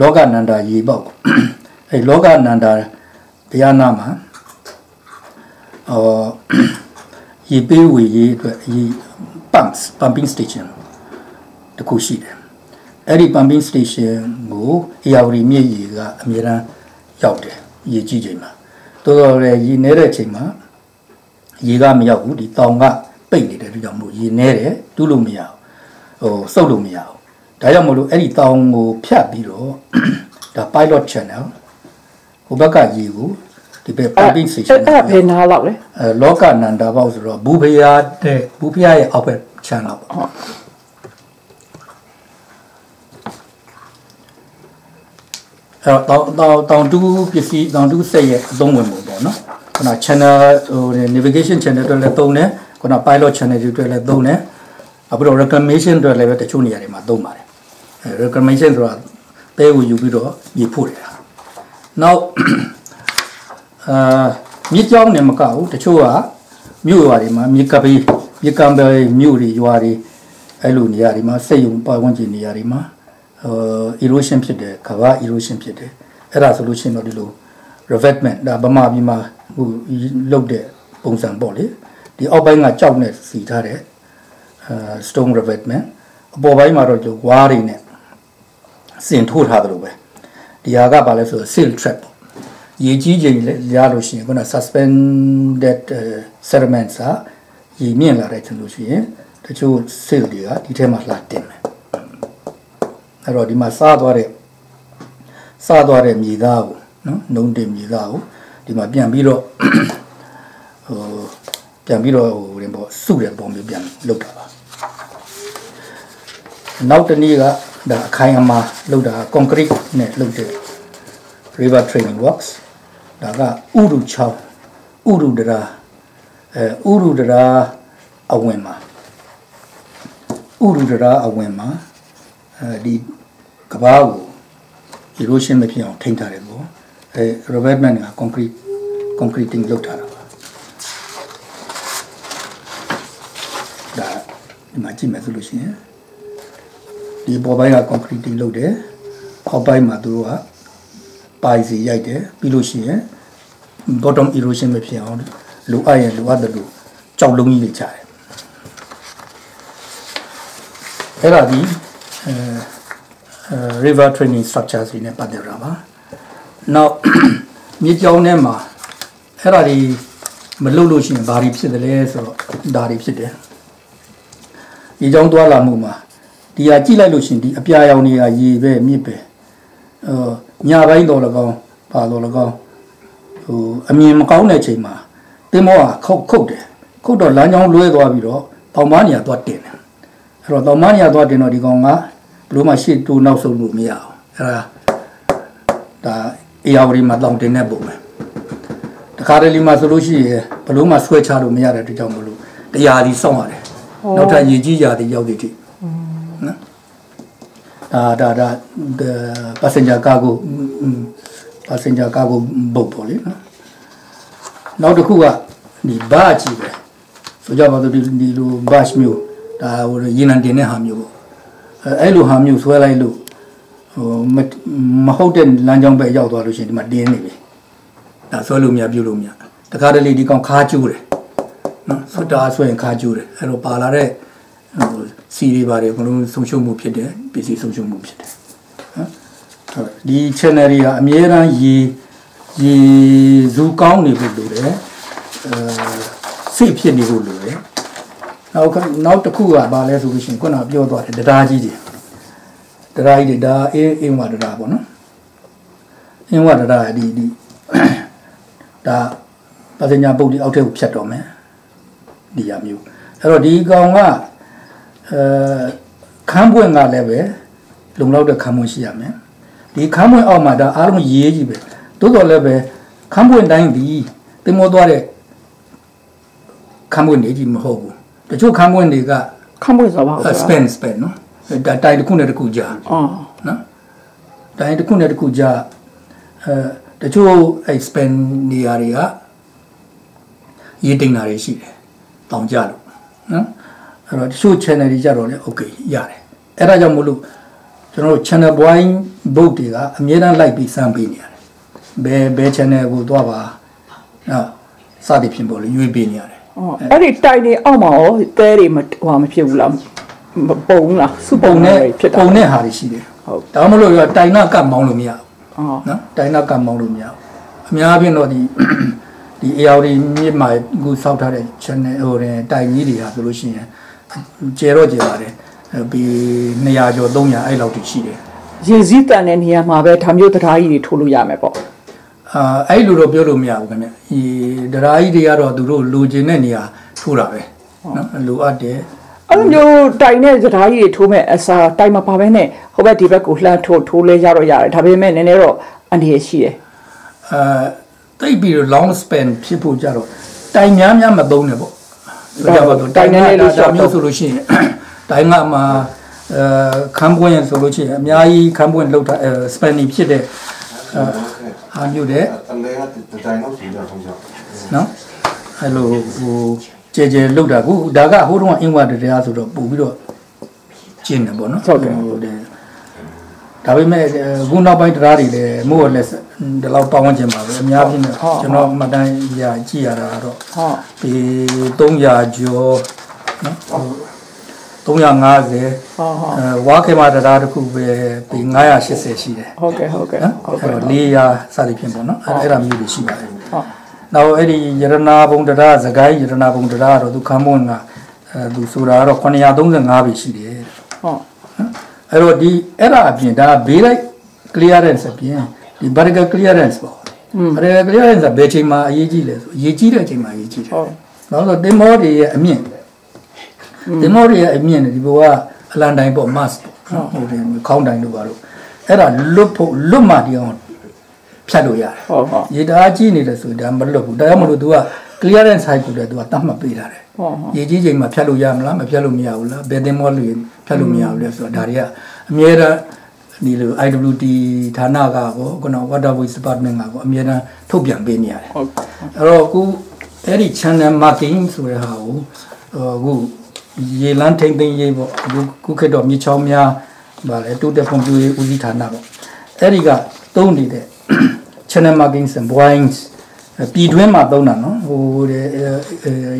လောကနန္ဒာရေပေါက်အဲလောကနန္ဒာတရားနာမှာအော် ရေပေးဝေရေးအတွက်ရေ pumps pumping station တခုရှိတယ်အဲ့ဒီ pumping station ကိုအေယာဝတီမြစ်ရေကအမြဲတမ်းရောက်တယ်ရေကြီးချိန်မှာတော်တော်လည်းရေနေတဲ့ချိန်မှာရေကမရောက်ဘူးဒီတောင်ကပိတ်နေတဲ့အတွက်ကြောင့်မို့ရေနေတယ်တူးလို့မရဘူးဟိုစုပ်လို့မရဘူးဒါကြောင့်မို့လို့အဲ့ဒီတောင်ကိုဖြတ်ပြီးတော့ဒါ pilot channel ဟိုဘက်ကရေကို ဒီဘက် pumping station အဲ့ဒါဘယ်နာလောက်လဲအဲလောကနန္ဒာဘောက်ဆိုတော့ဘူဖရာတဲ့ဘူဖရာရဲ့အောက်ဘက်ချမ်းလောက်ပေါ့အဲတော့တော့တောင်တူပစ္စည်းတောင်တူစက်ရဲ့အသုံးဝင်မှုပေါ့နော်ခုန channel ဟို navigation channel တွေလည်းသုံးတယ်ခုန pilot channel တွေလည်းသုံးတယ်အခုတော့ reclamation တွေလည်းပဲတချို့နေရာတွေမှာသုံးပါတယ်အဲ reclamation ဆိုတာတဲကိုယူပြီးတော့ရေဖို့တယ်နောက် အာမြစ်ကြောင်းနဲ့မကဘူးတချို့ကမြို့ရွာတွေမှာမြစ်ကပေးမြစ်ကံပဲမြို့တွေရွာတွေအဲ့လိုနေရာတွေမှာစိတ်ယုံပတ်ဝန်းကျင်နေရာတွေမှာဟို erosion ဖြစ်တယ်ကဘာ erosion ဖြစ်တယ်အဲ့ဒါဆိုလို့ရှိရင်တော့ဒီလို revetment ဒါဗမာပြည်မှာဟိုလုတ်တဲ့ပုံစံပေါ့လေဒီအောက်ပိုင်းကကြောက်နဲ့စီထားတဲ့အာ stone revetment အပေါ်ပိုင်းမှာတော့ဒီဝါးတွေနဲ့စင်ထိုးထားတယ်လို့ပဲဒီဟာကဘာလဲဆိုတော့ seal trap ပေါ့ ရေကြီးချိန်ရလို့ရှိရင်ခုန suspended sediments ဟာရေမြင့်လာတဲ့ချိန်လို့ရှိရင်တချို့ seal တွေကဒီထဲမှာလှတင်မယ်အဲ့တော့ဒီမှာစားသွားတဲ့စားသွားတဲ့မြေသားကိုနော်နှုံတင်မြေသားကိုဒီမှာပြန်ပြီးတော့ဟိုပြန်ပြီးတော့ဟိုရင်ပေါ့စုတဲ့ပုံမျိုးပြန်လုပ်တာပါနောက်တနည်းကဒါအခိုင်အမာလုပ်တာ concrete နဲ့လုပ်တဲ့ river training works ဒါကဥရုချောင်းဥရုဒရာအဲဥရုဒရာအဝင်မှာဥရုဒရာအဝင်မှာအဲဒီကဘာကို erosion မဖြစ်အောင်ထိန်းထားတယ်ပေါ့အဲ Robert Man က concrete concreting လုပ်ထားတာပါဒါဒီမှာကြည့်မယ်ဆိုလို့ရှိရင်ဒီပေါ်ပိုင်းက concreting လုပ်တယ်အောက်ပိုင်းမှာသူတို့က ပိုင်စီရိုက်တယ်ပြီးလို့ရှိရင် bottom erosion မဖြစ်အောင်လိုအပ်ရင်လိုအပ်တယ်လို့ကြောက်လုံးကြီးတွေချတယ်အဲ့ဒါဒီအဲ river training structures တွေနဲ့ပတ်သက်တာပါနောက်မြေကြောင်းထဲမှာအဲ့ဒါဒီမလုပ်လို့ရှိရင်ဘာတွေဖြစ်တယ်လဲဆိုတော့ဒါတွေဖြစ်တယ်မြေကြောင်းသွားလာမှုမှာဒီဟာကြည့်လိုက်လို့ရှိရင်ဒီအပြာရောင်တွေကရေပဲမြစ်ပဲဟို ညာဘိုင်းတော်၎င်းပါတော်၎င်းဟိုအမြင်မကောင်းတဲ့ချိန်မှာတင်းမောကခုတ်ခုတ်တယ်ခုတ်တော့လမ်းကြောင်းလွဲသွားပြီးတော့တောင်ပန်းနေရာသွားတင်တယ်အဲ့တော့တောင်ပန်းနေရာသွားတင်တော့ဒီကောင်ကဘလို့မှရှေ့တိုးနောက်ဆုံးလို့မရအောင်အဲ့ဒါဒါအေယာဝတီမှာတောင်တင်တဲ့ပုံပဲတခါတလေမှာဆိုလို့ရှိရင်ဘလို့မှဆွဲချလို့မရတဲ့အတွက်ကြောင့်မလို့တရားဒီစောင့်ရတယ်နောက်ထပ်ရေကြီးရာဒီရောက်သည်တိနော် ဒါဒါဒါ passenger cargo passenger cargo boat ပေါ့လေနော်နောက်တစ်ခုကဒီဘားကြီးပဲဆိုကြပါတော့ဒီဒီလို bus မျိုးဒါဟိုရေနံတင်တဲ့ဟာမျိုးပေါ့အဲအဲ့လိုဟာမျိုးဆွဲလိုက်လို့ဟိုမဟုတ်တဲ့လမ်းကြောင်းပဲရောက်သွားလို့ရှိရင်ဒီမှာတင်းနေပြီဒါဆွဲလို့မရပြုတ်လို့မရတခါတလေဒီကောင်ခါကျိုးတယ်နော်ဆွတာဆွဲရင်ခါကျိုးတယ်အဲ့တော့ပါလာတဲ့ဟို စီတွေပါတယ်အကုန်လုံးဆုံးရှုံးမှုဖြစ်တယ်ပစ္စည်းဆုံးရှုံးမှုဖြစ်တယ်နော်ဒီ channel တွေကအများအားရေရေဇူကောင်းနေဖို့လိုတယ်အဲစိတ်ဖြစ်နေဖို့လိုတယ်နောက်ကနောက်တစ်ခုကဘာလဲဆိုလို့ရှိရင်ခုနပြောသွားတယ်တရားကြီးတွေတရားကြီးတွေဒါအေးအင်းဝဒရာပေါ့နော်အင်းဝဒရာဒီဒီဒါပဇညာပုတ်ဒီအောက်ထက်ကိုဖြတ်တော့မယ်ဒီရမျိုးအဲ့တော့ဒီကောင်က အဲခမ်းပွင့်ကလည်းပဲလုံလောက်တဲ့ခမ်းပွင့်ရှိရမယ်ဒီခမ်းပွင့်အောက်မှာဒါအားလုံးရေးကြီးပဲတိုးတော်လည်းပဲခမ်းပွင့်တိုင်းဒီတင်မောသွားတဲ့ခမ်းပွင့်နေကြီးမဟုတ်ဘူးတချို့ခမ်းပွင့်တွေကခမ်းပွင့်ဆိုပါဦး span span နော်ဒါတိုင်တစ်ခုနဲ့တစ်ခုကြာအော်နော်တိုင်တစ်ခုနဲ့တစ်ခုကြာအဲတချို့အဲ span နေရာတွေကရေးတင်တာတွေရှိတယ်တောင်ကြလို့နော် အဲ့တော့တချို့ channel တွေကြတော့လေ okay ရတယ်အဲ့ဒါကြောင့်မို့လို့ကျွန်တော်တို့ channel point book တွေကအမြဲတမ်းလိုက်ပြီးစမ်းပေးနေရတယ်ဘယ်ဘယ် channel ကိုသွားပါနော်စသည်ဖြင့်ပေါ့လေရွေးပေးနေရတယ်အော်အဲ့ဒီတိုင်တွေအောက်မှာရောတဲတွေမဟိုမဖြစ်ဘူးလားမပုံဘူးလားစုပုံပုံနဲ့နဲ့ဖြစ်တာပုံနဲ့ဟာတွေရှိတယ်ဟုတ်ဒါမှမဟုတ်ရတိုင်နာကတ်မောင်းလို့မရဘူးအော်နော်တိုင်နာကတ်မောင်းလို့မရဘူးအများအားဖြင့်တော့ဒီဒီ AR မြစ်မှာအခုစောက်ထားတဲ့ channel ဟိုတဲ့တိုင်ကြီးတွေဟာဆိုလို့ရှိရင် ကျေတော့ကျေပါတယ်ပြီး200ကျော်300အဲ့လောက်တိရှိတယ်ရေစည်းတန်တဲ့နေရာမှာပဲဒါမျိုးတရားကြီးတွေထိုးလို့ရမယ်ပေါ့အာအဲ့လိုတော့ပြောလို့မရဘူးခင်ဗျဒီဒရာကြီးတွေကတော့သူတို့လိုချင်တဲ့နေရာထိုးတာပဲနော်လိုအပ်တယ်အဲ့လိုမျိုးတိုင်တဲ့တရားကြီးတွေထိုးမဲ့အစားတိုင်မပါဘဲနဲ့ဟိုဘက်ဒီဘက်ကိုလှမ်းထိုးထိုးလဲရတော့ရတယ်ဒါပေမဲ့နည်းနည်းတော့အန္တရာယ်ရှိတယ်အာတိတ်ပြီးတော့ long span ဖြစ်ဖို့ကြတော့တိုင်များများမသုံးနဲ့ပေါ့ ဆိုကြပါတော့တိုင်နဲ့လို့ဆိုမျိုးဆိုလို့ရှိရင်တိုင်ကမှာအဲခမ်းပွင့်ဆိုလို့ရှိရင်အများကြီးခမ်းပွင့်လောက်တာအဲ spanning ဖြစ်တဲ့အဲဟာမျိုးတဲ့အလဲကတိုင်တော့ပြင်ကြဆုံးကြနော်အဲ့လိုဟိုကြဲကြဲလောက်တာခုဒါကဟိုတုန်းကအင်ဝါတရားဆိုတော့ပို့ပြီးတော့ကျင်းတယ်ပေါ့နော်ဟုတ်တယ်ဟိုတဲ့ ဒါပေမဲ့ခုနောက်ပိုင်းတရားတွေလည်းမို့လက်ဒီလောက်ပေါင်းချင်ပါပဲအများကြီးနဲ့ကျွန်တော်မှတ်တမ်းရကြည့်ရတာတော့ဟုတ်ဒီ300ကျော်နော်350ဟုတ်ဟုတ်အဲဝါခေမတရားတစ်ခုပဲဒီ980ရှိတယ်ဟုတ်ကဲ့ဟုတ်ကဲ့နော်ဟုတ်အဲ့ကဲ့တော့400စသည်ဖြင့်ပေါ့နော်အဲ့အဲ့ဒါမျိုးတွေရှိပါတယ်ဟုတ်နောက်အဲ့ဒီယရနာဘုံတရားစကိုင်းယရနာဘုံတရားကတော့သူခမ်းမွန်းကအဲသူဆိုတာကတော့935ပြီရှိတယ်ဟုတ် အဲ့တော့ဒီအဲ့ဒါအပြင်ဒါဘေးလိုက် clearance အပြင်ဒီ vertical clearance ပေါ့ vertical clearance ကဘယ်ချိန်မှာအရေးကြီးလဲဆိုအရေးကြီးတဲ့အချိန်မှာအရေးကြီးတယ်ဟုတ်နောက်ဆိုတင်မောတွေရဲ့အမြင့်တင်မောတွေရဲ့အမြင့်ဒီဘောကအလန်တိုင်းပေါ့ mass ပေါ့ဟိုဒီခေါင်းတိုင်းတို့ပါတော့အဲ့ဒါလွတ်ဖို့လွတ်မှဒီအောင်ဖြတ်လို့ရတယ်ဟုတ်ဟုတ်ရေတအားကြီးနေတယ်ဆိုရင်ဒါမလွတ်ဘူးဒါကြောင့်မလို့ तू က clearance site ကိုလည်း तू ကတတ်မှတ်ပေးထားတယ်ဟုတ်ဟုတ်ရေကြီးချိန်မှာဖြတ်လို့ရမလားမဖြတ်လို့မရဘူးလားဘယ်တင်မောလို့ဖြတ်လို့မရဘူးလဲဆိုတော့ဒါတွေကအမြဲတမ်းဒီလို IWT ဌာနကကောခုန Water Waste Department ကကောအမြဲတမ်းထုတ်ပြန်ပေးနေရတယ်ဟုတ်အဲ့တော့အခုအဲ့ဒီ channel marking ဆိုတဲ့ဟာကိုအခုရေလန်းထိမ့်သိမ်းရေးပေါ့အခုခုခေတ်တော့မြေချောင်းများဗာလေတိုးတက်ဖွံ့ဖြိုးရေးဦးစီးဌာနပေါ့အဲ့ဒီကသုံးနေတဲ့ channel marking and points ပြည်တွင်းမှာသုံးတာနော်ဟိုတဲ့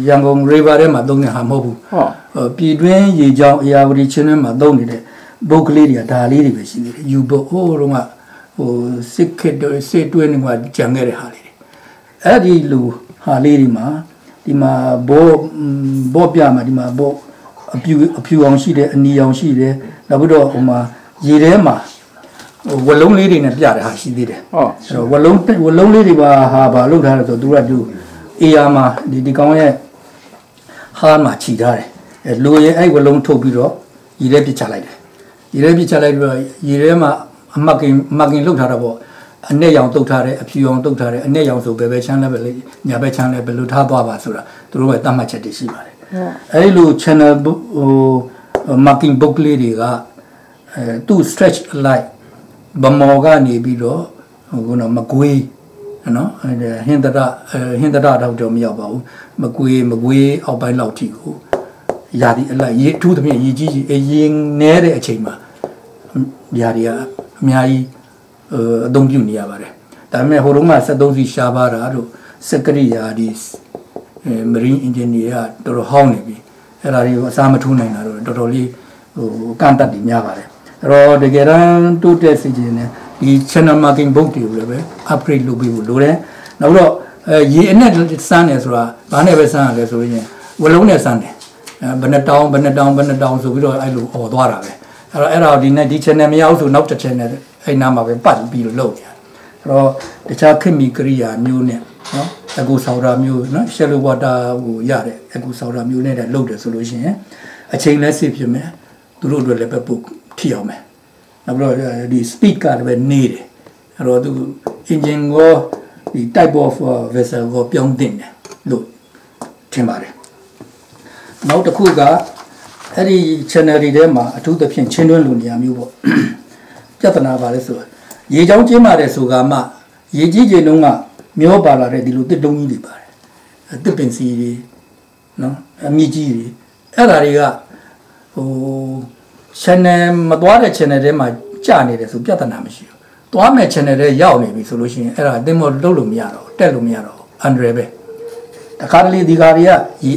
ရန်ကုန် river ထဲမှာသုံးတဲ့ဟာမဟုတ်ဘူးဟုတ်ဟိုပြည်တွင်းရေကြောင်းအရာဝတီချင်းတွင်းမှာသုံးနေတဲ့ဘုတ်ကလေးတွေကဒါလေးတွေပဲရှိသေးတယ်ယူဘုတ်ဟိုးတော့ကဟိုစစ်ခစ်တွေစစ်တွင်းတွေကကြံခဲ့တဲ့ဟာလေးတွေအဲ့ဒီလူဟာလေးတွေမှာဒီမှာဘောဘောပြမှာဒီမှာဘောအပြူအဖြူအောင်ရှိတယ်အနီအောင်ရှိတယ်နောက်ပြီးတော့ဟိုမှာရေထဲမှာ ဟိုဝလုံးလေးတွေနဲ့ပြတဲ့ဟာရှိသေးတယ်ဟုတ်အဲ့တော့ဝလုံးဝလုံးလေးတွေပါဟာဘာလုပ်ထားလဲဆိုတော့သူကသူအေယာမှာဒီဒီကောင်ရဲ့ဟာမှာခြိထားတယ်အဲလိုရဲအဲ့ဝလုံးထုတ်ပြီးတော့ရေထဲပစ်ချလိုက်တယ်ရေထဲပစ်ချလိုက်ပြီးတော့ရေထဲမှာအမကင်အမကင်လှုပ်ထားတာပေါ့အနဲ့ရောင်တုတ်ထားတယ်အဖြူရောင်တုတ်ထားတယ်အနဲ့ရောင်ဆိုဘယ်ပဲချမ်းလဲပဲလေညာဘက်ချမ်းလဲဘယ်လိုထားသွားပါဆိုတာသူတို့ကတတ်မှတ်ချက်တွေရှိပါတယ်အဲ့ဒီလို channel book ဟို marking book လေးတွေကအဲသူ stretch like ဗမော်ကနေပြီးတော့ဟိုကတော့မကွေးနော်အဲဟင်္ဒရအဲဟင်္ဒရတော့တော့မရောက်ပါဘူးမကွေးမကွေးအောက်ပိုင်းလောက်ထိကိုယာဒီအလိုက်ရေအထူးသဖြင့်ရေကြီးကြီးအရင်နဲတဲ့အချိန်မှာယာဒီကအများကြီးဟိုအသုံးပြုနေရပါတယ်ဒါပေမဲ့ဟိုတုန်းက73စီရှားပါတာတို့စက်ကရိယာဒီအဲ marine engineer ကတော်တော်ဟောင်းနေပြီအဲ့ဒါတွေကိုအစားမထိုးနိုင်တာတော့တော်တော်လေးဟိုကန့်တတ်ပြီးများပါတယ် အဲ့တော့တကယ်တမ်းတိုးတက်စီခြင်းနဲ့ဒီ channel marking book တွေကိုလည်းပဲ upgrade လုပ်ပေးဖို့လိုတယ်နောက်တော့အဲရေအနဲ့စမ်းတယ်ဆိုတာဘာနဲ့ပဲစမ်းရလဲဆိုရင်ဝလုံးနဲ့စမ်းတယ်အဲဘယ်နှတောင်းဘယ်နှတောင်းဘယ်နှတောင်းဆိုပြီးတော့အဲ့လိုអော်သွားတာပဲအဲ့တော့အဲ့ဒါဒီနဲ့ဒီ channel မရဘူးဆိုနောက်တစ် channel အဲ့နားမှာပဲပတ်ပြီးတော့လုပ်ရတယ်အဲ့တော့တခြားခင်မီကရိယာမျိုးနဲ့နော်အကူဆော်ရာမျိုးနော် shallow water ကိုရတဲ့အကူဆော်ရာမျိုးနဲ့လည်းလုပ်တယ်ဆိုလို့ရှိရင်အချိန်လက်စစ်ဖြစ်မယ်သူတို့အတွက်လည်းပဲပုတ် ထိအောင်မယ်နောက်ပြီးတော့ဒီ speed ကလည်းပဲနေတယ်အဲ့တော့သူ engine ကိုဒီ type of vessel ကိုပြောင်းတင်တယ်လို့ထင်ပါတယ်နောက်တစ်ခုကအဲ့ဒီ channel တွေထဲမှာအထူးသဖြင့်ချင်းတွင်းလူနေရာမျိုးပေါ့ပြဿနာပါလဲဆိုတော့ရေချောင်းကျင်းပါတယ်ဆိုကမှရေကြီးချိန်တုန်းကမျောပါလာတဲ့ဒီလိုတစ်တုံးကြီးတွေပါတယ်အတစ်ပင်စီတွေနော်အမြင့်ကြီးတွေအဲ့ဒါတွေကဟို channel မသွားတဲ့ channel ထဲမှာကြာနေတယ်ဆိုပြဿနာမရှိဘူးသွားမဲ့ channel ထဲရောက်နေပြီဆိုလို့ရှိရင်အဲ့ဒါအသိမလို့လို့မရတော့ဘူးတက်လို့မရတော့ဘူးအန်ဒရယ်ပဲတခါတလေဒီကာတွေကရေ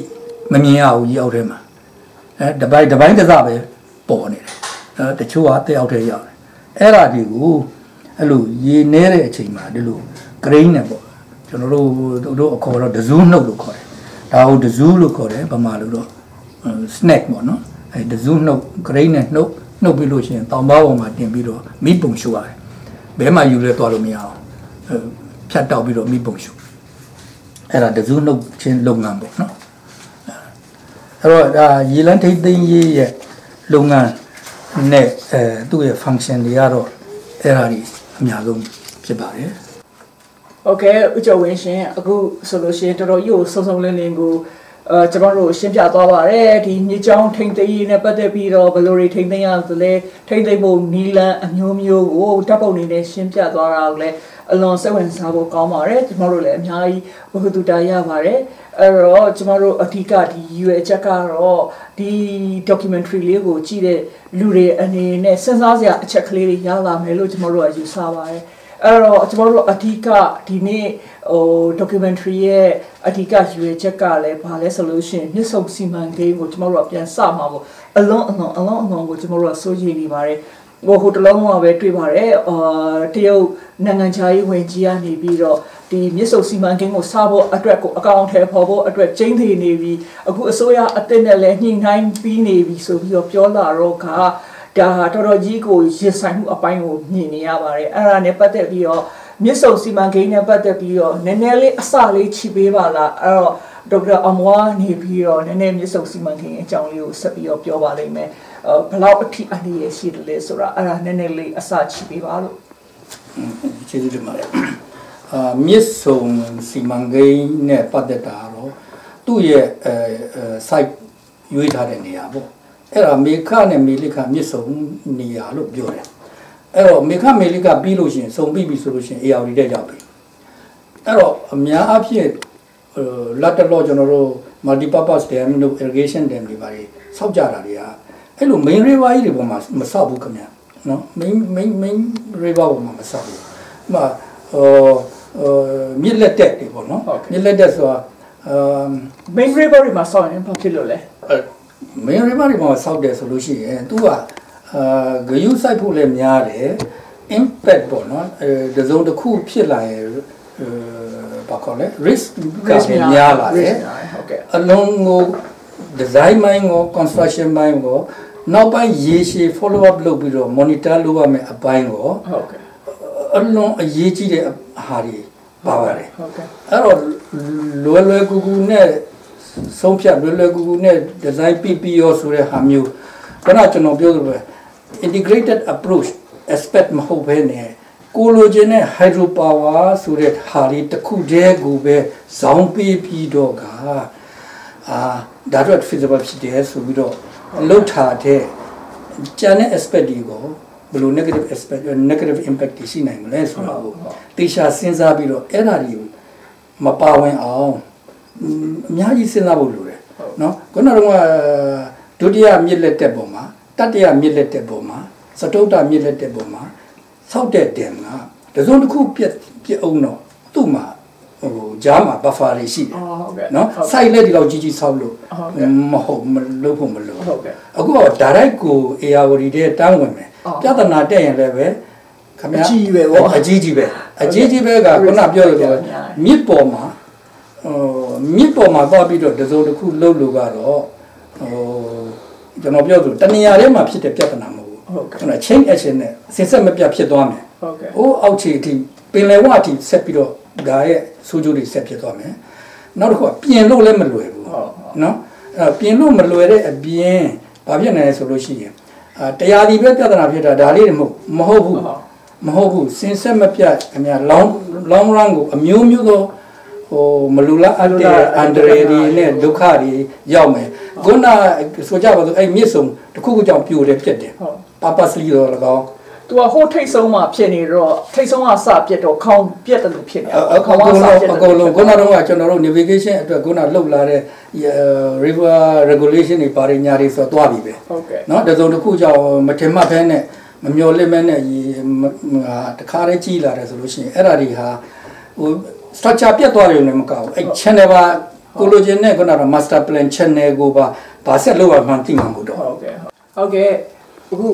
မမြင်ရဘူးရေအောက်ထဲမှာအဲတပိုင်းတပိုင်းတစ်စပဲပေါ်နေတယ်အဲတချို့ကတက်အောက်ထဲရောက်တယ်အဲ့ဒါတွေကိုအဲ့လိုရေနေတဲ့အချိန်မှာဒီလို grain နဲ့ပေါ့ကျွန်တော်တို့တို့တို့အခေါ်တော့ဒဇူးနှုတ်လို့ခေါ်တယ်ဒါကိုဒဇူးလို့ခေါ်တယ်ဗမာလိုတော့ snack ပေါ့နော် အဲဒဇူးနှုတ် grain နဲ့နှုတ်နှုတ်ပြီးလို့ရှိရင်တောင်ပါပေါ်မှာတင်ပြီးတော့မိပုံရှုရတယ်ဘဲမှာယူလဲသွားလို့မရအောင်အဲဖြတ်တောက်ပြီးတော့မိပုံရှုအဲ့ဒါဒဇူးနှုတ်ချင်းလုပ်ငန်းပေါ့နော်အဲ့တော့ဒါရေလန်းထိတ်သိမ်းရေးရဲ့လုပ်ငန်းနဲ့အဲသူ့ရဲ့ function တွေကတော့အဲ့ဒါကြီးအများဆုံးဖြစ်ပါတယ် โอเคဥကြဝင်းရှင်အခုဆိုလို့ရှိရင်တော်တော်ကြီးကိုစုံစုံလင်းလင်းကို အဲကျွန်တော်တို့ရှင်းပြသွားပါတယ်ဒီမြေချောင်းထိမ့်သိမ်းရေးနဲ့ပတ်သက်ပြီးတော့ဘယ်လိုတွေထိမ့်သိမ်းရသလဲထိမ့်သိမ်းဖို့နီလန်အမျိုးမျိုးကိုဓာတ်ပုံနေနဲ့ရှင်းပြသွားတာကိုလည်းအလွန်စိတ်ဝင်စားဖို့ကောင်းပါတယ်ကျွန်တော်တို့လည်းအများကြီးဝိသုတာရပါတယ်အဲ့တော့ကျွန်တော်တို့အဓိကဒီရွယ်ချက်ကတော့ဒီ documentary လေးကိုကြည့်တဲ့လူတွေအနေနဲ့စဉ်းစားစရာအချက်ကလေးတွေရလာမယ်လို့ကျွန်တော်တို့ကယူဆပါတယ် အဲ့တော့ကျွန်တော်တို့အဓိကဒီနေ့ဟို documentary ရဲ့အဓိကရွေချက်ကလည်းဘာလဲဆိုလို့ရှိရင်မြစ်ဆုံစီမံကိန်းကိုကျွန်တော်တို့ကပြန်စမှာပေါ့အလုံးအလုံးအလုံးအလုံးကိုကျွန်တော်တို့ကစိုးရိမ်နေပါတယ်ဟိုဟိုတလုံးကပဲတွေ့ပါတယ်အာတရုတ်နိုင်ငံခြားရေးဝန်ကြီးကနေပြီးတော့ဒီမြစ်ဆုံစီမံကိန်းကိုစဖို့အတွက်ကိုအကောင့်ထဲပေါ်ဖို့အတွက်ကျင်းသေးနေပြီးအခုအစိုးရအသစ်နဲ့လည်းညှိနှိုင်းပြီးနေပြီဆိုပြီးတော့ပြောလာတော့က ဒါတော်တော်ကြီးကိုရင်ဆိုင်မှုအပိုင်းကိုမြင်နေရပါတယ်အဲ့ဒါနဲ့ပတ်သက်ပြီးတော့မြစ်ဆုံစီမံကိန်းနဲ့ပတ်သက်ပြီးတော့နည်းနည်းလေးအစလေးချိပေးပါလားအဲ့တော့ဒေါက်တာအမွားနေပြီးတော့နည်းနည်းမြစ်ဆုံစီမံကိန်းအကြောင်းလေးကိုဆက်ပြီးတော့ပြောပါလိမ့်မယ်ဘယ်လောက်အထိအနေရရှိတယ်လဲဆိုတာအဲ့ဒါနည်းနည်းလေးအစချိပေးပါလို့ကျေးဇူးတင်ပါတယ်အာမြစ်ဆုံစီမံကိန်းနဲ့ပတ်သက်တာတော့သူ့ရဲ့အဲ site ရွေးထားတဲ့နေရာပေါ့ အဲ့ဒါမေခနဲ့မေလိခမြစ်ဆုံနေရာလို့ပြောတယ်အဲ့တော့မေခမေလိခပြီးလို့ရှိရင်စုံပြီးပြီဆိုလို့ရှိရင် AR တဲ့ရောက်ပြီအဲ့တော့အများအပြည့်လက်တလောကျွန်တော်တို့ multi purpose dam တို့ irrigation dam တွေပါစောက်ကြတာတွေကအဲ့လို main river ကြီးတွေပေါ်မှာမဆောက်ဘူးခင်ဗျနော် main main main river ပေါ်မှာမဆောက်ဘူးဥပမာဟိုဟိုမြစ်လက်တက်တွေပေါ့နော်မြစ်လက်တက်ဆိုတာအမ် main river တွေမှာဆောင်းရင်ဘာဖြစ်လို့လဲ မင်းရမတွေမှာစောက်တယ်ဆိုလို့ရှိရင် तू ကအာဂယုစိုက်ဖို့လည်းများတယ် impact ပေါ့နော်အဲတစုံတစ်ခုဖြစ်လာရင်အဲဘာခေါ်လဲ risk ကလည်းများလာတယ်ဟုတ်ကဲ့အလုံးကို design မိုင်းကို construction မိုင်းကိုနောက်ပိုင်းရေရှည် follow up လုပ်ပြီးတော့ monitor လုပ်ရမယ်အပိုင်းကိုဟုတ်ကဲ့အလုံးအရေးကြီးတဲ့ဟာတွေပါပါတယ်ဟုတ်ကဲ့အဲ့တော့လွယ်လွယ်ကူကူနဲ့ ဆုံးဖြတ်လွယ်လွယ်ကူကူနဲ့ design ပြီးပြီးရောဆိုတဲ့ဟာမျိုးခဏကျွန်တော်ပြောသလိုပဲ integrated approach aspect မဟုတ်ဘဲနဲ့ကိုလိုချင်တဲ့ hydro power ဆိုတဲ့ဟာလေးတစ်ခုတည်းကိုပဲဇောင်းပေးပြီးတော့ကအာဒါတော့ feasible ဖြစ်တယ်ဆိုပြီးတော့လှုပ်ထားတဲ့ကျန်တဲ့ aspect တွေကိုဘယ်လို negative aspect negative impact တွေရှိနိုင်မလဲဆိုတော့တေချာစဉ်းစားပြီးတော့အဲ့ဒါတွေကိုမပါဝင်အောင် အများကြီးစဉ်းစားဖို့လိုတယ်နော်ခုနကတော့ဒုတိယမြစ်လက်တက်ပုံမှာတတိယမြစ်လက်တက်ပုံမှာစတုတ္တမြစ်လက်တက်ပုံမှာဆောက်တဲ့တင်ကတစုံတစ်ခုပြက်ပြက်အောင်တော့သူ့မှာဟိုဂျားမှာ buffer တွေရှိတယ်အော်ဟုတ်ကဲ့နော်ဟုတ်ကဲ့ site လက်ဒီလောက်ကြီးကြီးဆောက်လို့ဟုတ်ကဲ့မဟုတ်မလုပ်ဖို့မလုပ်ဟုတ်ကဲ့အခုတော့ direct ကို ARD တဲ့တန်းဝင်မယ်အော်ပြဿနာတက်ရင်လည်းပဲခင်ဗျာအကြီးပဲပေါ့အကြီးကြီးပဲအကြီးကြီးပဲကခုနပြောလို့များတယ်မြစ်ပေါ်မှာ ဟိုမြစ်ပေါ်မှာသွားပြီးတော့တစုံတစ်ခုလှုပ်လို့ကတော့ဟိုကျွန်တော်ပြောသလိုတနေရာထဲမှာဖြစ်တဲ့ပြဿနာမဟုတ်ဘူးဟုတ်ကဲ့ခုန chain action နဲ့စင်ဆက်မပြတ်ဖြစ်သွားမယ်ဟုတ်ကဲ့။အိုးအောက်ခြေအထိပင်လယ်ဝအထိဆက်ပြီးတော့ဒါရဲ့ဆိုးကျိုးတွေဆက်ဖြစ်သွားမယ်။နောက်တစ်ခုကပြင်လို့လည်းမလွယ်ဘူးဟုတ်။နော်။အဲ့တော့ပြင်လို့မလွယ်တဲ့အပြင်ဘာဖြစ်နေလဲဆိုလို့ရှိရင်အာတရားဒီပဲပြဿနာဖြစ်တာဒါလေးတွေမဟုတ်မဟုတ်ဘူးဟုတ်မဟုတ်ဘူးစင်ဆက်မပြတ်အများ long long run ကိုအမျိုးမျိုးသော ဟိုမလူလားအပ်တဲ့အန်ဒရတွေနဲ့ဒုက္ခတွေရောက်မယ်ခုနဆိုကြပါစို့အဲ့မြစ်ဆုံတစ်ခုခုကြောင့်ပြိုတယ်ပြက်တယ် ဟုတ် purposely တော့၎င်း သူကဟိုထိတ်ဆုံးမှာဖြစ်နေတော့ထိတ်ဆုံးကစပြတ်တော့ခေါင်းပြတ်တယ်လို့ဖြစ်နေ အကောင်လုံးအကောင်လုံးခုနကတော့ကျွန်တော်တို့ navigation အတွက်ခုနလှုပ်လာတဲ့ river regulation တွေပါတယ်ညာတွေဆိုတော့တွားပြီပဲ ဟုတ်ကဲ့ เนาะတစုံတစ်ခုကြောင့်မထင်မှတ်ဖဲနဲ့မမျော်လင့်မဲနဲ့ရေဟာတခါတည်းကြီးလာတယ်ဆိုလို့ရှိရင်အဲ့ဒါတွေဟာဟို structure ပြတ်သွားတယ်လည်းမကောက်ဘူးအဲ့ channel ပါကိုလိုချင်တဲ့ခုနကတော့ master plan channel ကိုပါဗာဆက်လို့ပါမှန်သိမှာမဟုတ်တော့ဟုတ်ကဲ့ဟုတ်ကဲ့အခု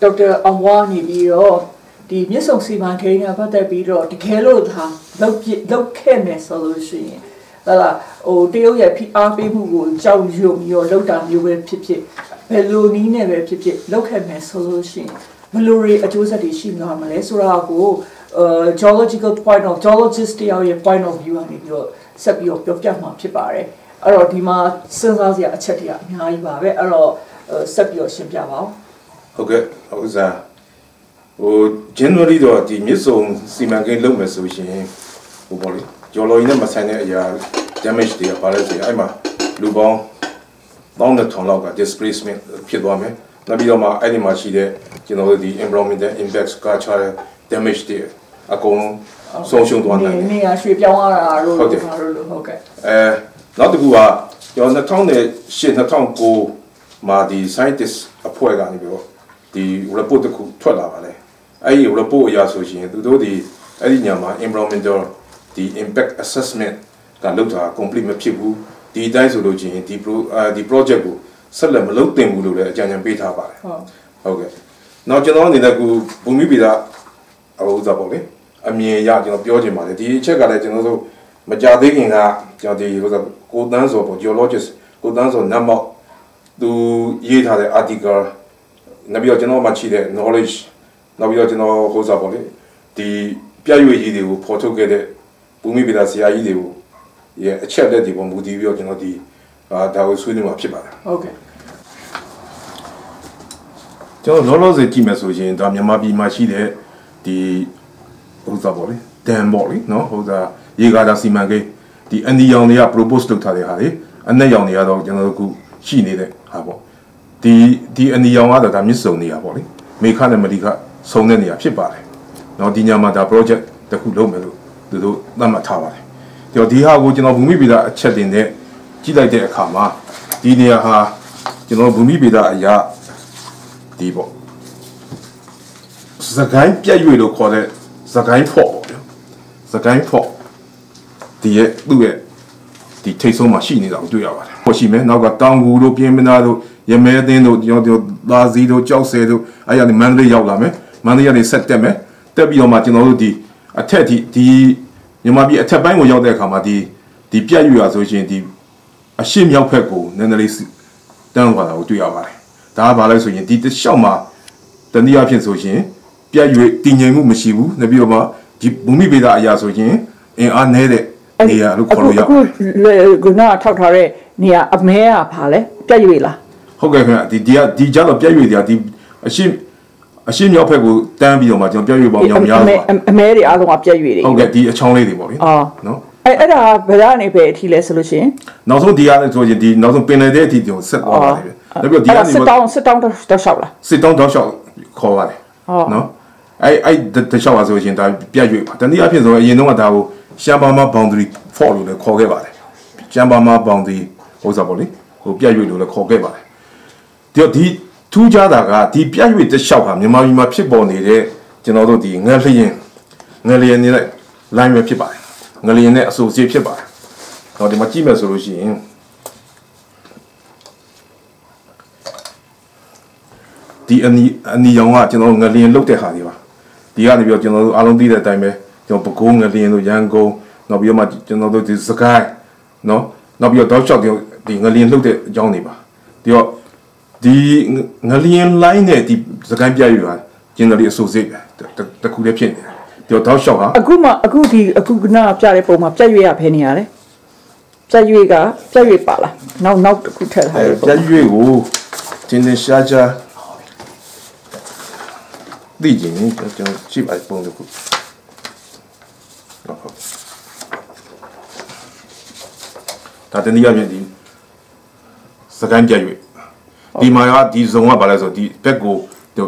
ဒေါက်တာအောင်ဝါနေပြီးတော့ဒီမြစ်ဆုံစီမံကိန်းနဲ့ပတ်သက်ပြီးတော့တကယ်လို့သာလောက်ပြလောက်ခဲ့မယ်ဆိုလို့ရှိရင်ဟာလာဟိုတရုတ်ရဲ့ဖိအားပေးမှုကိုကြောက်ရွံ့ပြီးတော့လောက်တာမျိုးပဲဖြစ်ဖြစ်ဘယ်လိုနည်းနဲ့ပဲဖြစ်ဖြစ်လောက်ခဲ့မယ်ဆိုလို့ရှိရင်ဘယ်လိုတွေအကျိုးဆက်တွေရှိမှာမလဲဆိုတာကိုအဲ geological point of geologist တယောက်ရဲ့ point of view ကနေပြီးတော့ဆက်ပြီးတော့ပြောပြမှာဖြစ်ပါတယ်အဲ့တော့ဒီမှာစဉ်းစားစရာအချက်တွေကအများကြီးပါပဲအဲ့တော့အဲဆက်ပြီးတော့ရှင်းပြပါဦးဟုတ်ကဲ့ဥစားဟို generally တော့ဒီမြစ်ဆုံစီမံကိန်းလုပ်မယ်ဆိုရှင်ဟိုပေါ့လေကျော်လော်ရင်းနဲ့မဆိုင်တဲ့အရာ damage တွေကပါလဲဆိုရင်အဲ့မှာလူပေါင်းပေါင်းတဲ့ထောင်လောက်က displacement ဖြစ်သွားမယ်နောက်ပြီးတော့မှအဲ့ဒီမှာရှိတဲ့ကျွန်တော်တို့ဒီ environmental impacts cultural damage တွေ အကုန်လုံးဆုံးရှုံးသွားနိုင်တယ်နေရာရွှေ့ပြောင်းရတာတို့ဟုတ်တယ်ဘာလို့လို့ဟုတ်ကဲ့အဲနောက်တစ်ခုကကျွန်တော်2008 2009မှာဒီ scientist အဖွဲ့ကနေပြီးတော့ဒီ report တစ်ခုထွက်လာပါလေအဲ့ဒီ report အရဆိုရှင်သူတို့ဒီအဲ့ဒီညမှာ environmental ဒီ impact assessment ကလုပ်တာ complete မဖြစ်ဘူးဒီအတိုင်းဆိုလို့ချင်းဒီ pro အဲဒီ project ကိုဆက်လက်မလုပ်သင့်ဘူးလို့လည်းအကြံဉာဏ်ပေးထားပါတယ်ဟုတ်ဟုတ်ကဲ့နောက်ကျွန်တော်အနေနဲ့ကူဘူမိဗီဒအဟိုဥစားပေါ့လေ အမြင်ရကျွန်တော်ပြောချင်ပါတယ်ဒီအချက်ကလည်းကျွန်တော်တို့မကြသေးခင်ကကျွန်တော်ဒီဟိုစားကိုတန်းစောပေါ့ geologist ကိုတန်းစောနတ်မောက်သူရေးထားတဲ့ article နောက်ပြီးတော့ကျွန်တော်မှရှိတဲ့ knowledge နောက်ပြီးတော့ကျွန်တော်ဟိုစားပေါ့လေဒီပြရွေကြီးတွေကိုဖော်ထုတ်ခဲ့တဲ့ဘူမိဗီဒဆရာကြီးတွေကိုရဲ့အချက်လက်တွေပေါ်မူတည်ပြီးတော့ကျွန်တော်ဒီအာဒါကိုဆွေးနွေးမှာဖြစ်ပါတယ်ဟုတ်ကဲ့ကျွန်တော်လောလောဆယ်ကြည့်မယ်ဆိုရင်ဒါမြန်မာပြည်မှာရှိတဲ့ဒီ စားပေါ့လေဒန်ပေါ့လေနော်ဟိုစားရေကာတာစီမံကိန်းဒီအန်ဒီရောင်တွေက propose လုပ်ထားတဲ့ဟာတွေအနက်ရောင်တွေကတော့ကျွန်တော်တို့ခုရှိနေတဲ့ဟာပေါ့ဒီဒီအန်ဒီရောင်ကတော့ဒါမြစ်စုံနေရပေါ့လေမေခနဲ့မလီခဆုံတဲ့နေရာဖြစ်ပါတယ်နော်ဒီညမှာဒါ project တစ်ခုလုပ်မယ်လို့သူတို့သတ်မှတ်ထားပါတယ်ဒီတော့ဒီဟာကိုကျွန်တော်ဘူမိဗေဒအချက်တင်နဲ့ကြည့်လိုက်တဲ့အခါမှာဒီနေရာဟာကျွန်တော်ဘူမိဗေဒအရာဒီပေါ့စကိုင်းပြက်ရွေလို့ခေါ်တဲ့ စကိုင်းဖော့ပေါ့ဗျာစကိုင်းဖော့ဒီရဲ့သူ့ရဲ့ဒီထိတ်ဆုံးမှာရှိနေတာကိုတွေ့ရပါတယ်။ဟောရှိမယ်နောက်ကတောင်ကူတို့ပြင်းမနာတို့ရမဲအင်းတို့ကျွန်တော်တို့သာစီတို့ကြောက်ဆဲတို့အဲ့ရနေမန္တလေးရောက်လာမယ်။မန္တလေးကနေဆက်တက်မယ်။တက်ပြီးတော့မှကျွန်တော်တို့ဒီအထက်ဒီဒီမြန်မာပြည်အထက်ပိုင်းကိုရောက်တဲ့အခါမှာဒီဒီပြက်ရွေရဆိုရှင်ဒီအရှိမြောက်ဖက်ကိုနည်းနည်းလေးတန်းသွားတာကိုတွေ့ရပါတယ်။ဒါကဘာလဲဆိုရင်ဒီတစ်လျှောက်မှာတနည်းအားဖြင့်ဆိုရှင် ပြက်ရွေတည်ငြိမ်မှုမရှိဘူး။နောက်ပြီးတော့မှဒီဘူမိဗေဒအရာဆိုရင်အင်အားနည်းတဲ့နေရာလို့ခေါ်လို့ရပါအခုခုနကထောက်ထားတဲ့နေရာအမဲကဘာလဲပြည့်ရွေလားဟုတ်ကဲ့ခင်ဗျဒီဒီကဒီကြတော့ပြည့်ရွေတွေကဒီအရှိအရှိမြောက်ဖက်ကိုတန်းပြီးတော့မှကျွန်တော်ပြည့်ရွေပေါင်းများများအမဲပါအမဲတွေအားလုံးကပြည့်ရွေတွေဟုတ်ကဲ့ဒီအချောင်းလေးတွေပေါ့လေအော်နော်အဲ့အဲ့ဒါဘယ်ကနေပဲအထိလဲဆိုလို့ရှိရင်နောက်ဆုံးဒီကလည်းဆိုရင်ဒီနောက်ဆုံးပင်လယ်တဲ့အထိကျွန်တော်ဆက်သွားပါတယ်ဗျနောက်ပြီးတော့ဒီကနေစစ်တောင်းစစ်တောင်းတော့လျှောက်လားစစ်တောင်းတောက်လျှောက်ခေါ်ပါတယ်ဟုတ်နော် အဲ့အဲ့တလျှောက်ပါဆိုရင်ဒါပြည့်ရွေပါတနည်းအားဖြင့်ဆိုရင်အရင်တော့ကဒါကိုရှမ်းပါမ boundary fault လို့လည်းခေါ်ခဲ့ပါတယ်ရှမ်းပါမ boundary ဟိုစားပေါ့လေဟိုပြည့်ရွေလို့လည်းခေါ်ခဲ့ပါတယ်ဒီတော့ဒီထူးခြားတာကဒီပြည့်ရွေတလျှောက်ဟာမြန်မာပြည်မှာဖြစ်ပေါ်နေတဲ့ကျွန်တော်တို့ဒီငလျင်ငလျင်နေတဲ့ line ပဲဖြစ်ပါတယ်ငလျင်နဲ့အဆိုစီဖြစ်ပါတယ်တော့ဒီမှာကြည့်မယ်ဆိုလို့ရှိရင်ဒီအနီအနီရောင်ကကျွန်တော်ငလျင်လုတ်တဲ့ဟာတွေပါ ဒီကနေပြီးတော့ကျွန်တော်တို့အားလုံးသိတဲ့အတိုင်းပဲကျွန်တော်ပကုံးငလျင်တို့ရန်ကုန်နောက်ပြီးတော့မှကျွန်တော်တို့ဒီစကိုင်းနော်နောက်ပြီးတော့တောက်လျှောက်ဒီငလျင်လုတ်တဲ့အကြောင်းတွေပါဒီတော့ဒီငလျင် line နဲ့ဒီစကိုင်းပြရွေပါကျွန်တော်ဒီအဆိုစိတ်ပဲတခုလေးဖြစ်နေတယ်ဒီတော့တောက်လျှောက်ဟာအခုမှအခုဒီအခုကနပြတဲ့ပုံမှာပြည့်ရွေရဖဲနေရလဲပြည့်ရွေကပြည့်ရွေပါလားနောက်နောက်တစ်ခုထည့်ထားအဲတယ်ပုံပြရွေကိုတင်းတင်းရှားရှား သိကြရင်ကျွန်တော်ရှိပါပုံတစ်ခုဟုတ်ဟုတ်ဒါတနည်းအားဖြင့်ဒီစကန်ပြရွေဒီမှာကဒီဇုံကဘာလဲဆိုဒီဘက်ကိုသူ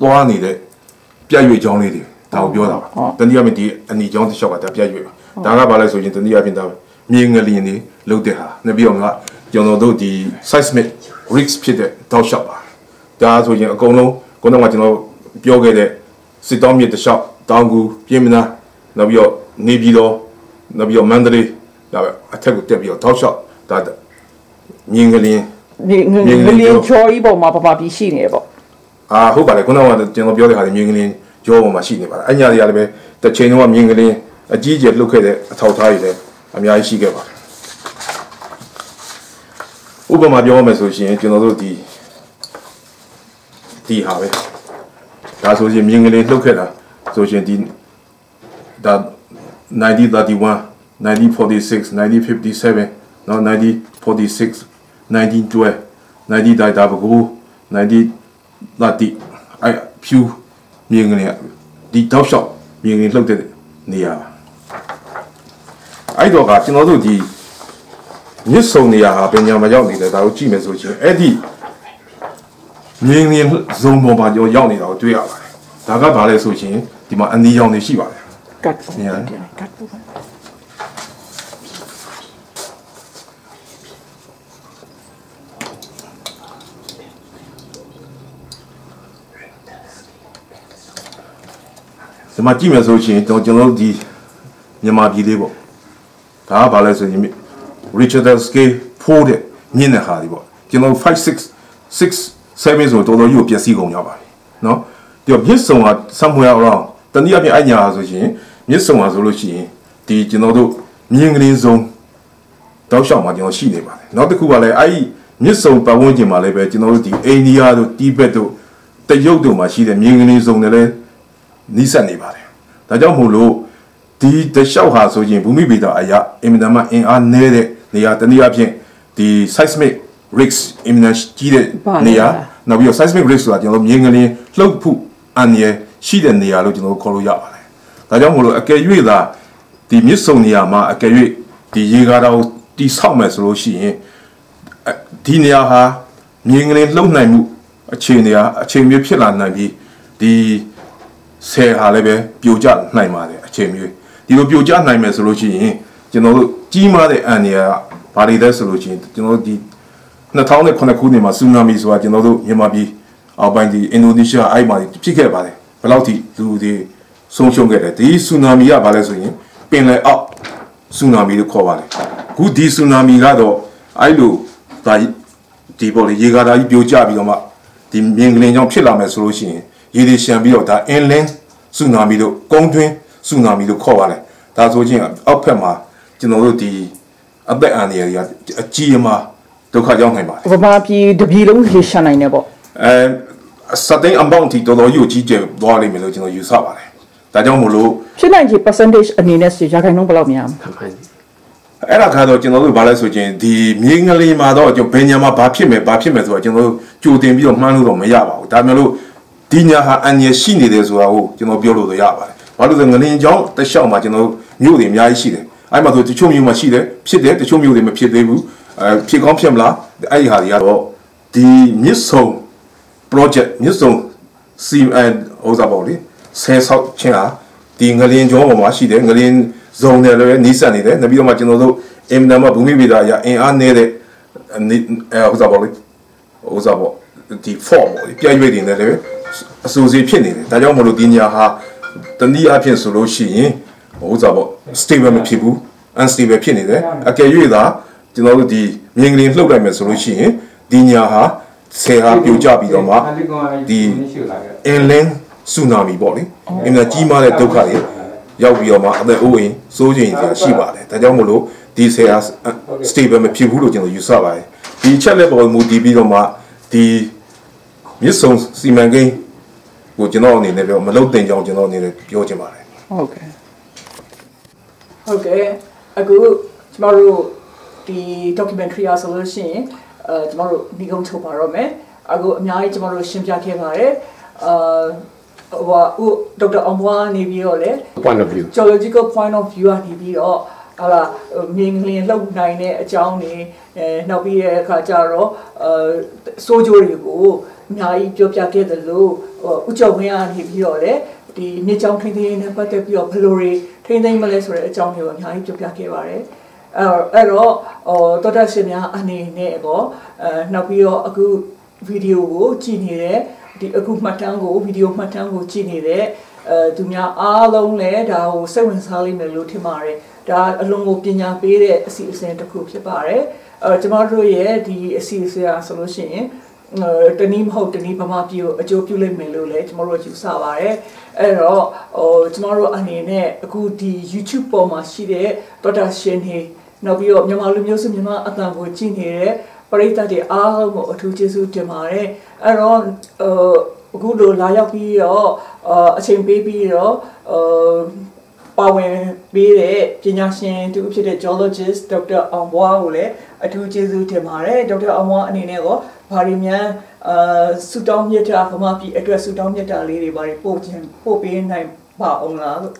သွားနေတဲ့ပြရွေချောင်းလေးတွေဒါကိုပြောတာပါတနည်းအားဖြင့်ဒီအနီချောင်းတစ်လျှောက်ကဒါပြရွေပါဒါကဘာလဲဆိုရင်တနည်းအားဖြင့်ဒါမြေငလျင်တွေလုတ်တဲ့ဟာနှစ်ပြီးတော့ကကျွန်တော်တို့ဒီ seismic risk ဖြစ်တဲ့တောက်လျှောက်ပါဒါဆိုရင်အကုန်လုံးခုနကကျွန်တော် ပြောခဲ့တဲ့စစ်တောင်းမြေတစ်လျှောက်တောင်ကူပြင်းမနာနောက်ပြီးတော့နေပြည်တော်နောက်ပြီးတော့မန္တလေးဒါပဲအထက်ကိုတက်ပြီးတော့တောက်လျှောက်ဒါမြေငလျင်ဒီငငလျင်ချော်ကြီးပုံမှာပပပြီးရှိနေတယ်ပေါ့အာဟုတ်ပါတယ်ခုနကကျွန်တော်ပြောတဲ့ဟာတွေမြင်းကလေးကြောပေါ်မှာရှိနေပါတယ်အညာတွေကလည်းပဲတစ်ချိန်လုံးကမြင်းကလေးအကြီးကျယ်လှုပ်ခဲ့တဲ့အထောက်အထားတွေလည်းအများကြီးရှိခဲ့ပါတယ်ဥပမာပြောရမယ်ဆိုရှင်ကျွန်တော်တို့ဒီဒီဟာပဲ ဒါဆိုရင်မြင်းကလေးလှုပ်ခဲ့တာဆိုရှင်ဒီဒါ1931 1946 1957နော်1946 1912 90တိုင်တာဘကူ90လာတီအဲဖြူမြင်းကလေးဒီတောက်လျှောက်မြင်းကလေးလှုပ်တဲ့နေရာပါအဲ့တော့ကကျွန်တော်တို့ဒီမြစ်ဆုံနေရာဟာပညာမရောက်နေတယ်ဒါကိုကြည့်မယ်ဆိုချင်းအဲ့ဒီ မြင်းကလေးဇုံပေါ်မှာကြောရောက်နေတာကိုတွေ့ရပါတယ်ဒါကဘာလဲဆိုချင်းဒီမှာအနီရောင်တွေရှိပါတယ်ကတ်ပုံနေရာကတ်ပုံဒီမှာကြည့်မယ်ဆိုရှင်ကျွန်တော်ကျွန်တော်တို့ဒီမြန်မာပြည်လေးပေါ့ဒါကဘာလဲဆိုရင် Richard Scale ဖိုးတဲ့မြင့်တဲ့ဟာဒီပေါ့ကျွန်တော်5 6 6 7ဆိုတော့တော်တော်ကြီးကိုပျက်စီးကုန်ကြပါပြီเนาะဒီတော့မြစ်ဆုံက somewhere around တနည်းအားဖြင့်အညာဆိုရှင်မြစ်ဆုံကဆိုလို့ရှိရင်ဒီကျွန်တော်တို့မြင်းကလေးစုံတောက်လျှောက်မှာကျွန်တော်ရှိနေပါတယ်နောက်တစ်ခုကလည်းအဲ့ဒီမြစ်ဆုံပတ်ဝန်းကျင်မှာလည်းပဲကျွန်တော်တို့ဒီအိန္ဒိယတို့တိဘက်တို့တရုတ်တို့မှာရှိတဲ့မြင်းကလေးစုံတွေလည်း နီးစပ်နေပါတယ်။ဒါကြောင့်မို့လို့ဒီတလျှောက်ဟာဆိုရင်ဘူမိဗေဒအရာအင်မတန်မှအင်အားနည်းတဲ့နေရာတနည်းအားဖြင့်ဒီ seismic risk အင်မတန်ကြီးတဲ့နေရာနောက်ပြီးတော့ seismic risk ဆိုတာကျွန်တော်တို့မြေငလျင်လှုပ်ဖို့အန္တရာယ်ရှိတဲ့နေရာလို့ကျွန်တော်တို့ခေါ်လို့ရပါတယ်ဒါကြောင့်မို့လို့အကယ်၍သာဒီမြစ်ဆုံနေရာမှာအကယ်၍ဒီရေကားတော်တိဆောက်မယ်ဆိုလို့ရှိရင်ဒီနေရာဟာမြင်းကလေးလှုပ်နိုင်မှုအခြေအနေဟာအချိန်မျိုးဖြစ်လာနိုင်ပြီးဒီဆယ်ဟာလည်းပဲပြိုကျနိုင်ပါတယ်အချိန်မျိုးဒီလိုပြိုကျနိုင်မယ်ဆိုလို့ရှိရင်ကျွန်တော်တို့ကြီးမားတဲ့အန်ရဘာတွေလဲဆိုလို့ရှိရင်ကျွန်တော်တို့ဒီ 2009ခုနှစ်မှာဆူနာမီဆိုတာကျွန်တော်တို့မြန်မာပြည်အောက်ပိုင်းဒီအင်ဒိုနီးရှားအဲ့မှာဖြစ်ခဲ့ပါတယ်ဘယ်လောက်ထိလူတွေဆုံးရှုံးခဲ့တယ်ဒီဆူနာမီကဘာလဲဆိုရင်ပင်လယ်အောက်ဆူနာမီလို့ခေါ်ပါတယ်ခုဒီဆူနာမီကတော့အဲ့လိုဒါဒီပေါ်လေရေကားသားကြီးပြိုကျပြီးတော့မှဒီမြင်ကလေးကြောင့်ဖြစ်လာမယ်ဆိုလို့ရှိရင်ရေတွေရှံပြီးတော့ဒါအင်းလင်းဆူနာမီလို့ကုန်းတွင်းဆူနာမီလို့ခေါ်ပါတယ်ဒါဆိုချင်းအောက်ဖက်မှာကျွန်တော်တို့ဒီအသက်အန္တရာယ်ကြီးအကြီးအမား ဒုက္ခရောက်နိုင်ပါတယ်ဗမာပြည်တပြည်လုံးလှရှာနိုင်တယ်ပေါ့အဲစတဲ့ amount တီတော်တော်ကြီးကိုကြီးကျယ်သွားလိမ့်မယ်လို့ကျွန်တော်ယူဆပါတယ်ဒါကြောင့်မို့လို့ဖြစ်နိုင်ခြေ percentage အနေနဲ့ဆိုရာခိုင်နှုန်းဘယ်လောက်များမလဲခန့်မှန်းကြည့်အဲ့ဒါကတော့ကျွန်တော်တို့ဘာလဲဆိုရင်ဒီမြေငလေးမှာတော့ကျွန်တော်ဘယ်ညာမှာဘာဖြစ်မယ်ဘာဖြစ်မယ်ဆိုတော့ကျွန်တော်တို့ကြိုတင်ပြီးတော့မှန်းလို့တော့မရပါဘူးဒါမျိုးလို့ဒီညာဟာအန်ရရှိနေတယ်ဆိုတာကိုကျွန်တော်ပြောလို့တော့ရပါတယ်ဘာလို့လဲဆိုငလင်းချောင်းတစ်လျှောက်မှာကျွန်တော်တို့မြို့တွေအများကြီးရှိတယ်အဲ့မှာဆိုတချို့မြို့မှာရှိတယ်ဖြစ်တယ်တချို့မြို့တွေမဖြစ်သေးဘူး အဲဖြစ်ကောင်းဖြစ်မလားအဲ့ဒီဟာတွေကတော့ဒီမြစ်ဆုံ project မြစ်ဆုံစီအဲဟိုစားပေါ့လေဆဲဆောက်ချင်းဟာဒီငလင်းကျော်ပေါ်မှာရှိတယ်ငလင်းဇုံတယ်လည်းနီးစပ်နေတယ်နောက်ပြီးတော့မှကျွန်တော်တို့အင်မတန်မှဘူမိဗေဒအရအင်အားနေတဲ့အဲဟိုစားပေါ့လေဟိုစားပေါ့ဒီ form ပေါ့လေပြည့်ရွေးနေတယ်လည်းအစိုးစီဖြစ်နေတယ်ဒါကြောင့်မလို့ဒီညာဟာတနည်းအားဖြင့်ဆိုလို့ရှိရင်ဟိုစားပေါ့ stable မဖြစ်ဘူး unstable ဖြစ်နေတယ်အကယ်၍သာ ကျွန်တော်တို့ဒီမြင်ကလေးလှုပ်လိုက်မယ်ဆိုလို့ရှိရင်ဒီညာဟာဆယ်ဟာပြိုကျပြီးတော့မှဒီအင်လင်းဆူနာမီပေါ့လေအင်မကြီးမားတဲ့ဒုက္ခတွေရောက်ပြီးတော့မှအသက်အိုးအိမ်စိုးရိမ်စရာရှိပါတယ်ဒါကြောင့်မို့လို့ဒီဆယ်ဟာ stable မဖြစ်ဘူးလို့ကျွန်တော်ယူဆပါတယ်ဒီချက်လက်ပေါ်မူတည်ပြီးတော့မှဒီမြစ်ဆုံစီမံကိန်းကိုကျွန်တော်အနေနဲ့ပြောမလုပ်တင်ကြောင်းကျွန်တော်အနေနဲ့ပြောချင်ပါတယ်ဟုတ်ကဲ့ဟုတ်ကဲ့အခုကျမတို့ ဒီ documentary အဆိုလို့ရှိရင်အဲကျမတို့ဒီကုန်းချုပ်ပါတော့မယ်အခုအများကြီးကျမတို့ရှင်းပြခဲ့ပါတယ်အာဟိုဦးဒေါက်တာအောင်ဘွားနေပြီးတော့လေ point of view geological point of view ကနေပြီးတော့ဟာလာမြင်လင်းလှုပ်နိုင်တဲ့အကြောင်းတွေအဲနောက်ပြီးတဲ့အခါကျတော့အဲစိုးကြိုးတွေကိုအများကြီးပြောပြခဲ့တယ်လို့ဥကြုံဝင်းကနေပြီးတော့လေဒီမြေကြောင်ထိန်းသိမ်းရေးနဲ့ပတ်သက်ပြီးတော့ဘယ်လိုတွေထိန်းသိမ်းမလဲဆိုတဲ့အကြောင်းတွေကိုအများကြီးပြောပြခဲ့ပါတယ် အဲအဲ့တော့ဟိုတော်တက်ရှင်များအနေနဲ့ပေါ့အဲနောက်ပြီးတော့အခုဗီဒီယိုကိုကြည့်နေတဲ့ဒီအခုမှတ်တမ်းကိုဗီဒီယိုမှတ်တမ်းကိုကြည့်နေတဲ့အဲသူများအားလုံးလည်းဒါကိုစိတ်ဝင်စားလိမ့်မယ်လို့ထင်ပါတယ်ဒါအလွန်ကိုပညာပေးတဲ့အစီအစဉ်တစ်ခုဖြစ်ပါတယ်အဲကျမတို့ရဲ့ဒီအစီအစဉ်အဆိုလို့ရှိရင်တနည်းမဟုတ်တနည်းဗမာပြည်ကိုအကျိုးပြုလိမ့်မယ်လို့လည်းကျမတို့ယူဆပါတယ်အဲ့တော့ဟိုကျမတို့အနေနဲ့အခုဒီ YouTube ပေါ်မှာရှိတဲ့တော်တာရှင်တွေ နောက်ပြီးတော့မြန်မာလူမျိုးစုမြန်မာအတန်ကိုကြည့်နေတဲ့ပရိသတ်တွေအားလုံးကိုအထူးကျေးဇူးတင်ပါတယ်အဲ့တော့ဟိုအခုလိုလာရောက်ပြီးတော့အချိန်ပေးပြီးတော့ဟိုပါဝင်ပေးတဲ့ပညာရှင်တူဖြစ်တဲ့ geologist ဒေါက်တာအောင်ဘွားကိုလည်းအထူးကျေးဇူးတင်ပါတယ်ဒေါက်တာအောင်ဘွားအနေနဲ့ကောဘာတွေများအာဆူတောင်းမြတ်တာဗမာပြည်အတွက်ဆူတောင်းမြတ်တာလေးတွေဘာတွေပို့ခြင်းပို့ပေးနိုင်ပါအောင်လားလို့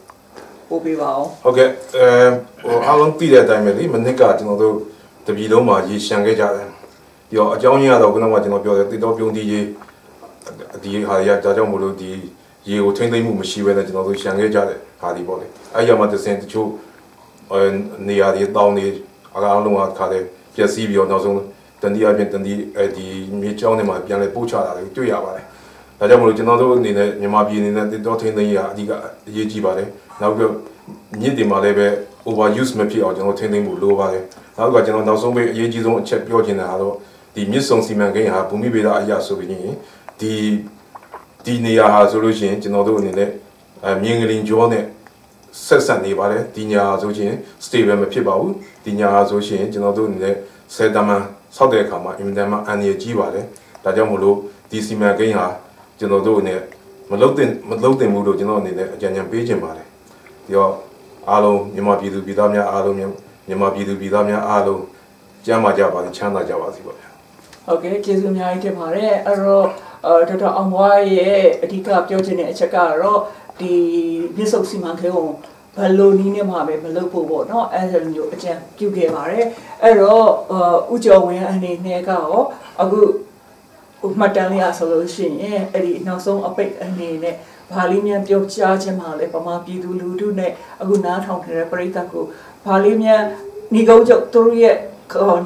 ပို့ပေးပါအောင်ဟုတ်ကဲ့အဲဟိုအားလုံးသိတဲ့အတိုင်းပဲလေမနစ်ကကျွန်တော်တို့တပြည်လုံးမှာရေရှမ်းခဲ့ကြတယ်ပြီးတော့အကြောင်းရင်းကတော့ခုနကကျွန်တော်ပြောတယ်တိတော်ပြုံးတီးရေဒီဟာရဒါကြောင့်မလို့ဒီရေကိုထိမ့်သိမ့်မှုမရှိဘဲနဲ့ကျွန်တော်တို့ရှမ်းခဲ့ကြတဲ့ဟာဒီပေါ့လေအဲ့ရမှာတစ်စင်တချို့အဲနေရာတွေတောင်းနေအားလုံးကခါတယ်ပျက်စီးပြီးတော့နောက်ဆုံးတန်တီးအပြင်တန်တီးအဲဒီမြေချောင်းတွေမှာပြန်လဲပို့ချတာတွေတွေ့ရပါတယ်ဒါကြောင့်မလို့ကျွန်တော်တို့အနေနဲ့မြန်မာပြည်အနေနဲ့တိတော်ထိမ့်သိမ့်ရအဓိကအရေးကြီးပါတယ် နောက်ပြီးမြစ်တွေမှာလည်းပဲ over use မဖြစ်အောင်ကျွန်တော်ထိမ့်သိမ့်မှုလိုပါတယ်နောက်ကကျွန်တော်နောက်ဆုံးပဲအရေးကြီးဆုံးအချက်ပြောချင်တာကတော့ဒီမြစ်ဆုံစီမံကိန်းဟာဘူမိဗေဒအရာဆိုပြီးရင်ဒီဒီနေရာဟာဆိုလို့ရှိရင်ကျွန်တော်တို့အနေနဲ့အမြင်ကလေးကြောနဲ့ဆက်ဆက်နေပါတယ်ဒီညာဆိုရှင် stable မဖြစ်ပါဘူးဒီညာဆိုရှင်ကျွန်တော်တို့အနေနဲ့ဆယ်တမန်ဆောက်တဲ့အခါမှာအင်မတန်မှအန္တရာယ်ကြီးပါတယ်ဒါကြောင့်မို့လို့ဒီစီမံကိန်းဟာကျွန်တော်တို့အနေနဲ့မလုတ်တင်မလုတ်တင်ဘူးလို့ကျွန်တော်အနေနဲ့အကြံဉာဏ်ပေးခြင်းပါတယ် ပြီးတော့အားလုံးမြန်မာပြည်သူပြည်သားများအားလုံးမြန်မာပြည်သူပြည်သားများအားလုံးကျမ်းမာကြပါစေချမ်းသာကြပါစေပါဗျာဟုတ်ကဲ့ကျေးဇူးအများကြီးတင်ပါတယ်အဲ့တော့အဲဒေါက်တာအောင်ဘွားရဲ့အဓိကပြောချင်တဲ့အချက်ကတော့ဒီမြစ်စုံစီမံကိန်းကိုဘယ်လိုနည်းနဲ့မှပဲမလုပ်ဖို့ပေါ့နော်အဲ့လိုမျိုးအကြံပြုခဲ့ပါတယ်အဲ့တော့ဥကျော်ဝင်းအနေနဲ့ကရောအခုဟိုမှတ်တမ်းလေးအဆိုလို့ရှိရင်အဲ့ဒီနောက်ဆုံးအပိတ်အနေနဲ့ ဘာလေးမြန်ပြောကြားခြင်းမှာလဲပမာပြည်သူလူထုနဲ့အခုနားထောင်နေတဲ့ပရိသတ်ကိုဘာလေးမြန်ညီကုန်းချုပ်သူတို့ရဲ့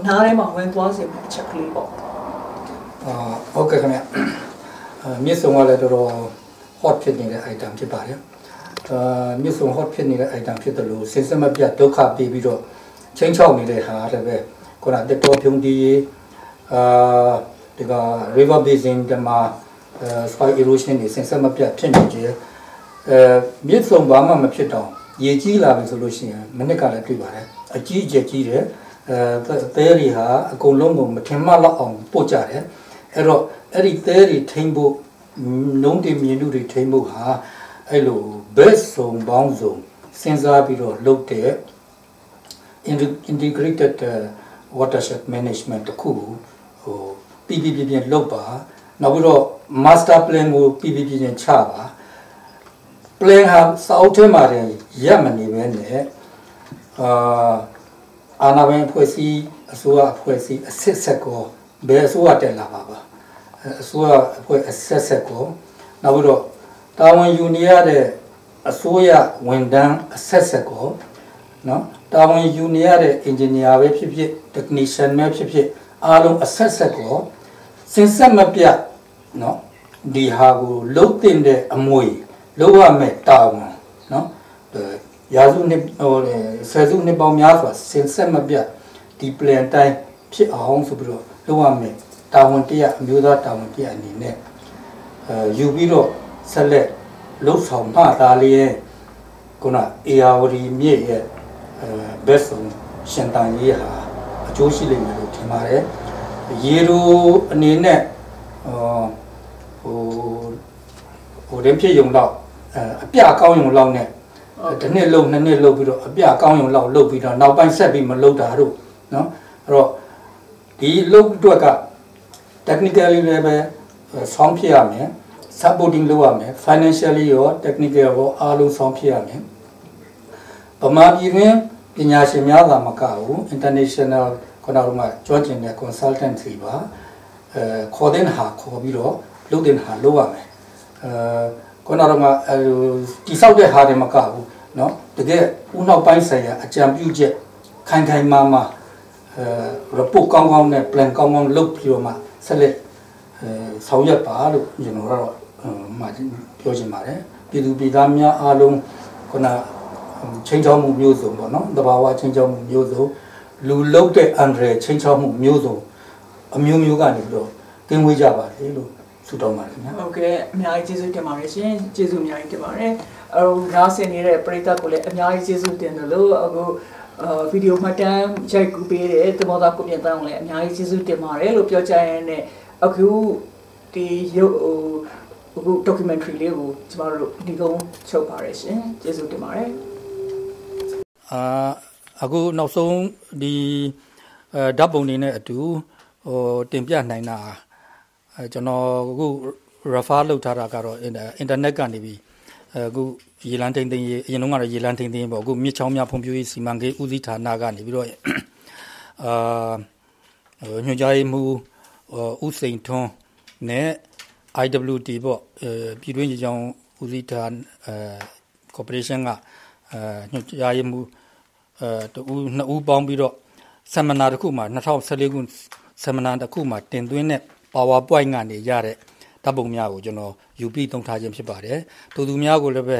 နားထဲမှာဝင်သွားစေမယ့်အချက်ကလေးပေါ့အာဟုတ်ကဲ့ခင်ဗျအာမြစ်ဆုံကလည်းတော်တော် hot ဖြစ်နေတဲ့ item ဖြစ်ပါတယ်အာမြစ်ဆုံ hot ဖြစ်နေတဲ့ item ဖြစ်တယ်လို့စင်စမပြတ်ဒုက္ခပေးပြီးတော့ချင်းချောက်နေတဲ့ဟာလည်းပဲခုနတက်တော်ဖြုံတီးအာဒီက river basin တမှာ soil erosion တွေစင်ဆက်မပြတ်ဖြစ်နေကြအဲမြစ်ဆုံဘာမှမဖြစ်တော့ရေကြီးလာပြီဆိုလို့ရှိရင်မနစ်ကလည်းတွေ့ပါတယ်အကြီးအကျယ်ကြီးတယ်အဲသဲတွေဟာအကုန်လုံးကိုမထင်မှလောက်အောင်ပို့ကြတယ်အဲ့တော့အဲ့ဒီသဲတွေထိမ့်ဖို့နှုံးတင်မြင်လူတွေထိမ့်ဖို့ဟာအဲ့လို best ဆုံပေါင်းစုံစဉ်းစားပြီးတော့လုပ်တဲ့ integrated watershed management တခုဟိုပြည်ပြည်ပြင်းလုပ်ပါ နောက်ပြီးတော့ master plan ကိုပြည်ပြည်ပြင်းချပါ plan ဟာစာအုပ်ထဲမှာတင်ရပ်မနေပဲနဲ့အာအာနာဘန်ဖွဲ့စည်းအစိုးရအဖွဲ့အစည်းအစစ်ဆက်ကိုဘယ်အစိုးရတက်လာပါပါအစိုးရအဖွဲ့အဆက်ဆက်ကိုနောက်ပြီးတော့တာဝန်ယူနေရတဲ့အစိုးရဝန်ထမ်းအဆက်ဆက်ကိုနော်တာဝန်ယူနေရတဲ့ engineer ပဲဖြစ်ဖြစ် technician ပဲဖြစ်ဖြစ်အားလုံးအဆက်ဆက်ကိုစင်ဆက်မပြတ် နော်ဒီဟာကိုလှုပ်တင်တဲ့အမွေလှုပ်ရမယ်တာဝန်နော်ရာစုနှစ်ဟိုဆယ်စုနှစ်ပေါင်းများစွာစင်ဆက်မပြတ်ဒီ plan တိုင်းဖြစ်အောင်ဆိုပြီးတော့လုပ်ရမယ်တာဝန်တရားအမျိုးသားတာဝန်တရားအနေနဲ့အဲယူပြီးတော့ဆက်လက်လှုပ်ဆောင်မှသာလျင်ခုန ARD မြစ်ရဲ့အဲ best ရှင်တန်ရေးဟာအကျိုးရှိလိမ့်မယ်လို့ထင်ပါတယ်ရေလိုအနေနဲ့ ဟိုဟိုရင်ဖြစ်ယုံတော့အပြကောင်းယုံလောက်နဲ့တစ်နှစ်လုံးနှစ်နှစ်လုံးပြီးတော့အပြကောင်းယုံလောက်လုပ်ပြီးတော့နောက်ပိုင်းဆက်ပြီးမလုပ်တာတို့နော်အဲ့တော့ဒီလုပ်အတွက်က technically လည်းပဲဆောင်းဖြစ်ရမယ် supporting လုပ်ရမယ် financially ရော technical ရောအားလုံးဆောင်းဖြစ်ရမယ်ပမာပြည်တွင်ပညာရှင်များသာမကဘူး international ခုနကမှကျွမ်းကျင်တဲ့ consultancy ပါ အဲခေါ်တဲ့ဟာခေါ်ပြီးတော့လုပ်တဲ့ဟာလုပ်ရမယ်အဲခုနကမှတိဆောက်တဲ့ဟာတွေမကဘူးเนาะတကယ်ဦးနောက်ပိုင်းဆိုင်ရာအကြံပြုချက်ခိုင်ခိုင်မာမာအဲ report ကောင်းကောင်းနဲ့ plan ကောင်းကောင်းလုပ်ပြီးတော့မှဆက်လက်အဲဆောင်ရွက်ပါလို့ကျွန်တော်ကတော့မှပြောချင်ပါတယ်ပြည်သူပြည်သားများအားလုံးခုနချင်းချောင်းမှုမျိုးစုံပေါ့နော်တဘာဝချင်းချောင်းမှုမျိုးစုံလူလုတ်တဲ့အန္တရာယ်ချင်းချောင်းမှုမျိုးစုံ အမျိုးမျိုးကနေပြီးတော့ကင်းဝေးကြပါလေလို့ဆုတောင်းပါတယ်ခင်ဗျာဟုတ်ကဲ့အများကြီးကျေးဇူးတင်ပါတယ်ရှင်ကျေးဇူးအများကြီးတင်ပါတယ်အဲနားဆင်နေတဲ့ပရိသတ်ကိုလည်းအများကြီးကျေးဇူးတင်တယ်လို့အခုအာဗီဒီယိုမှတ်တမ်းရိုက်ကူပေးတဲ့တမောသားကိုပြင်တန်းကိုလည်းအများကြီးကျေးဇူးတင်ပါတယ်လို့ပြောကြရရင်လည်းအခုဒီရုပ်ဟိုအခု documentary လေးကိုကျမတို့ဒီကုန်းချုပ်ပါတယ်ရှင်ကျေးဇူးတင်ပါတယ်အာအခုနောက်ဆုံးဒီအဲဓာတ်ပုံတွေနဲ့အတူ ဟိုတင်ပြနိုင်တာအဲကျွန်တော်အခု refer လုပ်ထားတာကတော့ internet ကနေပြီးအခုရေလန်းထိန်သိမ်းရေးအရင်တုန်းကတော့ရေလန်းထိန်သိမ်းပေါ့အခုမြစ်ချောင်းများဖွံ့ဖြိုးရေးစီမံကိန်းဦးစီးဌာနကနေပြီးတော့အာညွှန်ကြားရေးမှူးဦးစိန်ထွန်းနဲ့ IWT ပေါ့ပြည်တွင်းရေချောင်းဦးစီးဌာနအဲ corporation ကအဲညွှန်ကြားရေးမှူးအဲတူနှစ်ဦးပေါင်းပြီးတော့ဆမ်မနာတစ်ခုမှာ2014ခု ဆမ်မနာတစ်ခုမှာတင်သွင်းတဲ့ PowerPoint ကနေရတဲ့ဓာတ်ပုံများကိုကျွန်တော်ယူပြီးသုံးထားခြင်းဖြစ်ပါတယ်။တူသူများကိုလည်းပဲ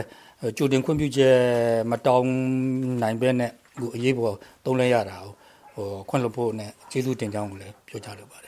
ကြိုတင်ခွင့်ပြုချက်မတောင်းနိုင်ပဲနဲ့အခုအရေးပေါ်သုံးလဲရတာဟိုခွင့်လွှတ်ဖို့နဲ့ကျေးဇူးတင်ကြောင်းကိုလည်းပြောကြားလိုပါတယ်